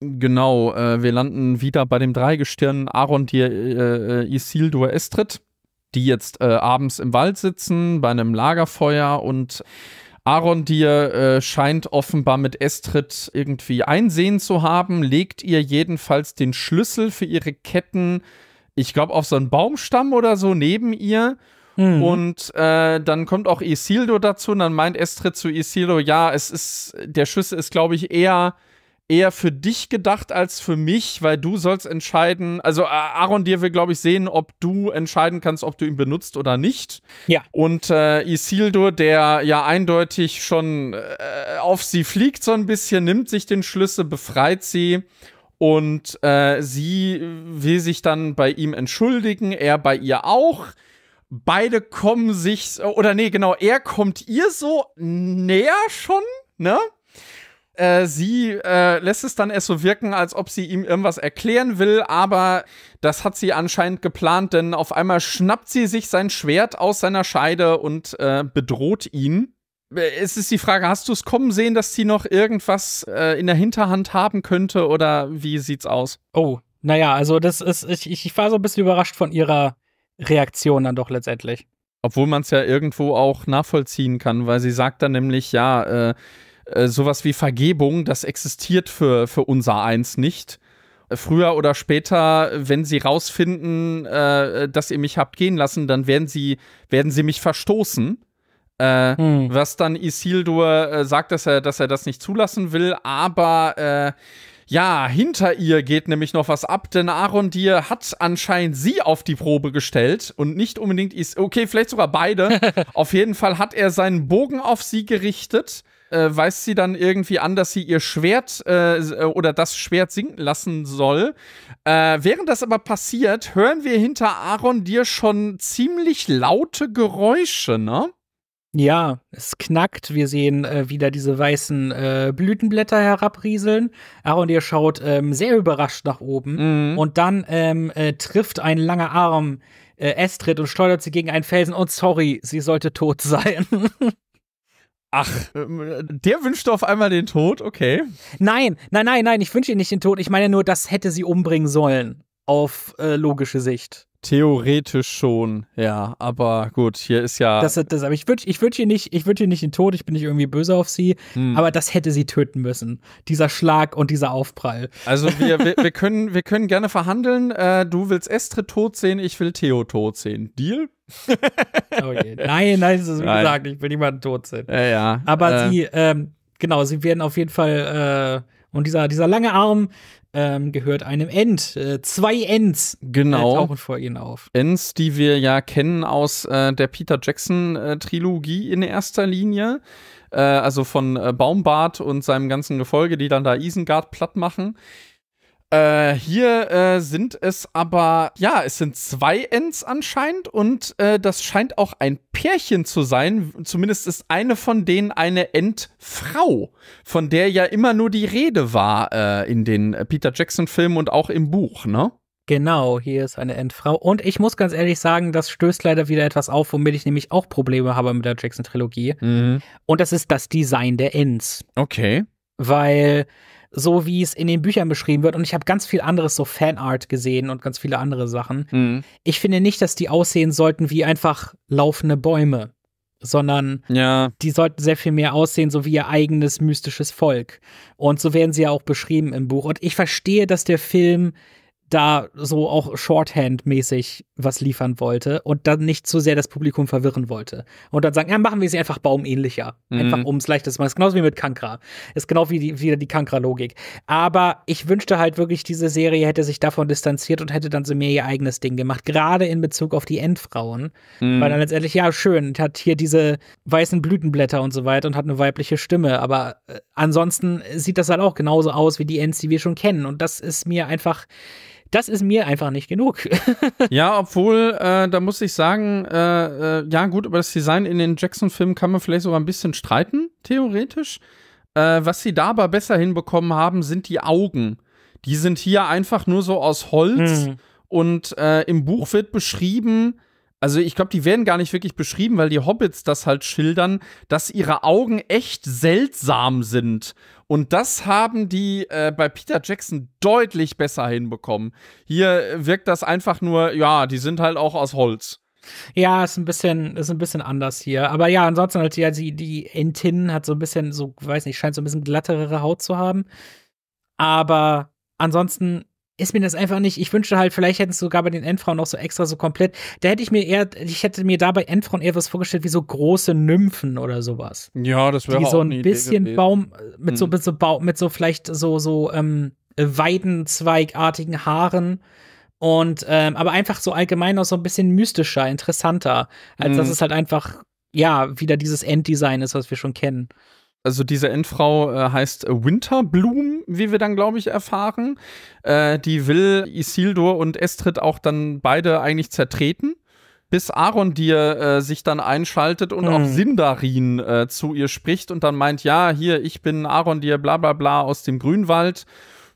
Genau, äh, wir landen wieder bei dem Dreigestirn Aaron, dir äh, Isildur Estrid, die jetzt äh, abends im Wald sitzen bei einem Lagerfeuer und Aaron dir äh, scheint offenbar mit Estrid irgendwie Einsehen zu haben, legt ihr jedenfalls den Schlüssel für ihre Ketten, ich glaube, auf so einen Baumstamm oder so neben ihr. Mhm. Und äh, dann kommt auch Isildur dazu und dann meint Estrid zu Isildur, ja, es ist, der Schlüssel ist, glaube ich, eher eher für dich gedacht als für mich, weil du sollst entscheiden, also Aaron dir will, glaube ich, sehen, ob du entscheiden kannst, ob du ihn benutzt oder nicht. Ja. Und äh, Isildur, der ja eindeutig schon äh, auf sie fliegt so ein bisschen, nimmt sich den Schlüssel, befreit sie und äh, sie will sich dann bei ihm entschuldigen, er bei ihr auch. Beide kommen sich, oder nee, genau, er kommt ihr so näher schon, ne? Äh, sie äh, lässt es dann erst so wirken, als ob sie ihm irgendwas erklären will, aber das hat sie anscheinend geplant, denn auf einmal schnappt sie sich sein Schwert aus seiner Scheide und äh, bedroht ihn. Äh, es ist die Frage, hast du es kommen sehen, dass sie noch irgendwas äh, in der Hinterhand haben könnte oder wie sieht's aus? Oh, naja, also das ist, ich, ich war so ein bisschen überrascht von ihrer Reaktion dann doch letztendlich. Obwohl man es ja irgendwo auch nachvollziehen kann, weil sie sagt dann nämlich, ja, äh, äh, sowas wie Vergebung, das existiert für, für unser Eins nicht. Früher oder später, wenn sie rausfinden, äh, dass ihr mich habt gehen lassen, dann werden sie, werden sie mich verstoßen. Äh, hm. Was dann Isildur äh, sagt, dass er, dass er das nicht zulassen will, aber äh, ja, hinter ihr geht nämlich noch was ab, denn Aaron Dir hat anscheinend sie auf die Probe gestellt und nicht unbedingt ist, okay, vielleicht sogar beide. *laughs* auf jeden Fall hat er seinen Bogen auf sie gerichtet äh, weist sie dann irgendwie an, dass sie ihr Schwert äh, oder das Schwert sinken lassen soll. Äh, während das aber passiert, hören wir hinter Aaron dir schon ziemlich laute Geräusche, ne? Ja, es knackt. Wir sehen äh, wieder diese weißen äh, Blütenblätter herabrieseln. Aaron dir schaut ähm, sehr überrascht nach oben. Mhm. Und dann ähm, äh, trifft ein langer Arm äh, Estrid und steuert sie gegen einen Felsen. Und sorry, sie sollte tot *laughs* sein. Ach, der wünschte auf einmal den Tod, okay. Nein, nein, nein, nein, ich wünsche ihr nicht den Tod. Ich meine nur, das hätte sie umbringen sollen. Auf äh, logische Sicht. Theoretisch schon, ja, aber gut, hier ist ja. Das, das, aber ich wünsche ich wünsch ihr, nicht, ich wünsch ihr nicht den Tod, ich bin nicht irgendwie böse auf sie, hm. aber das hätte sie töten müssen. Dieser Schlag und dieser Aufprall. Also wir, wir, *laughs* wir, können, wir können gerne verhandeln. Äh, du willst Estre tot sehen, ich will Theo tot sehen. Deal? *laughs* oh je. Nein, nein, das ist wie nein. gesagt, ich will niemanden tot sehen. Ja, ja. Aber äh. sie, ähm, genau, sie werden auf jeden Fall, äh, und dieser, dieser lange Arm ähm, gehört einem End. Äh, zwei Ends genau. Äh, tauchen vor ihnen auf. Ends, die wir ja kennen aus äh, der Peter Jackson-Trilogie äh, in erster Linie. Äh, also von äh, Baumbart und seinem ganzen Gefolge, die dann da Isengard platt machen. Äh, hier äh, sind es aber, ja, es sind zwei Ents anscheinend und äh, das scheint auch ein Pärchen zu sein. Zumindest ist eine von denen eine Entfrau, von der ja immer nur die Rede war äh, in den Peter Jackson-Filmen und auch im Buch, ne? Genau, hier ist eine Endfrau. Und ich muss ganz ehrlich sagen, das stößt leider wieder etwas auf, womit ich nämlich auch Probleme habe mit der Jackson-Trilogie. Mhm. Und das ist das Design der Ends. Okay. Weil so wie es in den Büchern beschrieben wird. Und ich habe ganz viel anderes so Fanart gesehen und ganz viele andere Sachen. Mhm. Ich finde nicht, dass die aussehen sollten wie einfach laufende Bäume, sondern ja. die sollten sehr viel mehr aussehen, so wie ihr eigenes mystisches Volk. Und so werden sie ja auch beschrieben im Buch. Und ich verstehe, dass der Film da so auch Shorthand-mäßig was liefern wollte und dann nicht zu sehr das Publikum verwirren wollte. Und dann sagen, ja, machen wir sie einfach baumähnlicher. Mhm. Einfach um es leichter zu machen. Ist genauso wie mit Kankra. Ist genau wie die, wieder die Kankra-Logik. Aber ich wünschte halt wirklich, diese Serie hätte sich davon distanziert und hätte dann so mehr ihr eigenes Ding gemacht. Gerade in Bezug auf die Endfrauen. Mhm. Weil dann letztendlich, ja, schön, hat hier diese weißen Blütenblätter und so weiter und hat eine weibliche Stimme. Aber äh, ansonsten sieht das halt auch genauso aus wie die Ends, die wir schon kennen. Und das ist mir einfach das ist mir einfach nicht genug. *laughs* ja, obwohl, äh, da muss ich sagen, äh, äh, ja gut, über das Design in den Jackson-Filmen kann man vielleicht sogar ein bisschen streiten, theoretisch. Äh, was sie da aber besser hinbekommen haben, sind die Augen. Die sind hier einfach nur so aus Holz. Hm. Und äh, im Buch wird beschrieben, also ich glaube, die werden gar nicht wirklich beschrieben, weil die Hobbits das halt schildern, dass ihre Augen echt seltsam sind. Und das haben die äh, bei Peter Jackson deutlich besser hinbekommen. Hier wirkt das einfach nur, ja, die sind halt auch aus Holz. Ja, ist ein bisschen, ist ein bisschen anders hier. Aber ja, ansonsten halt, ja, die, die Entin hat so ein bisschen, so, weiß nicht, scheint so ein bisschen glattere Haut zu haben. Aber ansonsten ist mir das einfach nicht. Ich wünschte halt, vielleicht hätten es sogar bei den Endfrauen noch so extra so komplett. Da hätte ich mir eher, ich hätte mir da bei Endfrauen eher was vorgestellt wie so große Nymphen oder sowas. Ja, das Die so ein bisschen Baum, mit so, Hm. mit so Baum, mit so vielleicht so, so, ähm, Weidenzweigartigen Haaren. Und, ähm, aber einfach so allgemein noch so ein bisschen mystischer, interessanter, als Mhm. dass es halt einfach, ja, wieder dieses Enddesign ist, was wir schon kennen. Also diese Endfrau äh, heißt Winterbloom, wie wir dann, glaube ich, erfahren. Äh, die will Isildur und Estrid auch dann beide eigentlich zertreten, bis Arondir äh, sich dann einschaltet und Mhm. auch Sindarin äh, zu ihr spricht und dann meint, ja, hier, ich bin Arondir, bla bla bla aus dem Grünwald.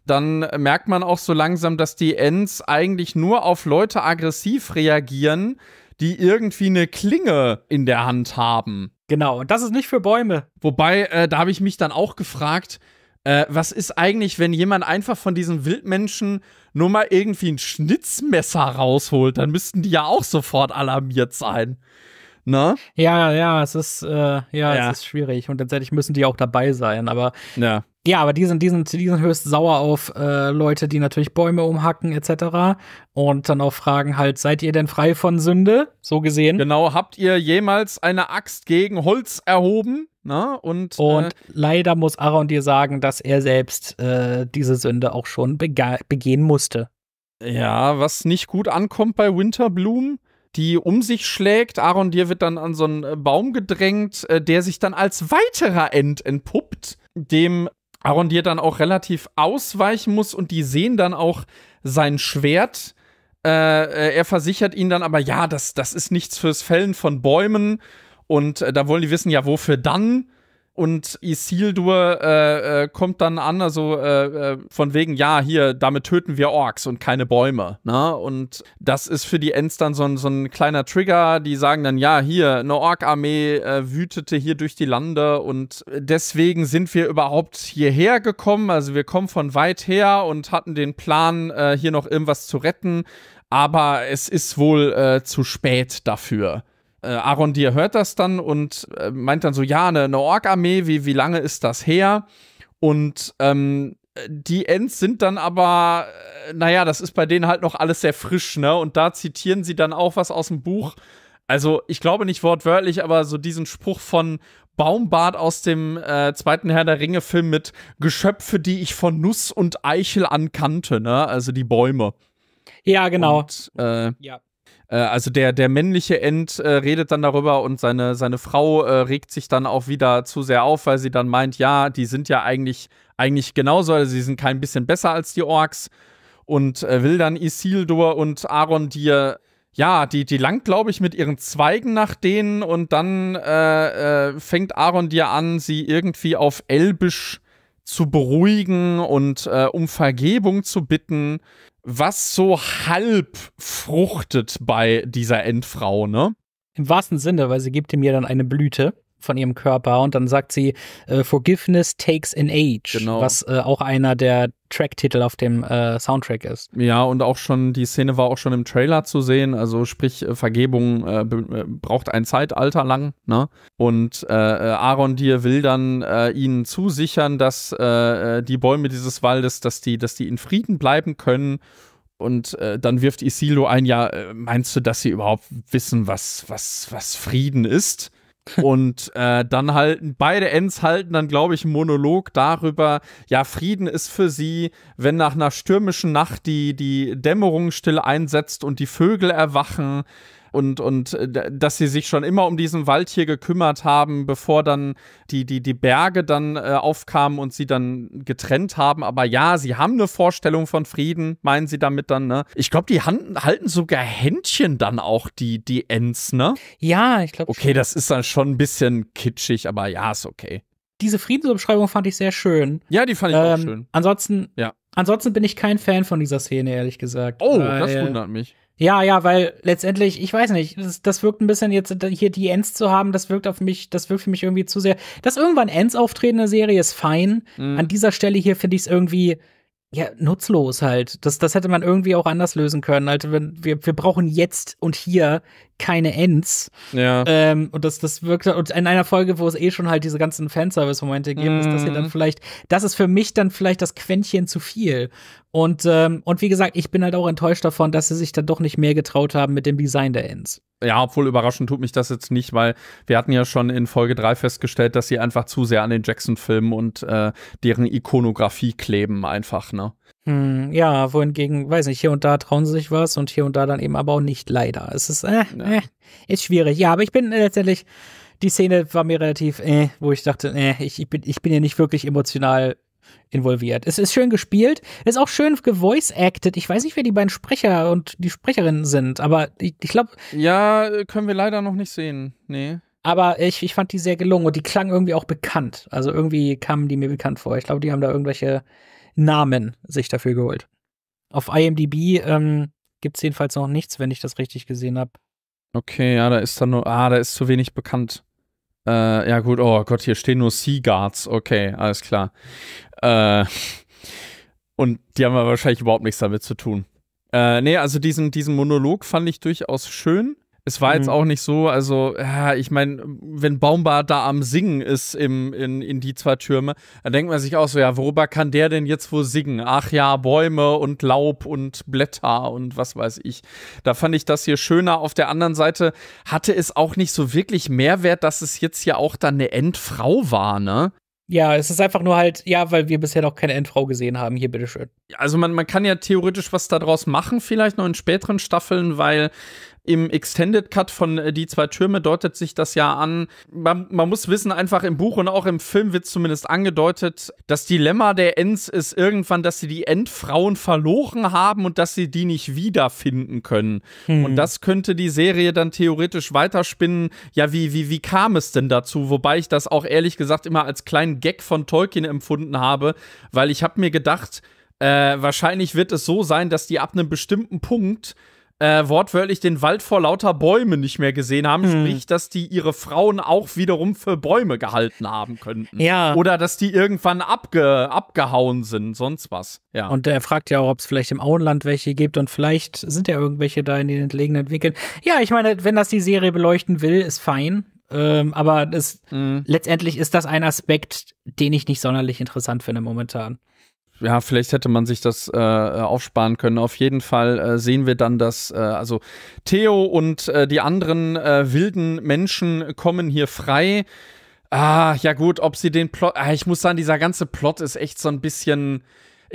Dann merkt man auch so langsam, dass die Ents eigentlich nur auf Leute aggressiv reagieren, die irgendwie eine Klinge in der Hand haben. Genau, und das ist nicht für Bäume. Wobei, äh, da habe ich mich dann auch gefragt, äh, was ist eigentlich, wenn jemand einfach von diesen Wildmenschen nur mal irgendwie ein Schnitzmesser rausholt? Dann müssten die ja auch sofort alarmiert sein. Ne? Ja, ja, es ist, äh, ja, Ja. es ist schwierig und tatsächlich müssen die auch dabei sein, aber Ja. ja, aber die sind, die sind, die sind höchst sauer auf äh, Leute, die natürlich Bäume umhacken etc. und dann auch fragen halt, seid ihr denn frei von Sünde? So gesehen. Genau, habt ihr jemals eine Axt gegen Holz erhoben? Ne? Und, Und äh, leider muss Aaron dir sagen, dass er selbst äh, diese Sünde auch schon begehen musste. Ja, was nicht gut ankommt bei Winterbloom, die um sich schlägt. Aaron dir wird dann an so einen äh, Baum gedrängt, äh, der sich dann als weiterer End entpuppt, dem Aaron dir dann auch relativ ausweichen muss und die sehen dann auch sein Schwert. Äh, äh, er versichert ihnen dann aber, ja, das, das ist nichts fürs Fällen von Bäumen. Und äh, da wollen die wissen, ja, wofür dann? Und Isildur äh, äh, kommt dann an, also äh, äh, von wegen, ja, hier, damit töten wir Orks und keine Bäume. Ne? Und das ist für die Ents dann so ein, so ein kleiner Trigger. Die sagen dann, ja, hier, eine Ork-Armee äh, wütete hier durch die Lande und deswegen sind wir überhaupt hierher gekommen. Also wir kommen von weit her und hatten den Plan, äh, hier noch irgendwas zu retten. Aber es ist wohl zu spät dafür äh, Aaron Dir hört das dann und äh, meint dann so, ja, eine, eine Ork-Armee, wie, wie lange ist das her? Und ähm, die Ents sind dann aber, äh, naja, das ist bei denen halt noch alles sehr frisch, ne? Und da zitieren sie dann auch was aus dem Buch. Also, ich glaube nicht wortwörtlich, aber so diesen Spruch von Baumbart aus dem äh, zweiten Herr der Ringe-Film mit Geschöpfe, die ich von Nuss und Eichel ankannte, ne? Also die Bäume. Ja, genau. Und, äh, ja. Äh, also der, der männliche End äh, redet dann darüber und seine, seine Frau äh, regt sich dann auch wieder zu sehr auf, weil sie dann meint, ja, die sind ja eigentlich, eigentlich genauso, also sie sind kein bisschen besser als die Orks und äh, will dann Isildur und Aaron dir ja, die, die langt, glaube ich, mit ihren Zweigen nach denen und dann äh, äh, fängt Aaron dir an, sie irgendwie auf Elbisch zu beruhigen und äh, um Vergebung zu bitten, was so halb fruchtet bei dieser Endfrau, ne? Im wahrsten Sinne, weil sie gibt ihm ja dann eine Blüte von ihrem Körper und dann sagt sie, äh, Forgiveness takes an age, Genau. was äh, auch einer der Tracktitel auf dem äh, Soundtrack ist. Ja, und auch schon, die Szene war auch schon im Trailer zu sehen, also sprich, äh, Vergebung äh, äh, braucht ein Zeitalter lang, ne? Und Aaron Dir will dann ihnen zusichern, dass die Bäume dieses Waldes, dass die, dass die in Frieden bleiben können. Und äh, dann wirft Isildur ein, ja, meinst du, dass sie überhaupt wissen, was, was, was Frieden ist? *laughs* Und äh, dann halten beide Ends halten dann, glaube ich, einen Monolog darüber, ja, Frieden ist für sie, wenn nach einer stürmischen Nacht die, die Dämmerung still einsetzt und die Vögel erwachen und, und äh, dass sie sich schon immer um diesen Wald hier gekümmert haben, bevor dann die, die, die Berge dann äh, aufkamen und sie dann getrennt haben. Aber ja, sie haben eine Vorstellung von Frieden, meinen sie damit dann, ne? Ich glaube, die Hand, halten sogar Händchen dann auch, die, die Ents, ne? Ja, ich glaube. Okay, das ist dann schon ein bisschen kitschig, aber ja, ist okay. diese Friedensumschreibung fand ich sehr schön. Ja, die fand ich Ähm, auch schön. Ansonsten, Ja. ansonsten bin ich kein Fan von dieser Szene, ehrlich gesagt. Oh, das wundert mich. Ja, ja, weil letztendlich, ich weiß nicht, das, das wirkt ein bisschen jetzt hier die Ends zu haben, das wirkt auf mich, das wirkt für mich irgendwie zu sehr. Dass irgendwann Ends auftreten in der Serie ist fein. Mhm. An dieser Stelle hier finde ich es irgendwie ja nutzlos halt. Das, das hätte man irgendwie auch anders lösen können. Also wenn wir, wir brauchen jetzt und hier keine Ends. Ja. Ähm, und das, das wirkt, und in einer Folge, wo es eh schon halt diese ganzen Fanservice-Momente gibt, ist das hier dann Mhm. vielleicht, das ist für mich dann vielleicht das Quäntchen zu viel. Und, ähm, und wie gesagt, ich bin halt auch enttäuscht davon, dass sie sich dann doch nicht mehr getraut haben mit dem Design der Ends. Ja, obwohl überraschend tut mich das jetzt nicht, weil wir hatten ja schon in Folge 3 festgestellt, dass sie einfach zu sehr an den Jackson-Filmen und äh, deren Ikonografie kleben, einfach, ne? Hm, ja, wohingegen, weiß nicht, hier und da trauen sie sich was und hier und da dann eben aber auch nicht, leider. Es ist, äh, Ja. äh, ist schwierig. Ja, aber ich bin äh, letztendlich, die Szene war mir relativ, äh, wo ich dachte, äh, ich, ich, bin, ich bin hier nicht wirklich emotional involviert. Es ist schön gespielt, es ist auch schön gevoice-acted. Ich weiß nicht, wer die beiden Sprecher und die Sprecherinnen sind, aber ich, ich glaube, Ja, können wir leider noch nicht sehen. Nee. aber ich, ich fand die sehr gelungen und die klangen irgendwie auch bekannt. Also irgendwie kamen die mir bekannt vor. Ich glaube, die haben da irgendwelche Namen sich dafür geholt. Auf IMDb ähm, gibt es jedenfalls noch nichts, wenn ich das richtig gesehen habe. Okay, ja, da ist dann nur, ah, da ist zu wenig bekannt. Äh, ja, gut, oh Gott, hier stehen nur Sea Guards. Okay, alles klar. Äh, und die haben ja wahrscheinlich überhaupt nichts damit zu tun. Äh, nee, also diesen, diesen Monolog fand ich durchaus schön. Es war jetzt Mhm. auch nicht so, also, ja, ich meine, wenn Baumbart da am Singen ist im, in, in die zwei Türme, dann denkt man sich auch so, ja, worüber kann der denn jetzt wohl singen? Ach ja, Bäume und Laub und Blätter und was weiß ich. Da fand ich das hier schöner. Auf der anderen Seite hatte es auch nicht so wirklich Mehrwert, dass es jetzt ja auch dann eine Endfrau war, ne? Ja, es ist einfach nur halt, ja, weil wir bisher noch keine Endfrau gesehen haben. Hier, bitteschön. Also man, man kann ja theoretisch was daraus machen, vielleicht noch in späteren Staffeln, weil im Extended Cut von äh, Die zwei Türme deutet sich das ja an. Man, man muss wissen, einfach im Buch und auch im Film wird zumindest angedeutet, das Dilemma der Ents ist irgendwann, dass sie die Endfrauen verloren haben und dass sie die nicht wiederfinden können. Hm. Und das könnte die Serie dann theoretisch weiterspinnen. Ja, wie, wie, wie kam es denn dazu? Wobei ich das auch ehrlich gesagt immer als kleinen Gag von Tolkien empfunden habe, weil ich habe mir gedacht, äh, wahrscheinlich wird es so sein, dass die ab einem bestimmten Punkt äh, wortwörtlich den Wald vor lauter Bäumen nicht mehr gesehen haben, Hm. sprich, dass die ihre Frauen auch wiederum für Bäume gehalten haben könnten. Ja. Oder dass die irgendwann abge abgehauen sind, sonst was. Ja. Und er fragt ja auch, ob es vielleicht im Auenland welche gibt und vielleicht sind ja irgendwelche da in den entlegenen Winkeln. Ja, ich meine, wenn das die Serie beleuchten will, ist fein. Ähm, aber das, Mhm. letztendlich ist das ein Aspekt, den ich nicht sonderlich interessant finde momentan. Ja, vielleicht hätte man sich das äh, aufsparen können. Auf jeden Fall äh, sehen wir dann, dass äh, also Theo und äh, die anderen äh, wilden Menschen kommen hier frei. Ah, ja gut, ob sie den Plot. Ah, ich muss sagen, dieser ganze Plot ist echt so ein bisschen.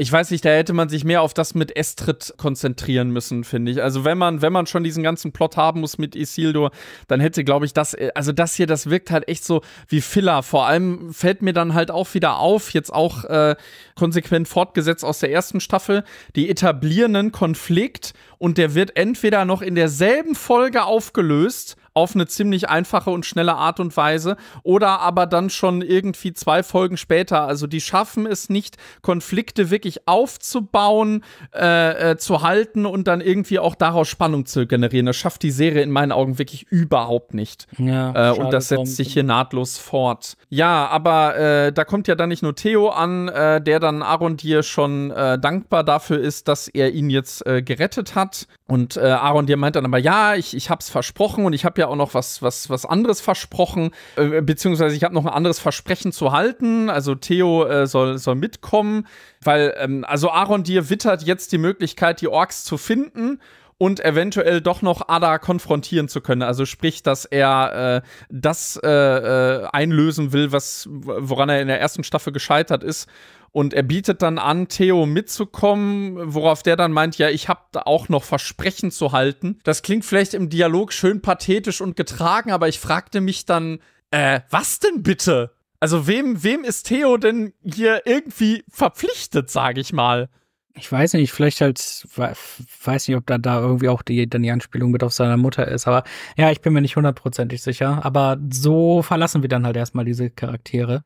Ich weiß nicht, da hätte man sich mehr auf das mit Estrid konzentrieren müssen, finde ich. Also wenn man, wenn man schon diesen ganzen Plot haben muss mit Isildur, dann hätte, glaube ich, das, also das hier, das wirkt halt echt so wie Filler. Vor allem fällt mir dann halt auch wieder auf, jetzt auch äh, konsequent fortgesetzt aus der ersten Staffel, die etablieren einen Konflikt und der wird entweder noch in derselben Folge aufgelöst, auf eine ziemlich einfache und schnelle Art und Weise oder aber dann schon irgendwie zwei Folgen später. Also die schaffen es nicht, Konflikte wirklich aufzubauen, äh, äh, zu halten und dann irgendwie auch daraus Spannung zu generieren. Das schafft die Serie in meinen Augen wirklich überhaupt nicht. Ja, Äh, und das setzt sich hier nahtlos fort. Ja, aber äh, da kommt ja dann nicht nur Theo an, äh, der dann Arondir schon äh, dankbar dafür ist, dass er ihn jetzt gerettet hat. Und äh, Arondir meint dann aber, ja, ich, ich hab's versprochen und ich habe ja auch noch was, was, was anderes versprochen, äh, beziehungsweise ich habe noch ein anderes Versprechen zu halten. Also Theo äh, soll, soll mitkommen, weil, ähm, also Arondir wittert jetzt die Möglichkeit, die Orks zu finden und eventuell doch noch Ada konfrontieren zu können. Also sprich, dass er äh, das äh, äh, einlösen will, was woran er in der ersten Staffel gescheitert ist. Und er bietet dann an, Theo mitzukommen, worauf der dann meint, ja, ich habe da auch noch Versprechen zu halten. Das klingt vielleicht im Dialog schön pathetisch und getragen, aber ich fragte mich dann, äh, was denn bitte? Also wem, wem ist Theo denn hier irgendwie verpflichtet, sage ich mal? Ich weiß nicht, vielleicht halt, we- weiß nicht, ob da, da irgendwie auch die, dann die Anspielung mit auf seiner Mutter ist, aber ja, ich bin mir nicht hundertprozentig sicher. Aber so verlassen wir dann halt erstmal diese Charaktere.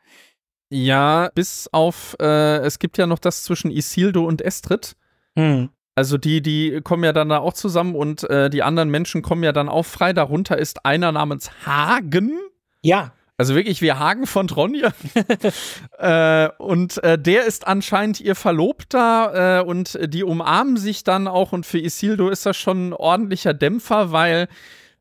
Ja, bis auf, äh, es gibt ja noch das zwischen Isildo und Estrid. Hm. Also die, die kommen ja dann da auch zusammen und äh, die anderen Menschen kommen ja dann auch frei. Darunter ist einer namens Hagen. Ja. Also wirklich wie Hagen von Tronje. *laughs* äh, und äh, der ist anscheinend ihr Verlobter äh, und die umarmen sich dann auch. Und für Isildo ist das schon ein ordentlicher Dämpfer, weil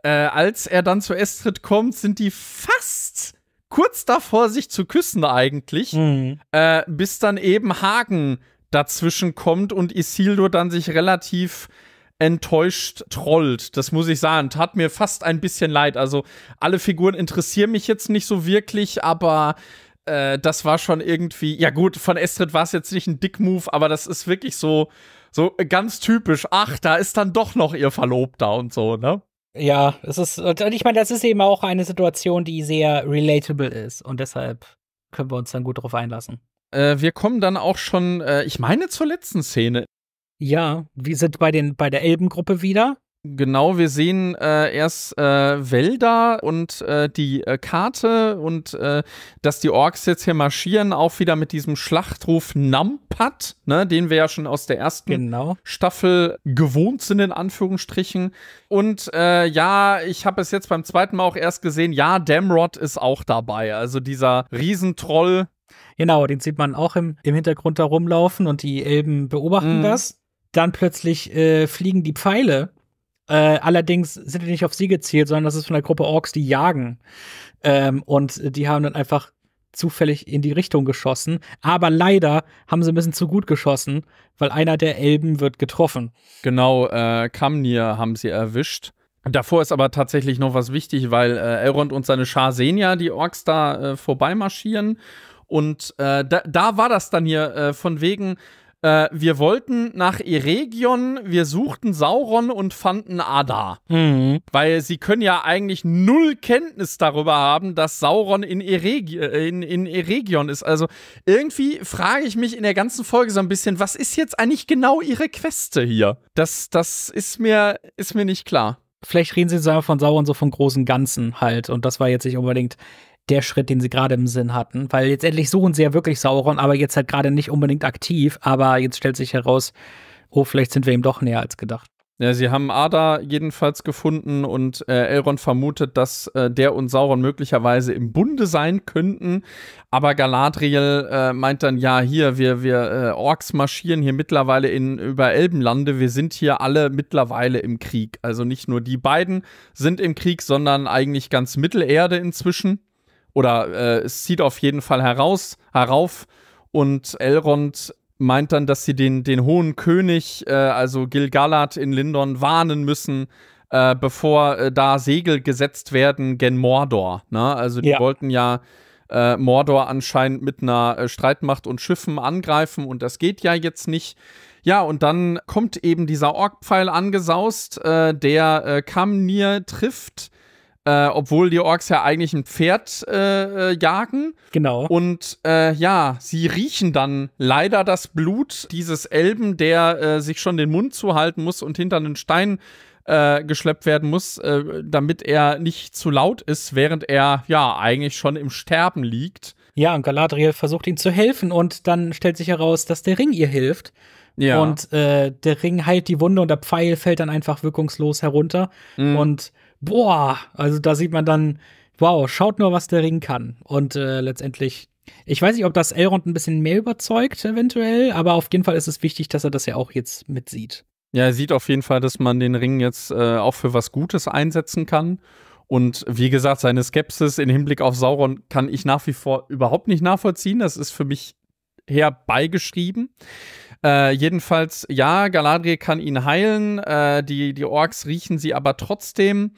äh, als er dann zu Estrid kommt, sind die fast kurz davor, sich zu küssen eigentlich. Hm. Äh, bis dann eben Hagen dazwischen kommt und Isildur dann sich relativ enttäuscht trollt. Das muss ich sagen. Tat mir fast ein bisschen leid. Also alle Figuren interessieren mich jetzt nicht so wirklich, aber äh, das war schon irgendwie. Ja gut, von Estrid war es jetzt nicht ein Dick-Move, aber das ist wirklich so so ganz typisch. Ach, da ist dann doch noch ihr Verlobter und so, ne? Ja, es ist, und ich meine, das ist eben auch eine Situation, die sehr relatable ist und deshalb können wir uns dann gut darauf einlassen. Äh, wir kommen dann auch schon, äh, ich meine, zur letzten Szene. Ja, wir sind bei, den, bei der Elbengruppe wieder. Genau, wir sehen äh, erst äh, Wälder und äh, die äh, Karte und äh, dass die Orks jetzt hier marschieren, auch wieder mit diesem Schlachtruf Nampat, ne, den wir ja schon aus der ersten Genau. Staffel gewohnt sind, in Anführungsstrichen. Und äh, ja, ich habe es jetzt beim zweiten Mal auch erst gesehen, ja, Damrod ist auch dabei. Also dieser Riesentroll. Genau, den sieht man auch im, im Hintergrund da rumlaufen und die Elben beobachten Mhm. das. Dann plötzlich äh, fliegen die Pfeile. Äh, allerdings sind die nicht auf sie gezielt, sondern das ist von der Gruppe Orks, die jagen. Ähm, und die haben dann einfach zufällig in die Richtung geschossen. Aber leider haben sie ein bisschen zu gut geschossen, weil einer der Elben wird getroffen. Genau, äh, Kamnir haben sie erwischt. Davor ist aber tatsächlich noch was wichtig, weil äh, Elrond und seine Schar sehen ja die Orks da äh, vorbeimarschieren. Und äh, da, da war das dann hier äh, von wegen, äh, wir wollten nach Eregion, wir suchten Sauron und fanden Adar. Weil sie können ja eigentlich null Kenntnis darüber haben, dass Sauron in, Eregi äh, in, in Eregion ist. Also irgendwie frage ich mich in der ganzen Folge so ein bisschen, was ist jetzt eigentlich genau ihre Queste hier? Das, das ist, mir, ist mir nicht klar. Vielleicht reden sie von Sauron so vom großen Ganzen halt. Und das war jetzt nicht unbedingt der Schritt, den sie gerade im Sinn hatten. Weil jetzt endlich suchen sie ja wirklich Sauron, aber jetzt halt gerade nicht unbedingt aktiv. Aber jetzt stellt sich heraus, oh, vielleicht sind wir ihm doch näher als gedacht. Ja, sie haben Ada jedenfalls gefunden und äh, Elrond vermutet, dass äh, der und Sauron möglicherweise im Bunde sein könnten. Aber Galadriel äh, meint dann, ja, hier, wir, wir äh, Orks marschieren hier mittlerweile in, über Elbenlande. Wir sind hier alle mittlerweile im Krieg. Also nicht nur die beiden sind im Krieg, sondern eigentlich ganz Mittelerde inzwischen. Oder äh, es zieht auf jeden Fall heraus, herauf. Und Elrond meint dann, dass sie den, den hohen König, äh, also Gil-galad in Lindon, warnen müssen, äh, bevor äh, da Segel gesetzt werden gen Mordor. Ne? Also die Ja. wollten ja äh, Mordor anscheinend mit einer äh, Streitmacht und Schiffen angreifen und das geht ja jetzt nicht. Ja, und dann kommt eben dieser Orkpfeil angesaust, der Kamnir trifft, äh, obwohl die Orks ja eigentlich ein Pferd äh, äh, jagen. Genau. Und äh, ja, sie riechen dann leider das Blut dieses Elben, der äh, sich schon den Mund zuhalten muss und hinter einen Stein äh, geschleppt werden muss, damit er nicht zu laut ist, während er ja eigentlich schon im Sterben liegt. Ja, und Galadriel versucht ihm zu helfen und dann stellt sich heraus, dass der Ring ihr hilft. Ja. Und der Ring heilt die Wunde und der Pfeil fällt dann einfach wirkungslos herunter. Mhm. Und boah, also da sieht man dann, wow, schaut nur, was der Ring kann. Und äh, letztendlich, ich weiß nicht, ob das Elrond ein bisschen mehr überzeugt, eventuell, aber auf jeden Fall ist es wichtig, dass er das ja auch jetzt mitsieht. Ja, er sieht auf jeden Fall, dass man den Ring jetzt äh, auch für was Gutes einsetzen kann. Und wie gesagt, seine Skepsis in Hinblick auf Sauron kann ich nach wie vor überhaupt nicht nachvollziehen. Das ist für mich herbeigeschrieben. Äh, jedenfalls, ja, Galadriel kann ihn heilen. Äh, die, die Orks riechen sie aber trotzdem.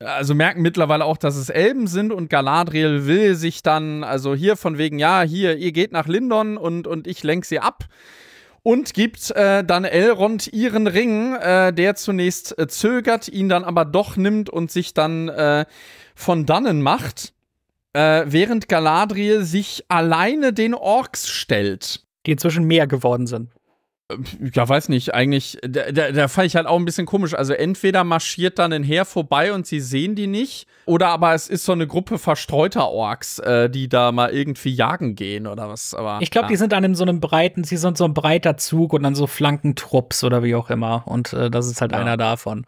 Also merken mittlerweile auch, dass es Elben sind und Galadriel will sich dann, also hier von wegen, ja, hier, ihr geht nach Lindon und, und ich lenk sie ab und gibt äh, dann Elrond ihren Ring, äh, der zunächst äh, zögert, ihn dann aber doch nimmt und sich dann äh, von dannen macht, äh, während Galadriel sich alleine den Orks stellt. Die inzwischen mehr geworden sind. Ja, weiß nicht, eigentlich, da, da, da fand ich halt auch ein bisschen komisch. Also entweder marschiert dann ein Heer vorbei und sie sehen die nicht, oder aber es ist so eine Gruppe verstreuter Orks, äh, die da mal irgendwie jagen gehen oder was. Aber, ich glaube, ja. die sind an einem, so einem breiten, sie sind so ein breiter Zug und dann so Flankentrupps oder wie auch immer. Und äh, das ist halt Ja. einer davon.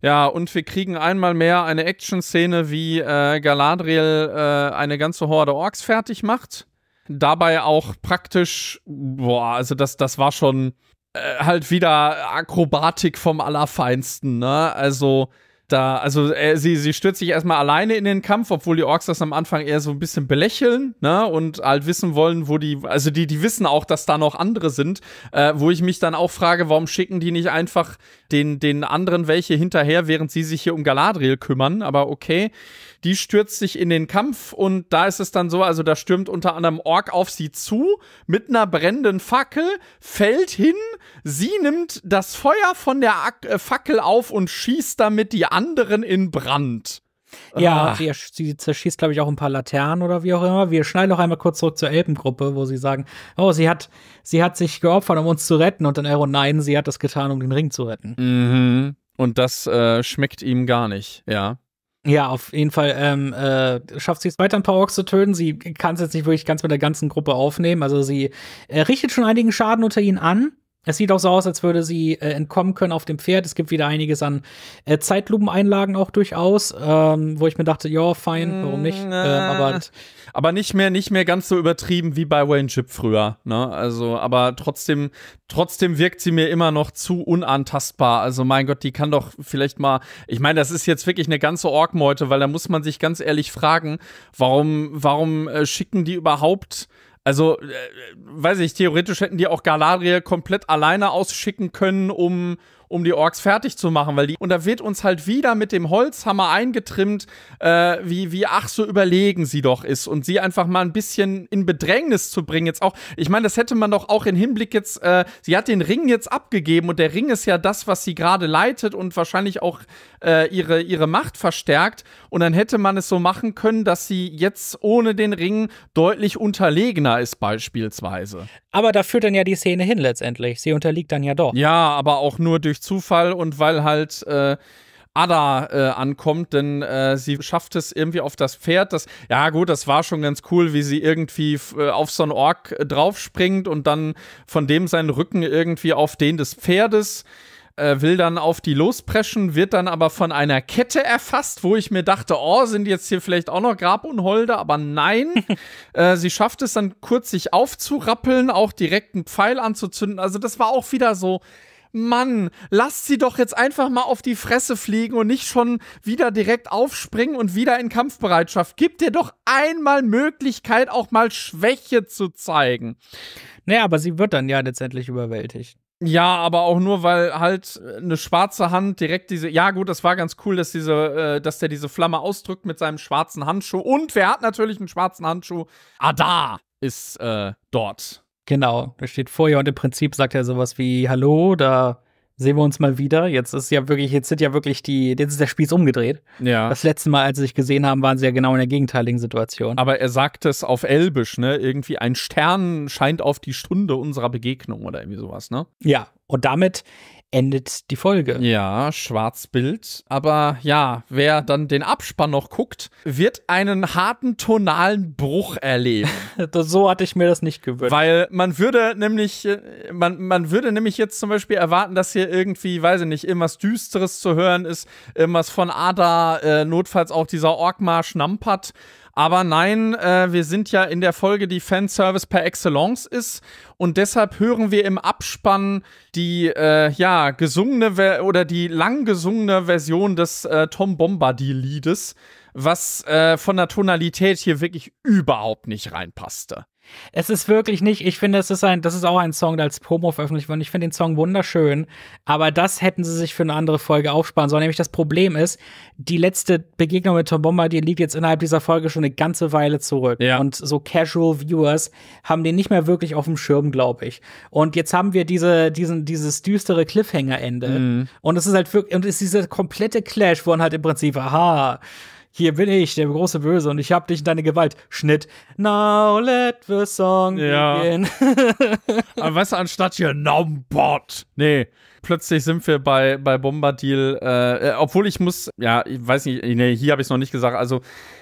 Ja, und wir kriegen einmal mehr eine Action-Szene, wie äh, Galadriel äh, eine ganze Horde Orks fertig macht. Dabei auch praktisch, boah, also das, das war schon äh, halt wieder Akrobatik vom Allerfeinsten, ne? Also da, also äh, sie, sie stürzt sich erstmal alleine in den Kampf, obwohl die Orks das am Anfang eher so ein bisschen belächeln, ne? Und halt wissen wollen, wo die, also die, die wissen auch, dass da noch andere sind, äh, wo ich mich dann auch frage, warum schicken die nicht einfach den, den anderen welche hinterher, während sie sich hier um Galadriel kümmern, aber okay. Die stürzt sich in den Kampf und da ist es dann so, also da stürmt unter anderem Ork auf sie zu mit einer brennenden Fackel, fällt hin, sie nimmt das Feuer von der Ak äh, Fackel auf und schießt damit die anderen in Brand. Ja, Ah. sie, sie zerschießt, glaube ich, auch ein paar Laternen oder wie auch immer. Wir schneiden noch einmal kurz zurück zur Elbengruppe, wo sie sagen, oh, sie hat, sie hat sich geopfert, um uns zu retten. Und dann Arrow, nein, sie hat das getan, um den Ring zu retten. Mhm. Und das äh, schmeckt ihm gar nicht, ja. Ja, auf jeden Fall ähm, äh, schafft sie es weiter, ein paar Orks zu töten. Sie kann es jetzt nicht wirklich ganz mit der ganzen Gruppe aufnehmen. Also sie äh, richtet schon einigen Schaden unter ihnen an. Es sieht auch so aus, als würde sie äh, entkommen können auf dem Pferd. Es gibt wieder einiges an äh, Zeitlupeneinlagen auch durchaus, ähm, wo ich mir dachte, ja, fein, warum nicht? Ähm, aber Aber nicht mehr, nicht mehr ganz so übertrieben wie bei Wayne Chip früher, ne? Also, aber trotzdem, trotzdem wirkt sie mir immer noch zu unantastbar. Also, mein Gott, die kann doch vielleicht mal, ich meine, das ist jetzt wirklich eine ganze Orkmeute, weil da muss man sich ganz ehrlich fragen, warum, warum äh, schicken die überhaupt also, äh, weiß ich, theoretisch hätten die auch Galadriel komplett alleine ausschicken können, um, um die Orks fertig zu machen, weil die, und da wird uns halt wieder mit dem Holzhammer eingetrimmt, äh, wie, wie ach so überlegen sie doch ist und sie einfach mal ein bisschen in Bedrängnis zu bringen jetzt auch. Ich meine, das hätte man doch auch in Hinblick jetzt, äh, sie hat den Ring jetzt abgegeben und der Ring ist ja das, was sie gerade leitet und wahrscheinlich auch äh, ihre, ihre Macht verstärkt und dann hätte man es so machen können, dass sie jetzt ohne den Ring deutlich unterlegener ist beispielsweise. Aber da führt dann ja die Szene hin letztendlich. Sie unterliegt dann ja doch. Ja, aber auch nur durch Zufall und weil halt äh, Ada äh, ankommt, denn äh, sie schafft es irgendwie auf das Pferd. Das, ja, gut, das war schon ganz cool, wie sie irgendwie äh, auf so einen Ork äh, draufspringt und dann von dem seinen Rücken irgendwie auf den des Pferdes äh, will dann auf die lospreschen, wird dann aber von einer Kette erfasst, wo ich mir dachte, oh, sind jetzt hier vielleicht auch noch Grabunholde, aber nein. *laughs* äh, sie schafft es dann kurz, sich aufzurappeln, auch direkt einen Pfeil anzuzünden. Also das war auch wieder so. Mann, lasst sie doch jetzt einfach mal auf die Fresse fliegen und nicht schon wieder direkt aufspringen und wieder in Kampfbereitschaft. Gib dir doch einmal Möglichkeit, auch mal Schwäche zu zeigen. Naja, aber sie wird dann ja letztendlich überwältigt. Ja, aber auch nur, weil halt eine schwarze Hand direkt diese. Ja, gut, das war ganz cool, dass diese, äh, dass der diese Flamme ausdrückt mit seinem schwarzen Handschuh. Und wer hat natürlich einen schwarzen Handschuh? Ada ist äh, dort. Genau, der steht vor ihr und im Prinzip sagt er sowas wie Hallo, da sehen wir uns mal wieder. Jetzt ist ja wirklich, jetzt sind ja wirklich die, jetzt ist der Spieß umgedreht. Ja. Das letzte Mal, als sie sich gesehen haben, waren sie ja genau in der gegenteiligen Situation. Aber er sagt es auf Elbisch, ne? Irgendwie ein Stern scheint auf die Stunde unserer Begegnung oder irgendwie sowas, ne? Ja, und damit endet die Folge. Ja, Schwarzbild. Aber ja, wer dann den Abspann noch guckt, wird einen harten tonalen Bruch erleben. *laughs* So hatte ich mir das nicht gewünscht. Weil man würde nämlich, äh, man, man würde nämlich jetzt zum Beispiel erwarten, dass hier irgendwie, weiß ich nicht, irgendwas Düsteres zu hören ist, irgendwas von Ada, äh, notfalls auch dieser Orkmarsch Nampert. Aber nein, äh, wir sind ja in der Folge, die Fanservice per Excellence ist. Und deshalb hören wir im Abspann die, äh, ja, gesungene Ver oder die lang gesungene Version des äh, Tom Bombadil-Liedes, was äh, von der Tonalität hier wirklich überhaupt nicht reinpasste. Es ist wirklich nicht, ich finde, es ist ein, das ist auch ein Song, der als Promo veröffentlicht wurde. Ich finde den Song wunderschön, aber das hätten sie sich für eine andere Folge aufsparen sollen. Nämlich das Problem ist, die letzte Begegnung mit Tom Bombadil liegt jetzt innerhalb dieser Folge schon eine ganze Weile zurück. Ja. Und so Casual Viewers haben den nicht mehr wirklich auf dem Schirm, glaube ich. Und jetzt haben wir diese, diesen, dieses düstere Cliffhanger-Ende. Und es ist halt wirklich, und es ist dieser komplette Clash, wo man halt im Prinzip, aha, hier bin ich, der große Böse, und ich hab dich in deine Gewalt. Schnitt. Now let the song Ja. begin. *laughs* Aber weißt du, anstatt hier Numbot. Nee. Plötzlich sind wir bei, bei Bombadil, äh, äh, obwohl ich muss, ja, ich weiß nicht, nee, hier habe ich es noch nicht gesagt. Also,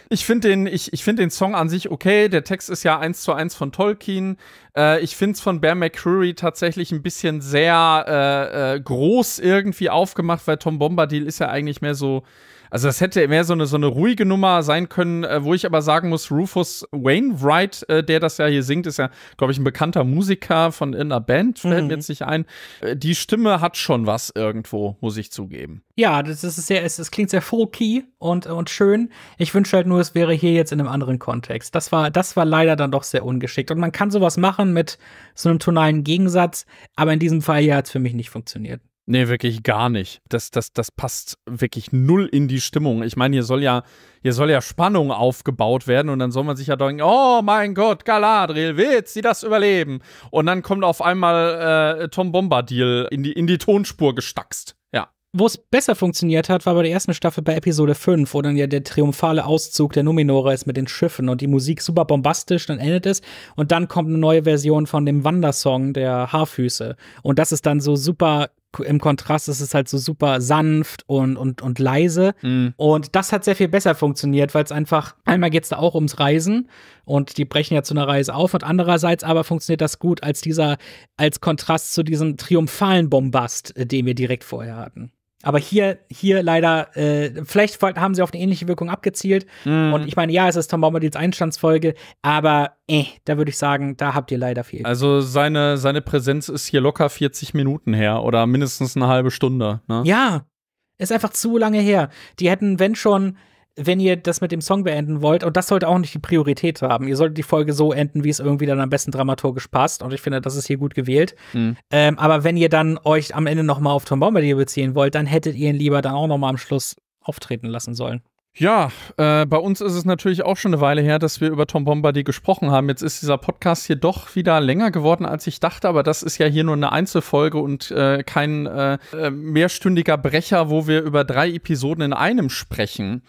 ich finde den, ich, ich find den Song an sich okay. Der Text ist ja eins zu eins von Tolkien. Äh, ich finde es von Bear McCreary tatsächlich ein bisschen sehr äh, äh, groß irgendwie aufgemacht, weil Tom Bombadil ist ja eigentlich mehr so. Also das hätte mehr so eine, so eine ruhige Nummer sein können, äh, wo ich aber sagen muss, Rufus Wainwright, äh, der das ja hier singt, ist ja, glaube ich, ein bekannter Musiker von irgendeiner Band, fällt Mhm. mir jetzt nicht ein. Äh, die Stimme hat schon was irgendwo, muss ich zugeben. Ja, das ist sehr, es, es klingt sehr folky und, und schön. Ich wünsche halt nur, es wäre hier jetzt in einem anderen Kontext. Das war, das war leider dann doch sehr ungeschickt. Und man kann sowas machen mit so einem tonalen Gegensatz, aber in diesem Fall hier hat es für mich nicht funktioniert. Nee, wirklich gar nicht. Das, das, das passt wirklich null in die Stimmung. Ich meine, hier soll ja, hier soll ja Spannung aufgebaut werden und dann soll man sich ja denken, oh mein Gott, Galadriel, wird sie das überleben? Und dann kommt auf einmal äh, Tom Bombadil in die, in die Tonspur gestackst. Ja. Wo es besser funktioniert hat, war bei der ersten Staffel bei Episode 5, wo dann ja der triumphale Auszug der Numenora ist mit den Schiffen und die Musik super bombastisch, dann endet es und dann kommt eine neue Version von dem Wandersong der Haarfüße. Und das ist dann so super im Kontrast, es ist halt so super sanft und, und, und leise. Mhm. Und das hat sehr viel besser funktioniert, weil es einfach, einmal geht es da auch ums Reisen und die brechen ja zu einer Reise auf und andererseits aber funktioniert das gut als dieser, als Kontrast zu diesem triumphalen Bombast, äh, den wir direkt vorher hatten. Aber hier, hier leider, äh, vielleicht haben sie auf eine ähnliche Wirkung abgezielt. Mhm. Und ich meine, ja, es ist Tom Bombadils Einstandsfolge, aber äh, da würde ich sagen, da habt ihr leider viel. Also seine, seine Präsenz ist hier locker 40 Minuten her oder mindestens eine halbe Stunde. Ne? Ja, ist einfach zu lange her. Die hätten, wenn schon, wenn ihr das mit dem Song beenden wollt, und das sollte auch nicht die Priorität haben. Ihr solltet die Folge so enden, wie es irgendwie dann am besten dramaturgisch passt. Und ich finde, das ist hier gut gewählt. Mhm. Ähm, aber wenn ihr dann euch am Ende noch mal auf Tom Bombadil beziehen wollt, dann hättet ihr ihn lieber dann auch noch mal am Schluss auftreten lassen sollen. Ja, äh, bei uns ist es natürlich auch schon eine Weile her, dass wir über Tom Bombadil gesprochen haben. Jetzt ist dieser Podcast hier doch wieder länger geworden, als ich dachte, aber das ist ja hier nur eine Einzelfolge und äh, kein äh, äh, mehrstündiger Brecher, wo wir über drei Episoden in einem sprechen.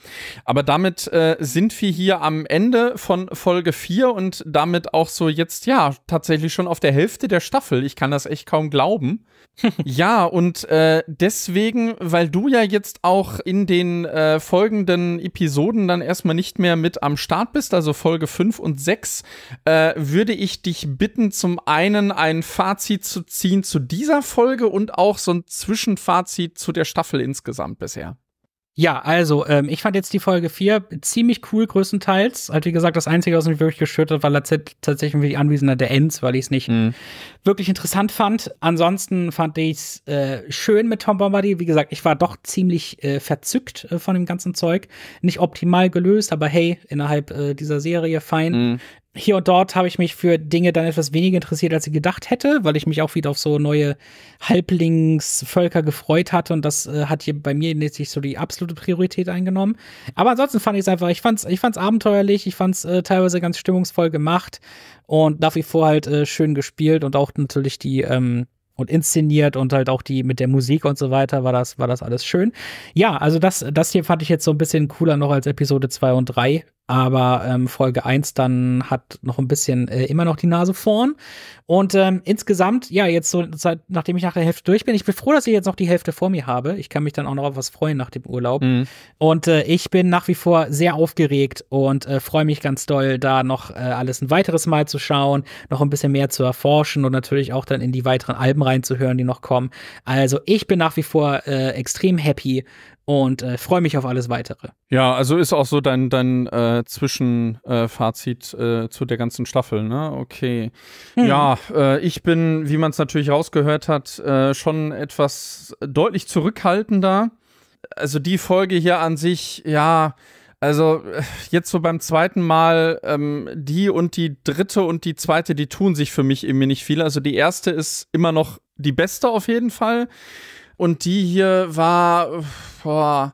Aber damit äh, sind wir hier am Ende von Folge 4 und damit auch so jetzt, ja, tatsächlich schon auf der Hälfte der Staffel. Ich kann das echt kaum glauben. *laughs* ja, und äh, deswegen, weil du ja jetzt auch in den äh, Episoden dann erstmal nicht mehr mit am Start bist, also Folge 5 und 6, äh, würde ich dich bitten, zum einen ein Fazit zu ziehen zu dieser Folge und auch so ein Zwischenfazit zu der Staffel insgesamt bisher. Ja, also, ähm, ich fand jetzt die Folge 4 ziemlich cool, größtenteils. Halt, wie gesagt, das Einzige, was mich wirklich gestört hat, war tats- tatsächlich die Anwesenheit der Ends, weil ich es nicht Mhm. wirklich interessant fand. Ansonsten fand ich es äh, schön mit Tom Bombadil. Wie gesagt, ich war doch ziemlich äh, verzückt äh, von dem ganzen Zeug. Nicht optimal gelöst, aber hey, innerhalb äh, dieser Serie fein. Mhm. Hier und dort habe ich mich für Dinge dann etwas weniger interessiert, als ich gedacht hätte, weil ich mich auch wieder auf so neue Halblingsvölker gefreut hatte und das äh, hat hier bei mir nicht so die absolute Priorität eingenommen. Aber ansonsten fand ich es einfach, ich fand's, ich fand's abenteuerlich, ich fand's äh, teilweise ganz stimmungsvoll gemacht und nach wie vor halt äh, schön gespielt und auch natürlich die ähm, und inszeniert und halt auch die mit der Musik und so weiter war das war das alles schön. Ja, also das das hier fand ich jetzt so ein bisschen cooler noch als Episode 2 und 3, aber ähm, Folge 1 dann hat noch ein bisschen äh, immer noch die Nase vorn und ähm, insgesamt ja, jetzt so seit nachdem ich nach der Hälfte durch bin, ich bin froh, dass ich jetzt noch die Hälfte vor mir habe. Ich kann mich dann auch noch auf was freuen nach dem Urlaub. Mhm. Und äh, ich bin nach wie vor sehr aufgeregt und äh, freue mich ganz doll, da noch äh, alles ein weiteres Mal zu schauen, noch ein bisschen mehr zu erforschen und natürlich auch dann in die weiteren Alben reinzuhören, die noch kommen. Also ich bin nach wie vor äh, extrem happy und äh, freue mich auf alles weitere. Ja, also ist auch so dein, dein äh, Zwischenfazit äh, zu der ganzen Staffel, ne? Okay. Ja, äh, ich bin, wie man es natürlich rausgehört hat, äh, schon etwas deutlich zurückhaltender. Also die Folge hier an sich, ja, also äh, jetzt so beim zweiten Mal, ähm, die und die dritte und die zweite, die tun sich für mich irgendwie nicht viel. Also die erste ist immer noch die beste auf jeden Fall. Und die hier war, boah,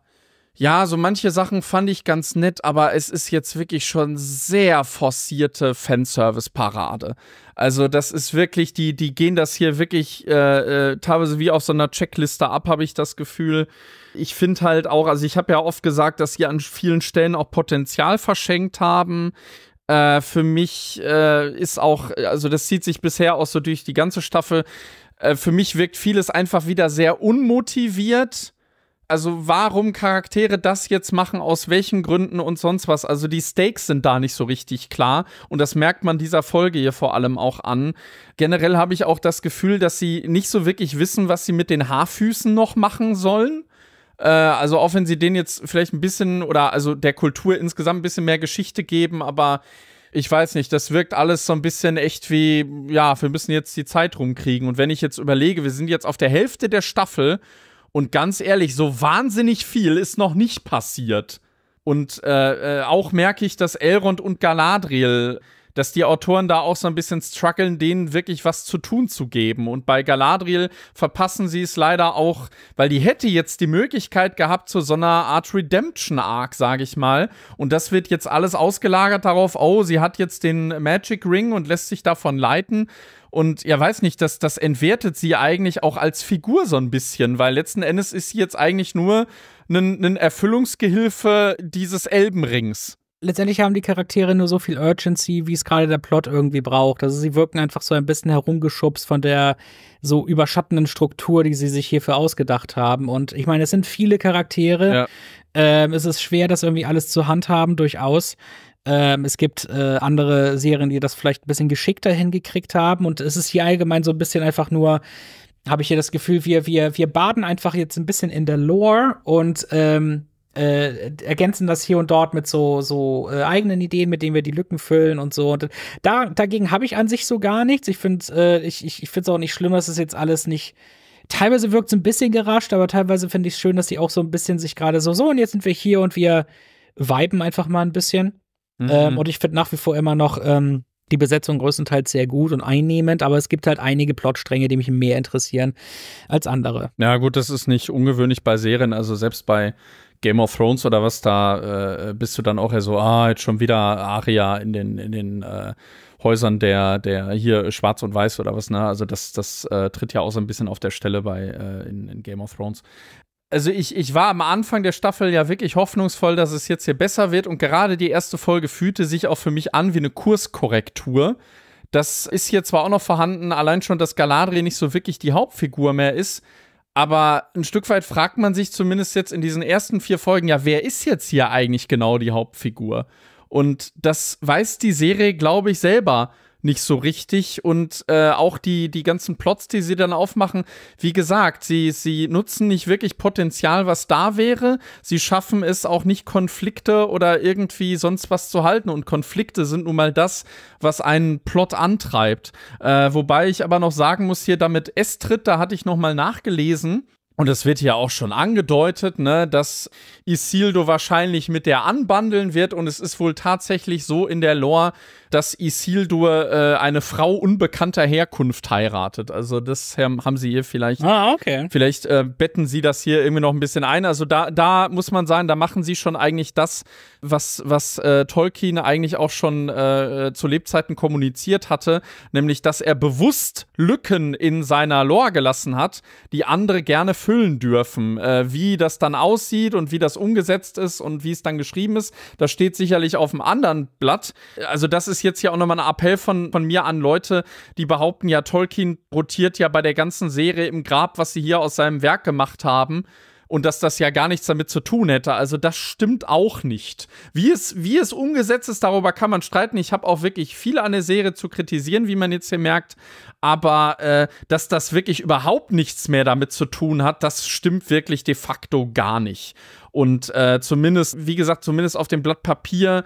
ja, so manche Sachen fand ich ganz nett, aber es ist jetzt wirklich schon sehr forcierte Fanservice-Parade. Also das ist wirklich, die, die gehen das hier wirklich äh, äh, teilweise wie auf so einer Checkliste ab, habe ich das Gefühl. Ich finde halt auch, also ich habe ja oft gesagt, dass sie an vielen Stellen auch Potenzial verschenkt haben. Äh, für mich äh, ist auch, also das zieht sich bisher auch so durch die ganze Staffel. Äh, für mich wirkt vieles einfach wieder sehr unmotiviert. Also warum Charaktere das jetzt machen, aus welchen Gründen und sonst was. Also die Stakes sind da nicht so richtig klar und das merkt man dieser Folge hier vor allem auch an. Generell habe ich auch das Gefühl, dass sie nicht so wirklich wissen, was sie mit den Haarfüßen noch machen sollen. Äh, also auch wenn sie denen jetzt vielleicht ein bisschen oder also der Kultur insgesamt ein bisschen mehr Geschichte geben, aber ich weiß nicht, das wirkt alles so ein bisschen echt wie, ja, wir müssen jetzt die Zeit rumkriegen. Und wenn ich jetzt überlege, wir sind jetzt auf der Hälfte der Staffel und ganz ehrlich, so wahnsinnig viel ist noch nicht passiert. Und äh, äh, auch merke ich, dass Elrond und Galadriel dass die Autoren da auch so ein bisschen strugglen, denen wirklich was zu tun zu geben. Und bei Galadriel verpassen sie es leider auch, weil die hätte jetzt die Möglichkeit gehabt zu so einer Art Redemption-Arc, sage ich mal. Und das wird jetzt alles ausgelagert darauf, oh, sie hat jetzt den Magic Ring und lässt sich davon leiten. Und ja, weiß nicht, das, das entwertet sie eigentlich auch als Figur so ein bisschen, weil letzten Endes ist sie jetzt eigentlich nur ein Erfüllungsgehilfe dieses Elbenrings letztendlich haben die Charaktere nur so viel Urgency, wie es gerade der Plot irgendwie braucht. Also sie wirken einfach so ein bisschen herumgeschubst von der so überschattenden Struktur, die sie sich hierfür ausgedacht haben. Und ich meine, es sind viele Charaktere. Ja. Ähm, es ist schwer, das irgendwie alles zu handhaben, durchaus. Ähm, es gibt äh, andere Serien, die das vielleicht ein bisschen geschickter hingekriegt haben. Und es ist hier allgemein so ein bisschen einfach nur, habe ich hier das Gefühl, wir, wir, wir baden einfach jetzt ein bisschen in der Lore und ähm, äh, ergänzen das hier und dort mit so, so äh, eigenen Ideen, mit denen wir die Lücken füllen und so. Und da, dagegen habe ich an sich so gar nichts. Ich finde äh, ich, ich, ich finde es auch nicht schlimm, dass es jetzt alles nicht. Teilweise wirkt es ein bisschen gerascht, aber teilweise finde ich es schön, dass sie auch so ein bisschen sich gerade so, so und jetzt sind wir hier und wir viben einfach mal ein bisschen. Mhm. Ähm, und ich finde nach wie vor immer noch ähm, die Besetzung größtenteils sehr gut und einnehmend, aber es gibt halt einige Plotstränge, die mich mehr interessieren als andere. Ja, gut, das ist nicht ungewöhnlich bei Serien. Also selbst bei Game of Thrones oder was, da äh, bist du dann auch eher so, ah, jetzt schon wieder Aria in den, in den äh, Häusern der, der hier Schwarz und Weiß oder was, ne? Also das, das äh, tritt ja auch so ein bisschen auf der Stelle bei äh, in, in, Game of Thrones. Also ich, ich war am Anfang der Staffel ja wirklich hoffnungsvoll, dass es jetzt hier besser wird und gerade die erste Folge fühlte sich auch für mich an wie eine Kurskorrektur. Das ist hier zwar auch noch vorhanden, allein schon, dass Galadriel nicht so wirklich die Hauptfigur mehr ist, aber ein Stück weit fragt man sich zumindest jetzt in diesen ersten vier Folgen, ja, wer ist jetzt hier eigentlich genau die Hauptfigur? Und das weiß die Serie, glaube ich, selber nicht so richtig. Und äh, auch die, die ganzen Plots, die sie dann aufmachen, wie gesagt, sie, sie nutzen nicht wirklich Potenzial, was da wäre. Sie schaffen es auch nicht, Konflikte oder irgendwie sonst was zu halten. Und Konflikte sind nun mal das, was einen Plot antreibt. Äh, wobei ich aber noch sagen muss, hier damit Estrid, da hatte ich noch mal nachgelesen. Und es wird ja auch schon angedeutet, ne, dass Isildo wahrscheinlich mit der anbandeln wird. Und es ist wohl tatsächlich so in der Lore, dass Isildur äh, eine Frau unbekannter Herkunft heiratet. Also das haben sie hier vielleicht. Ah, okay. Vielleicht äh, betten sie das hier irgendwie noch ein bisschen ein. Also da, da muss man sagen, da machen sie schon eigentlich das, was, was äh, Tolkien eigentlich auch schon äh, zu Lebzeiten kommuniziert hatte, nämlich dass er bewusst Lücken in seiner Lore gelassen hat, die andere gerne füllen dürfen. Äh, wie das dann aussieht und wie das umgesetzt ist und wie es dann geschrieben ist, das steht sicherlich auf einem anderen Blatt. Also das ist jetzt hier auch nochmal ein Appell von, von mir an Leute, die behaupten ja, Tolkien rotiert ja bei der ganzen Serie im Grab, was sie hier aus seinem Werk gemacht haben und dass das ja gar nichts damit zu tun hätte. Also das stimmt auch nicht. Wie es, wie es umgesetzt ist, darüber kann man streiten. Ich habe auch wirklich viel an der Serie zu kritisieren, wie man jetzt hier merkt. Aber äh, dass das wirklich überhaupt nichts mehr damit zu tun hat, das stimmt wirklich de facto gar nicht. Und äh, zumindest, wie gesagt, zumindest auf dem Blatt Papier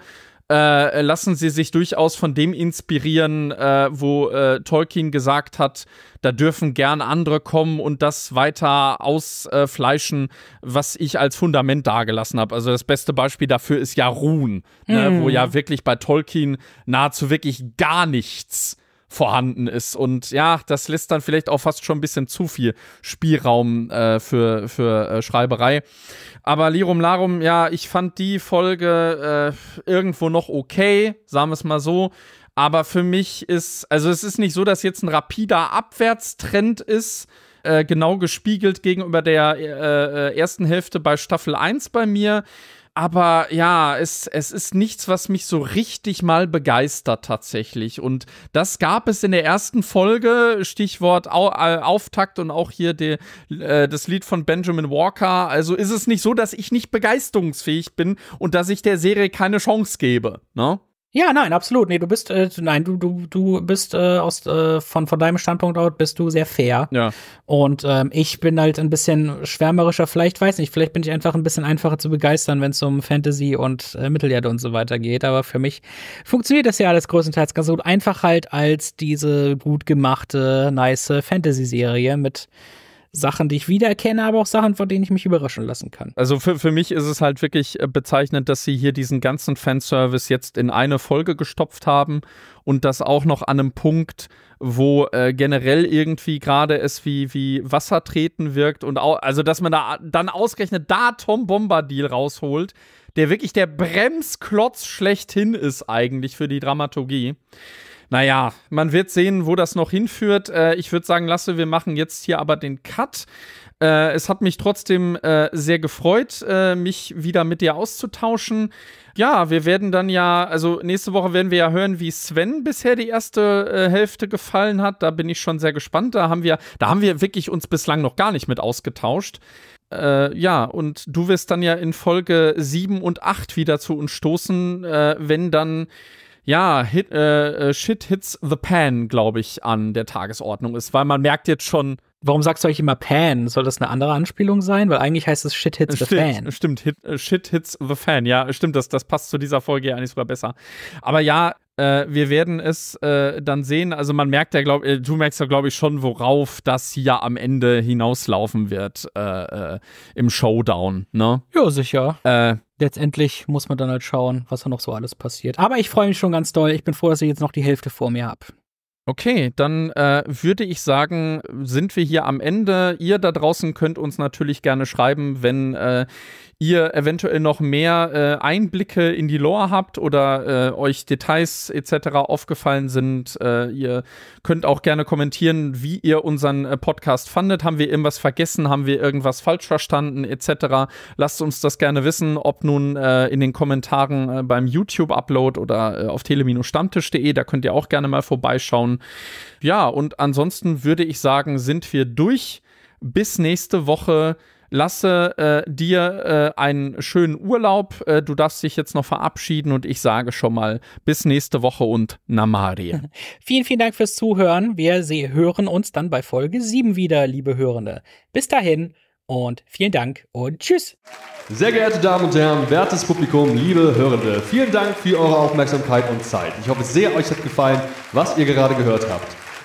äh, lassen sie sich durchaus von dem inspirieren, äh, wo äh, Tolkien gesagt hat, da dürfen gern andere kommen und das weiter ausfleischen, was ich als Fundament dargelassen habe. Also das beste Beispiel dafür ist ja Ruhen, mm. ne, wo mhm. ja wirklich bei Tolkien nahezu wirklich gar nichts vorhanden ist. Und ja, das lässt dann vielleicht auch fast schon ein bisschen zu viel Spielraum äh, für, für äh, Schreiberei. Aber Lirum Larum, ja, ich fand die Folge äh, irgendwo noch okay, sagen wir es mal so. Aber für mich ist, also es ist nicht so, dass jetzt ein rapider Abwärtstrend ist, äh, genau gespiegelt gegenüber der äh, äh ersten Hälfte bei Staffel 1 bei mir aber ja, es, es ist nichts, was mich so richtig mal begeistert tatsächlich. Und das gab es in der ersten Folge, Stichwort Au äh, Auftakt und auch hier die, äh, das Lied von Benjamin Walker. Also ist es nicht so, dass ich nicht begeisterungsfähig bin und dass ich der Serie keine Chance gebe. Ne? Ja, nein, absolut. Nee, du bist, äh, nein, du, du, du bist äh, aus, äh, von, von deinem Standpunkt aus bist du sehr fair. Ja. Und ähm, ich bin halt ein bisschen schwärmerischer, vielleicht weiß nicht, vielleicht bin ich einfach ein bisschen einfacher zu begeistern, wenn es um Fantasy und äh, Mittelerde und so weiter geht. Aber für mich funktioniert das ja alles größtenteils ganz gut. Einfach halt als diese gut gemachte, nice Fantasy-Serie mit Sachen, die ich wiedererkenne, aber auch Sachen, von denen ich mich überraschen lassen kann. Also für, für mich ist es halt wirklich äh, bezeichnend, dass sie hier diesen ganzen Fanservice jetzt in eine Folge gestopft haben und das auch noch an einem Punkt, wo äh, generell irgendwie gerade es wie, wie Wasser treten wirkt und auch, also dass man da dann ausgerechnet da Tom Bombadil rausholt, der wirklich der Bremsklotz schlechthin ist eigentlich für die Dramaturgie. Naja, man wird sehen, wo das noch hinführt. Äh, ich würde sagen, Lasse, wir machen jetzt hier aber den Cut. Äh, es hat mich trotzdem äh, sehr gefreut, äh, mich wieder mit dir auszutauschen. Ja, wir werden dann ja, also nächste Woche werden wir ja hören, wie Sven bisher die erste äh, Hälfte gefallen hat. Da bin ich schon sehr gespannt. Da haben wir, da haben wir wirklich uns bislang noch gar nicht mit ausgetauscht. Äh, ja, und du wirst dann ja in Folge 7 und 8 wieder zu uns stoßen, äh, wenn dann ja, hit, äh, äh, Shit Hits the Pan, glaube ich, an der Tagesordnung ist, weil man merkt jetzt schon. Warum sagst du euch immer Pan? Soll das eine andere Anspielung sein? Weil eigentlich heißt es Shit Hits the Fan. Stimmt, hit, äh, Shit Hits the Fan. Ja, stimmt, das, das passt zu dieser Folge ja eigentlich sogar besser. Aber ja, äh, wir werden es äh, dann sehen. Also man merkt ja, glaub, äh, du merkst ja, glaube ich, schon, worauf das hier am Ende hinauslaufen wird äh, im Showdown, ne? Ja, sicher. Letztendlich muss man dann halt schauen, was da noch so alles passiert. Aber ich freue mich schon ganz doll. Ich bin froh, dass ich jetzt noch die Hälfte vor mir habe. Okay, dann äh, würde ich sagen, sind wir hier am Ende. Ihr da draußen könnt uns natürlich gerne schreiben, wenn äh, ihr eventuell noch mehr äh, Einblicke in die Lore habt oder äh, euch Details etc. aufgefallen sind. Äh, ihr könnt auch gerne kommentieren, wie ihr unseren äh, Podcast fandet. Haben wir irgendwas vergessen? Haben wir irgendwas falsch verstanden etc. Lasst uns das gerne wissen, ob nun äh, in den Kommentaren äh, beim YouTube-Upload oder auf tele-stammtisch.de. Da könnt ihr auch gerne mal vorbeischauen. Ja, und ansonsten würde ich sagen, sind wir durch. Bis nächste Woche lasse äh, dir äh, einen schönen Urlaub. Äh, du darfst dich jetzt noch verabschieden und ich sage schon mal bis nächste Woche und Namari. *laughs* vielen, vielen Dank fürs Zuhören. Wir hören uns dann bei Folge 7 wieder, liebe Hörende. Bis dahin und vielen Dank und tschüss. Sehr geehrte Damen und Herren, wertes Publikum, liebe Hörende, vielen Dank für eure Aufmerksamkeit und Zeit. Ich hoffe sehr, euch hat gefallen, was ihr gerade gehört habt.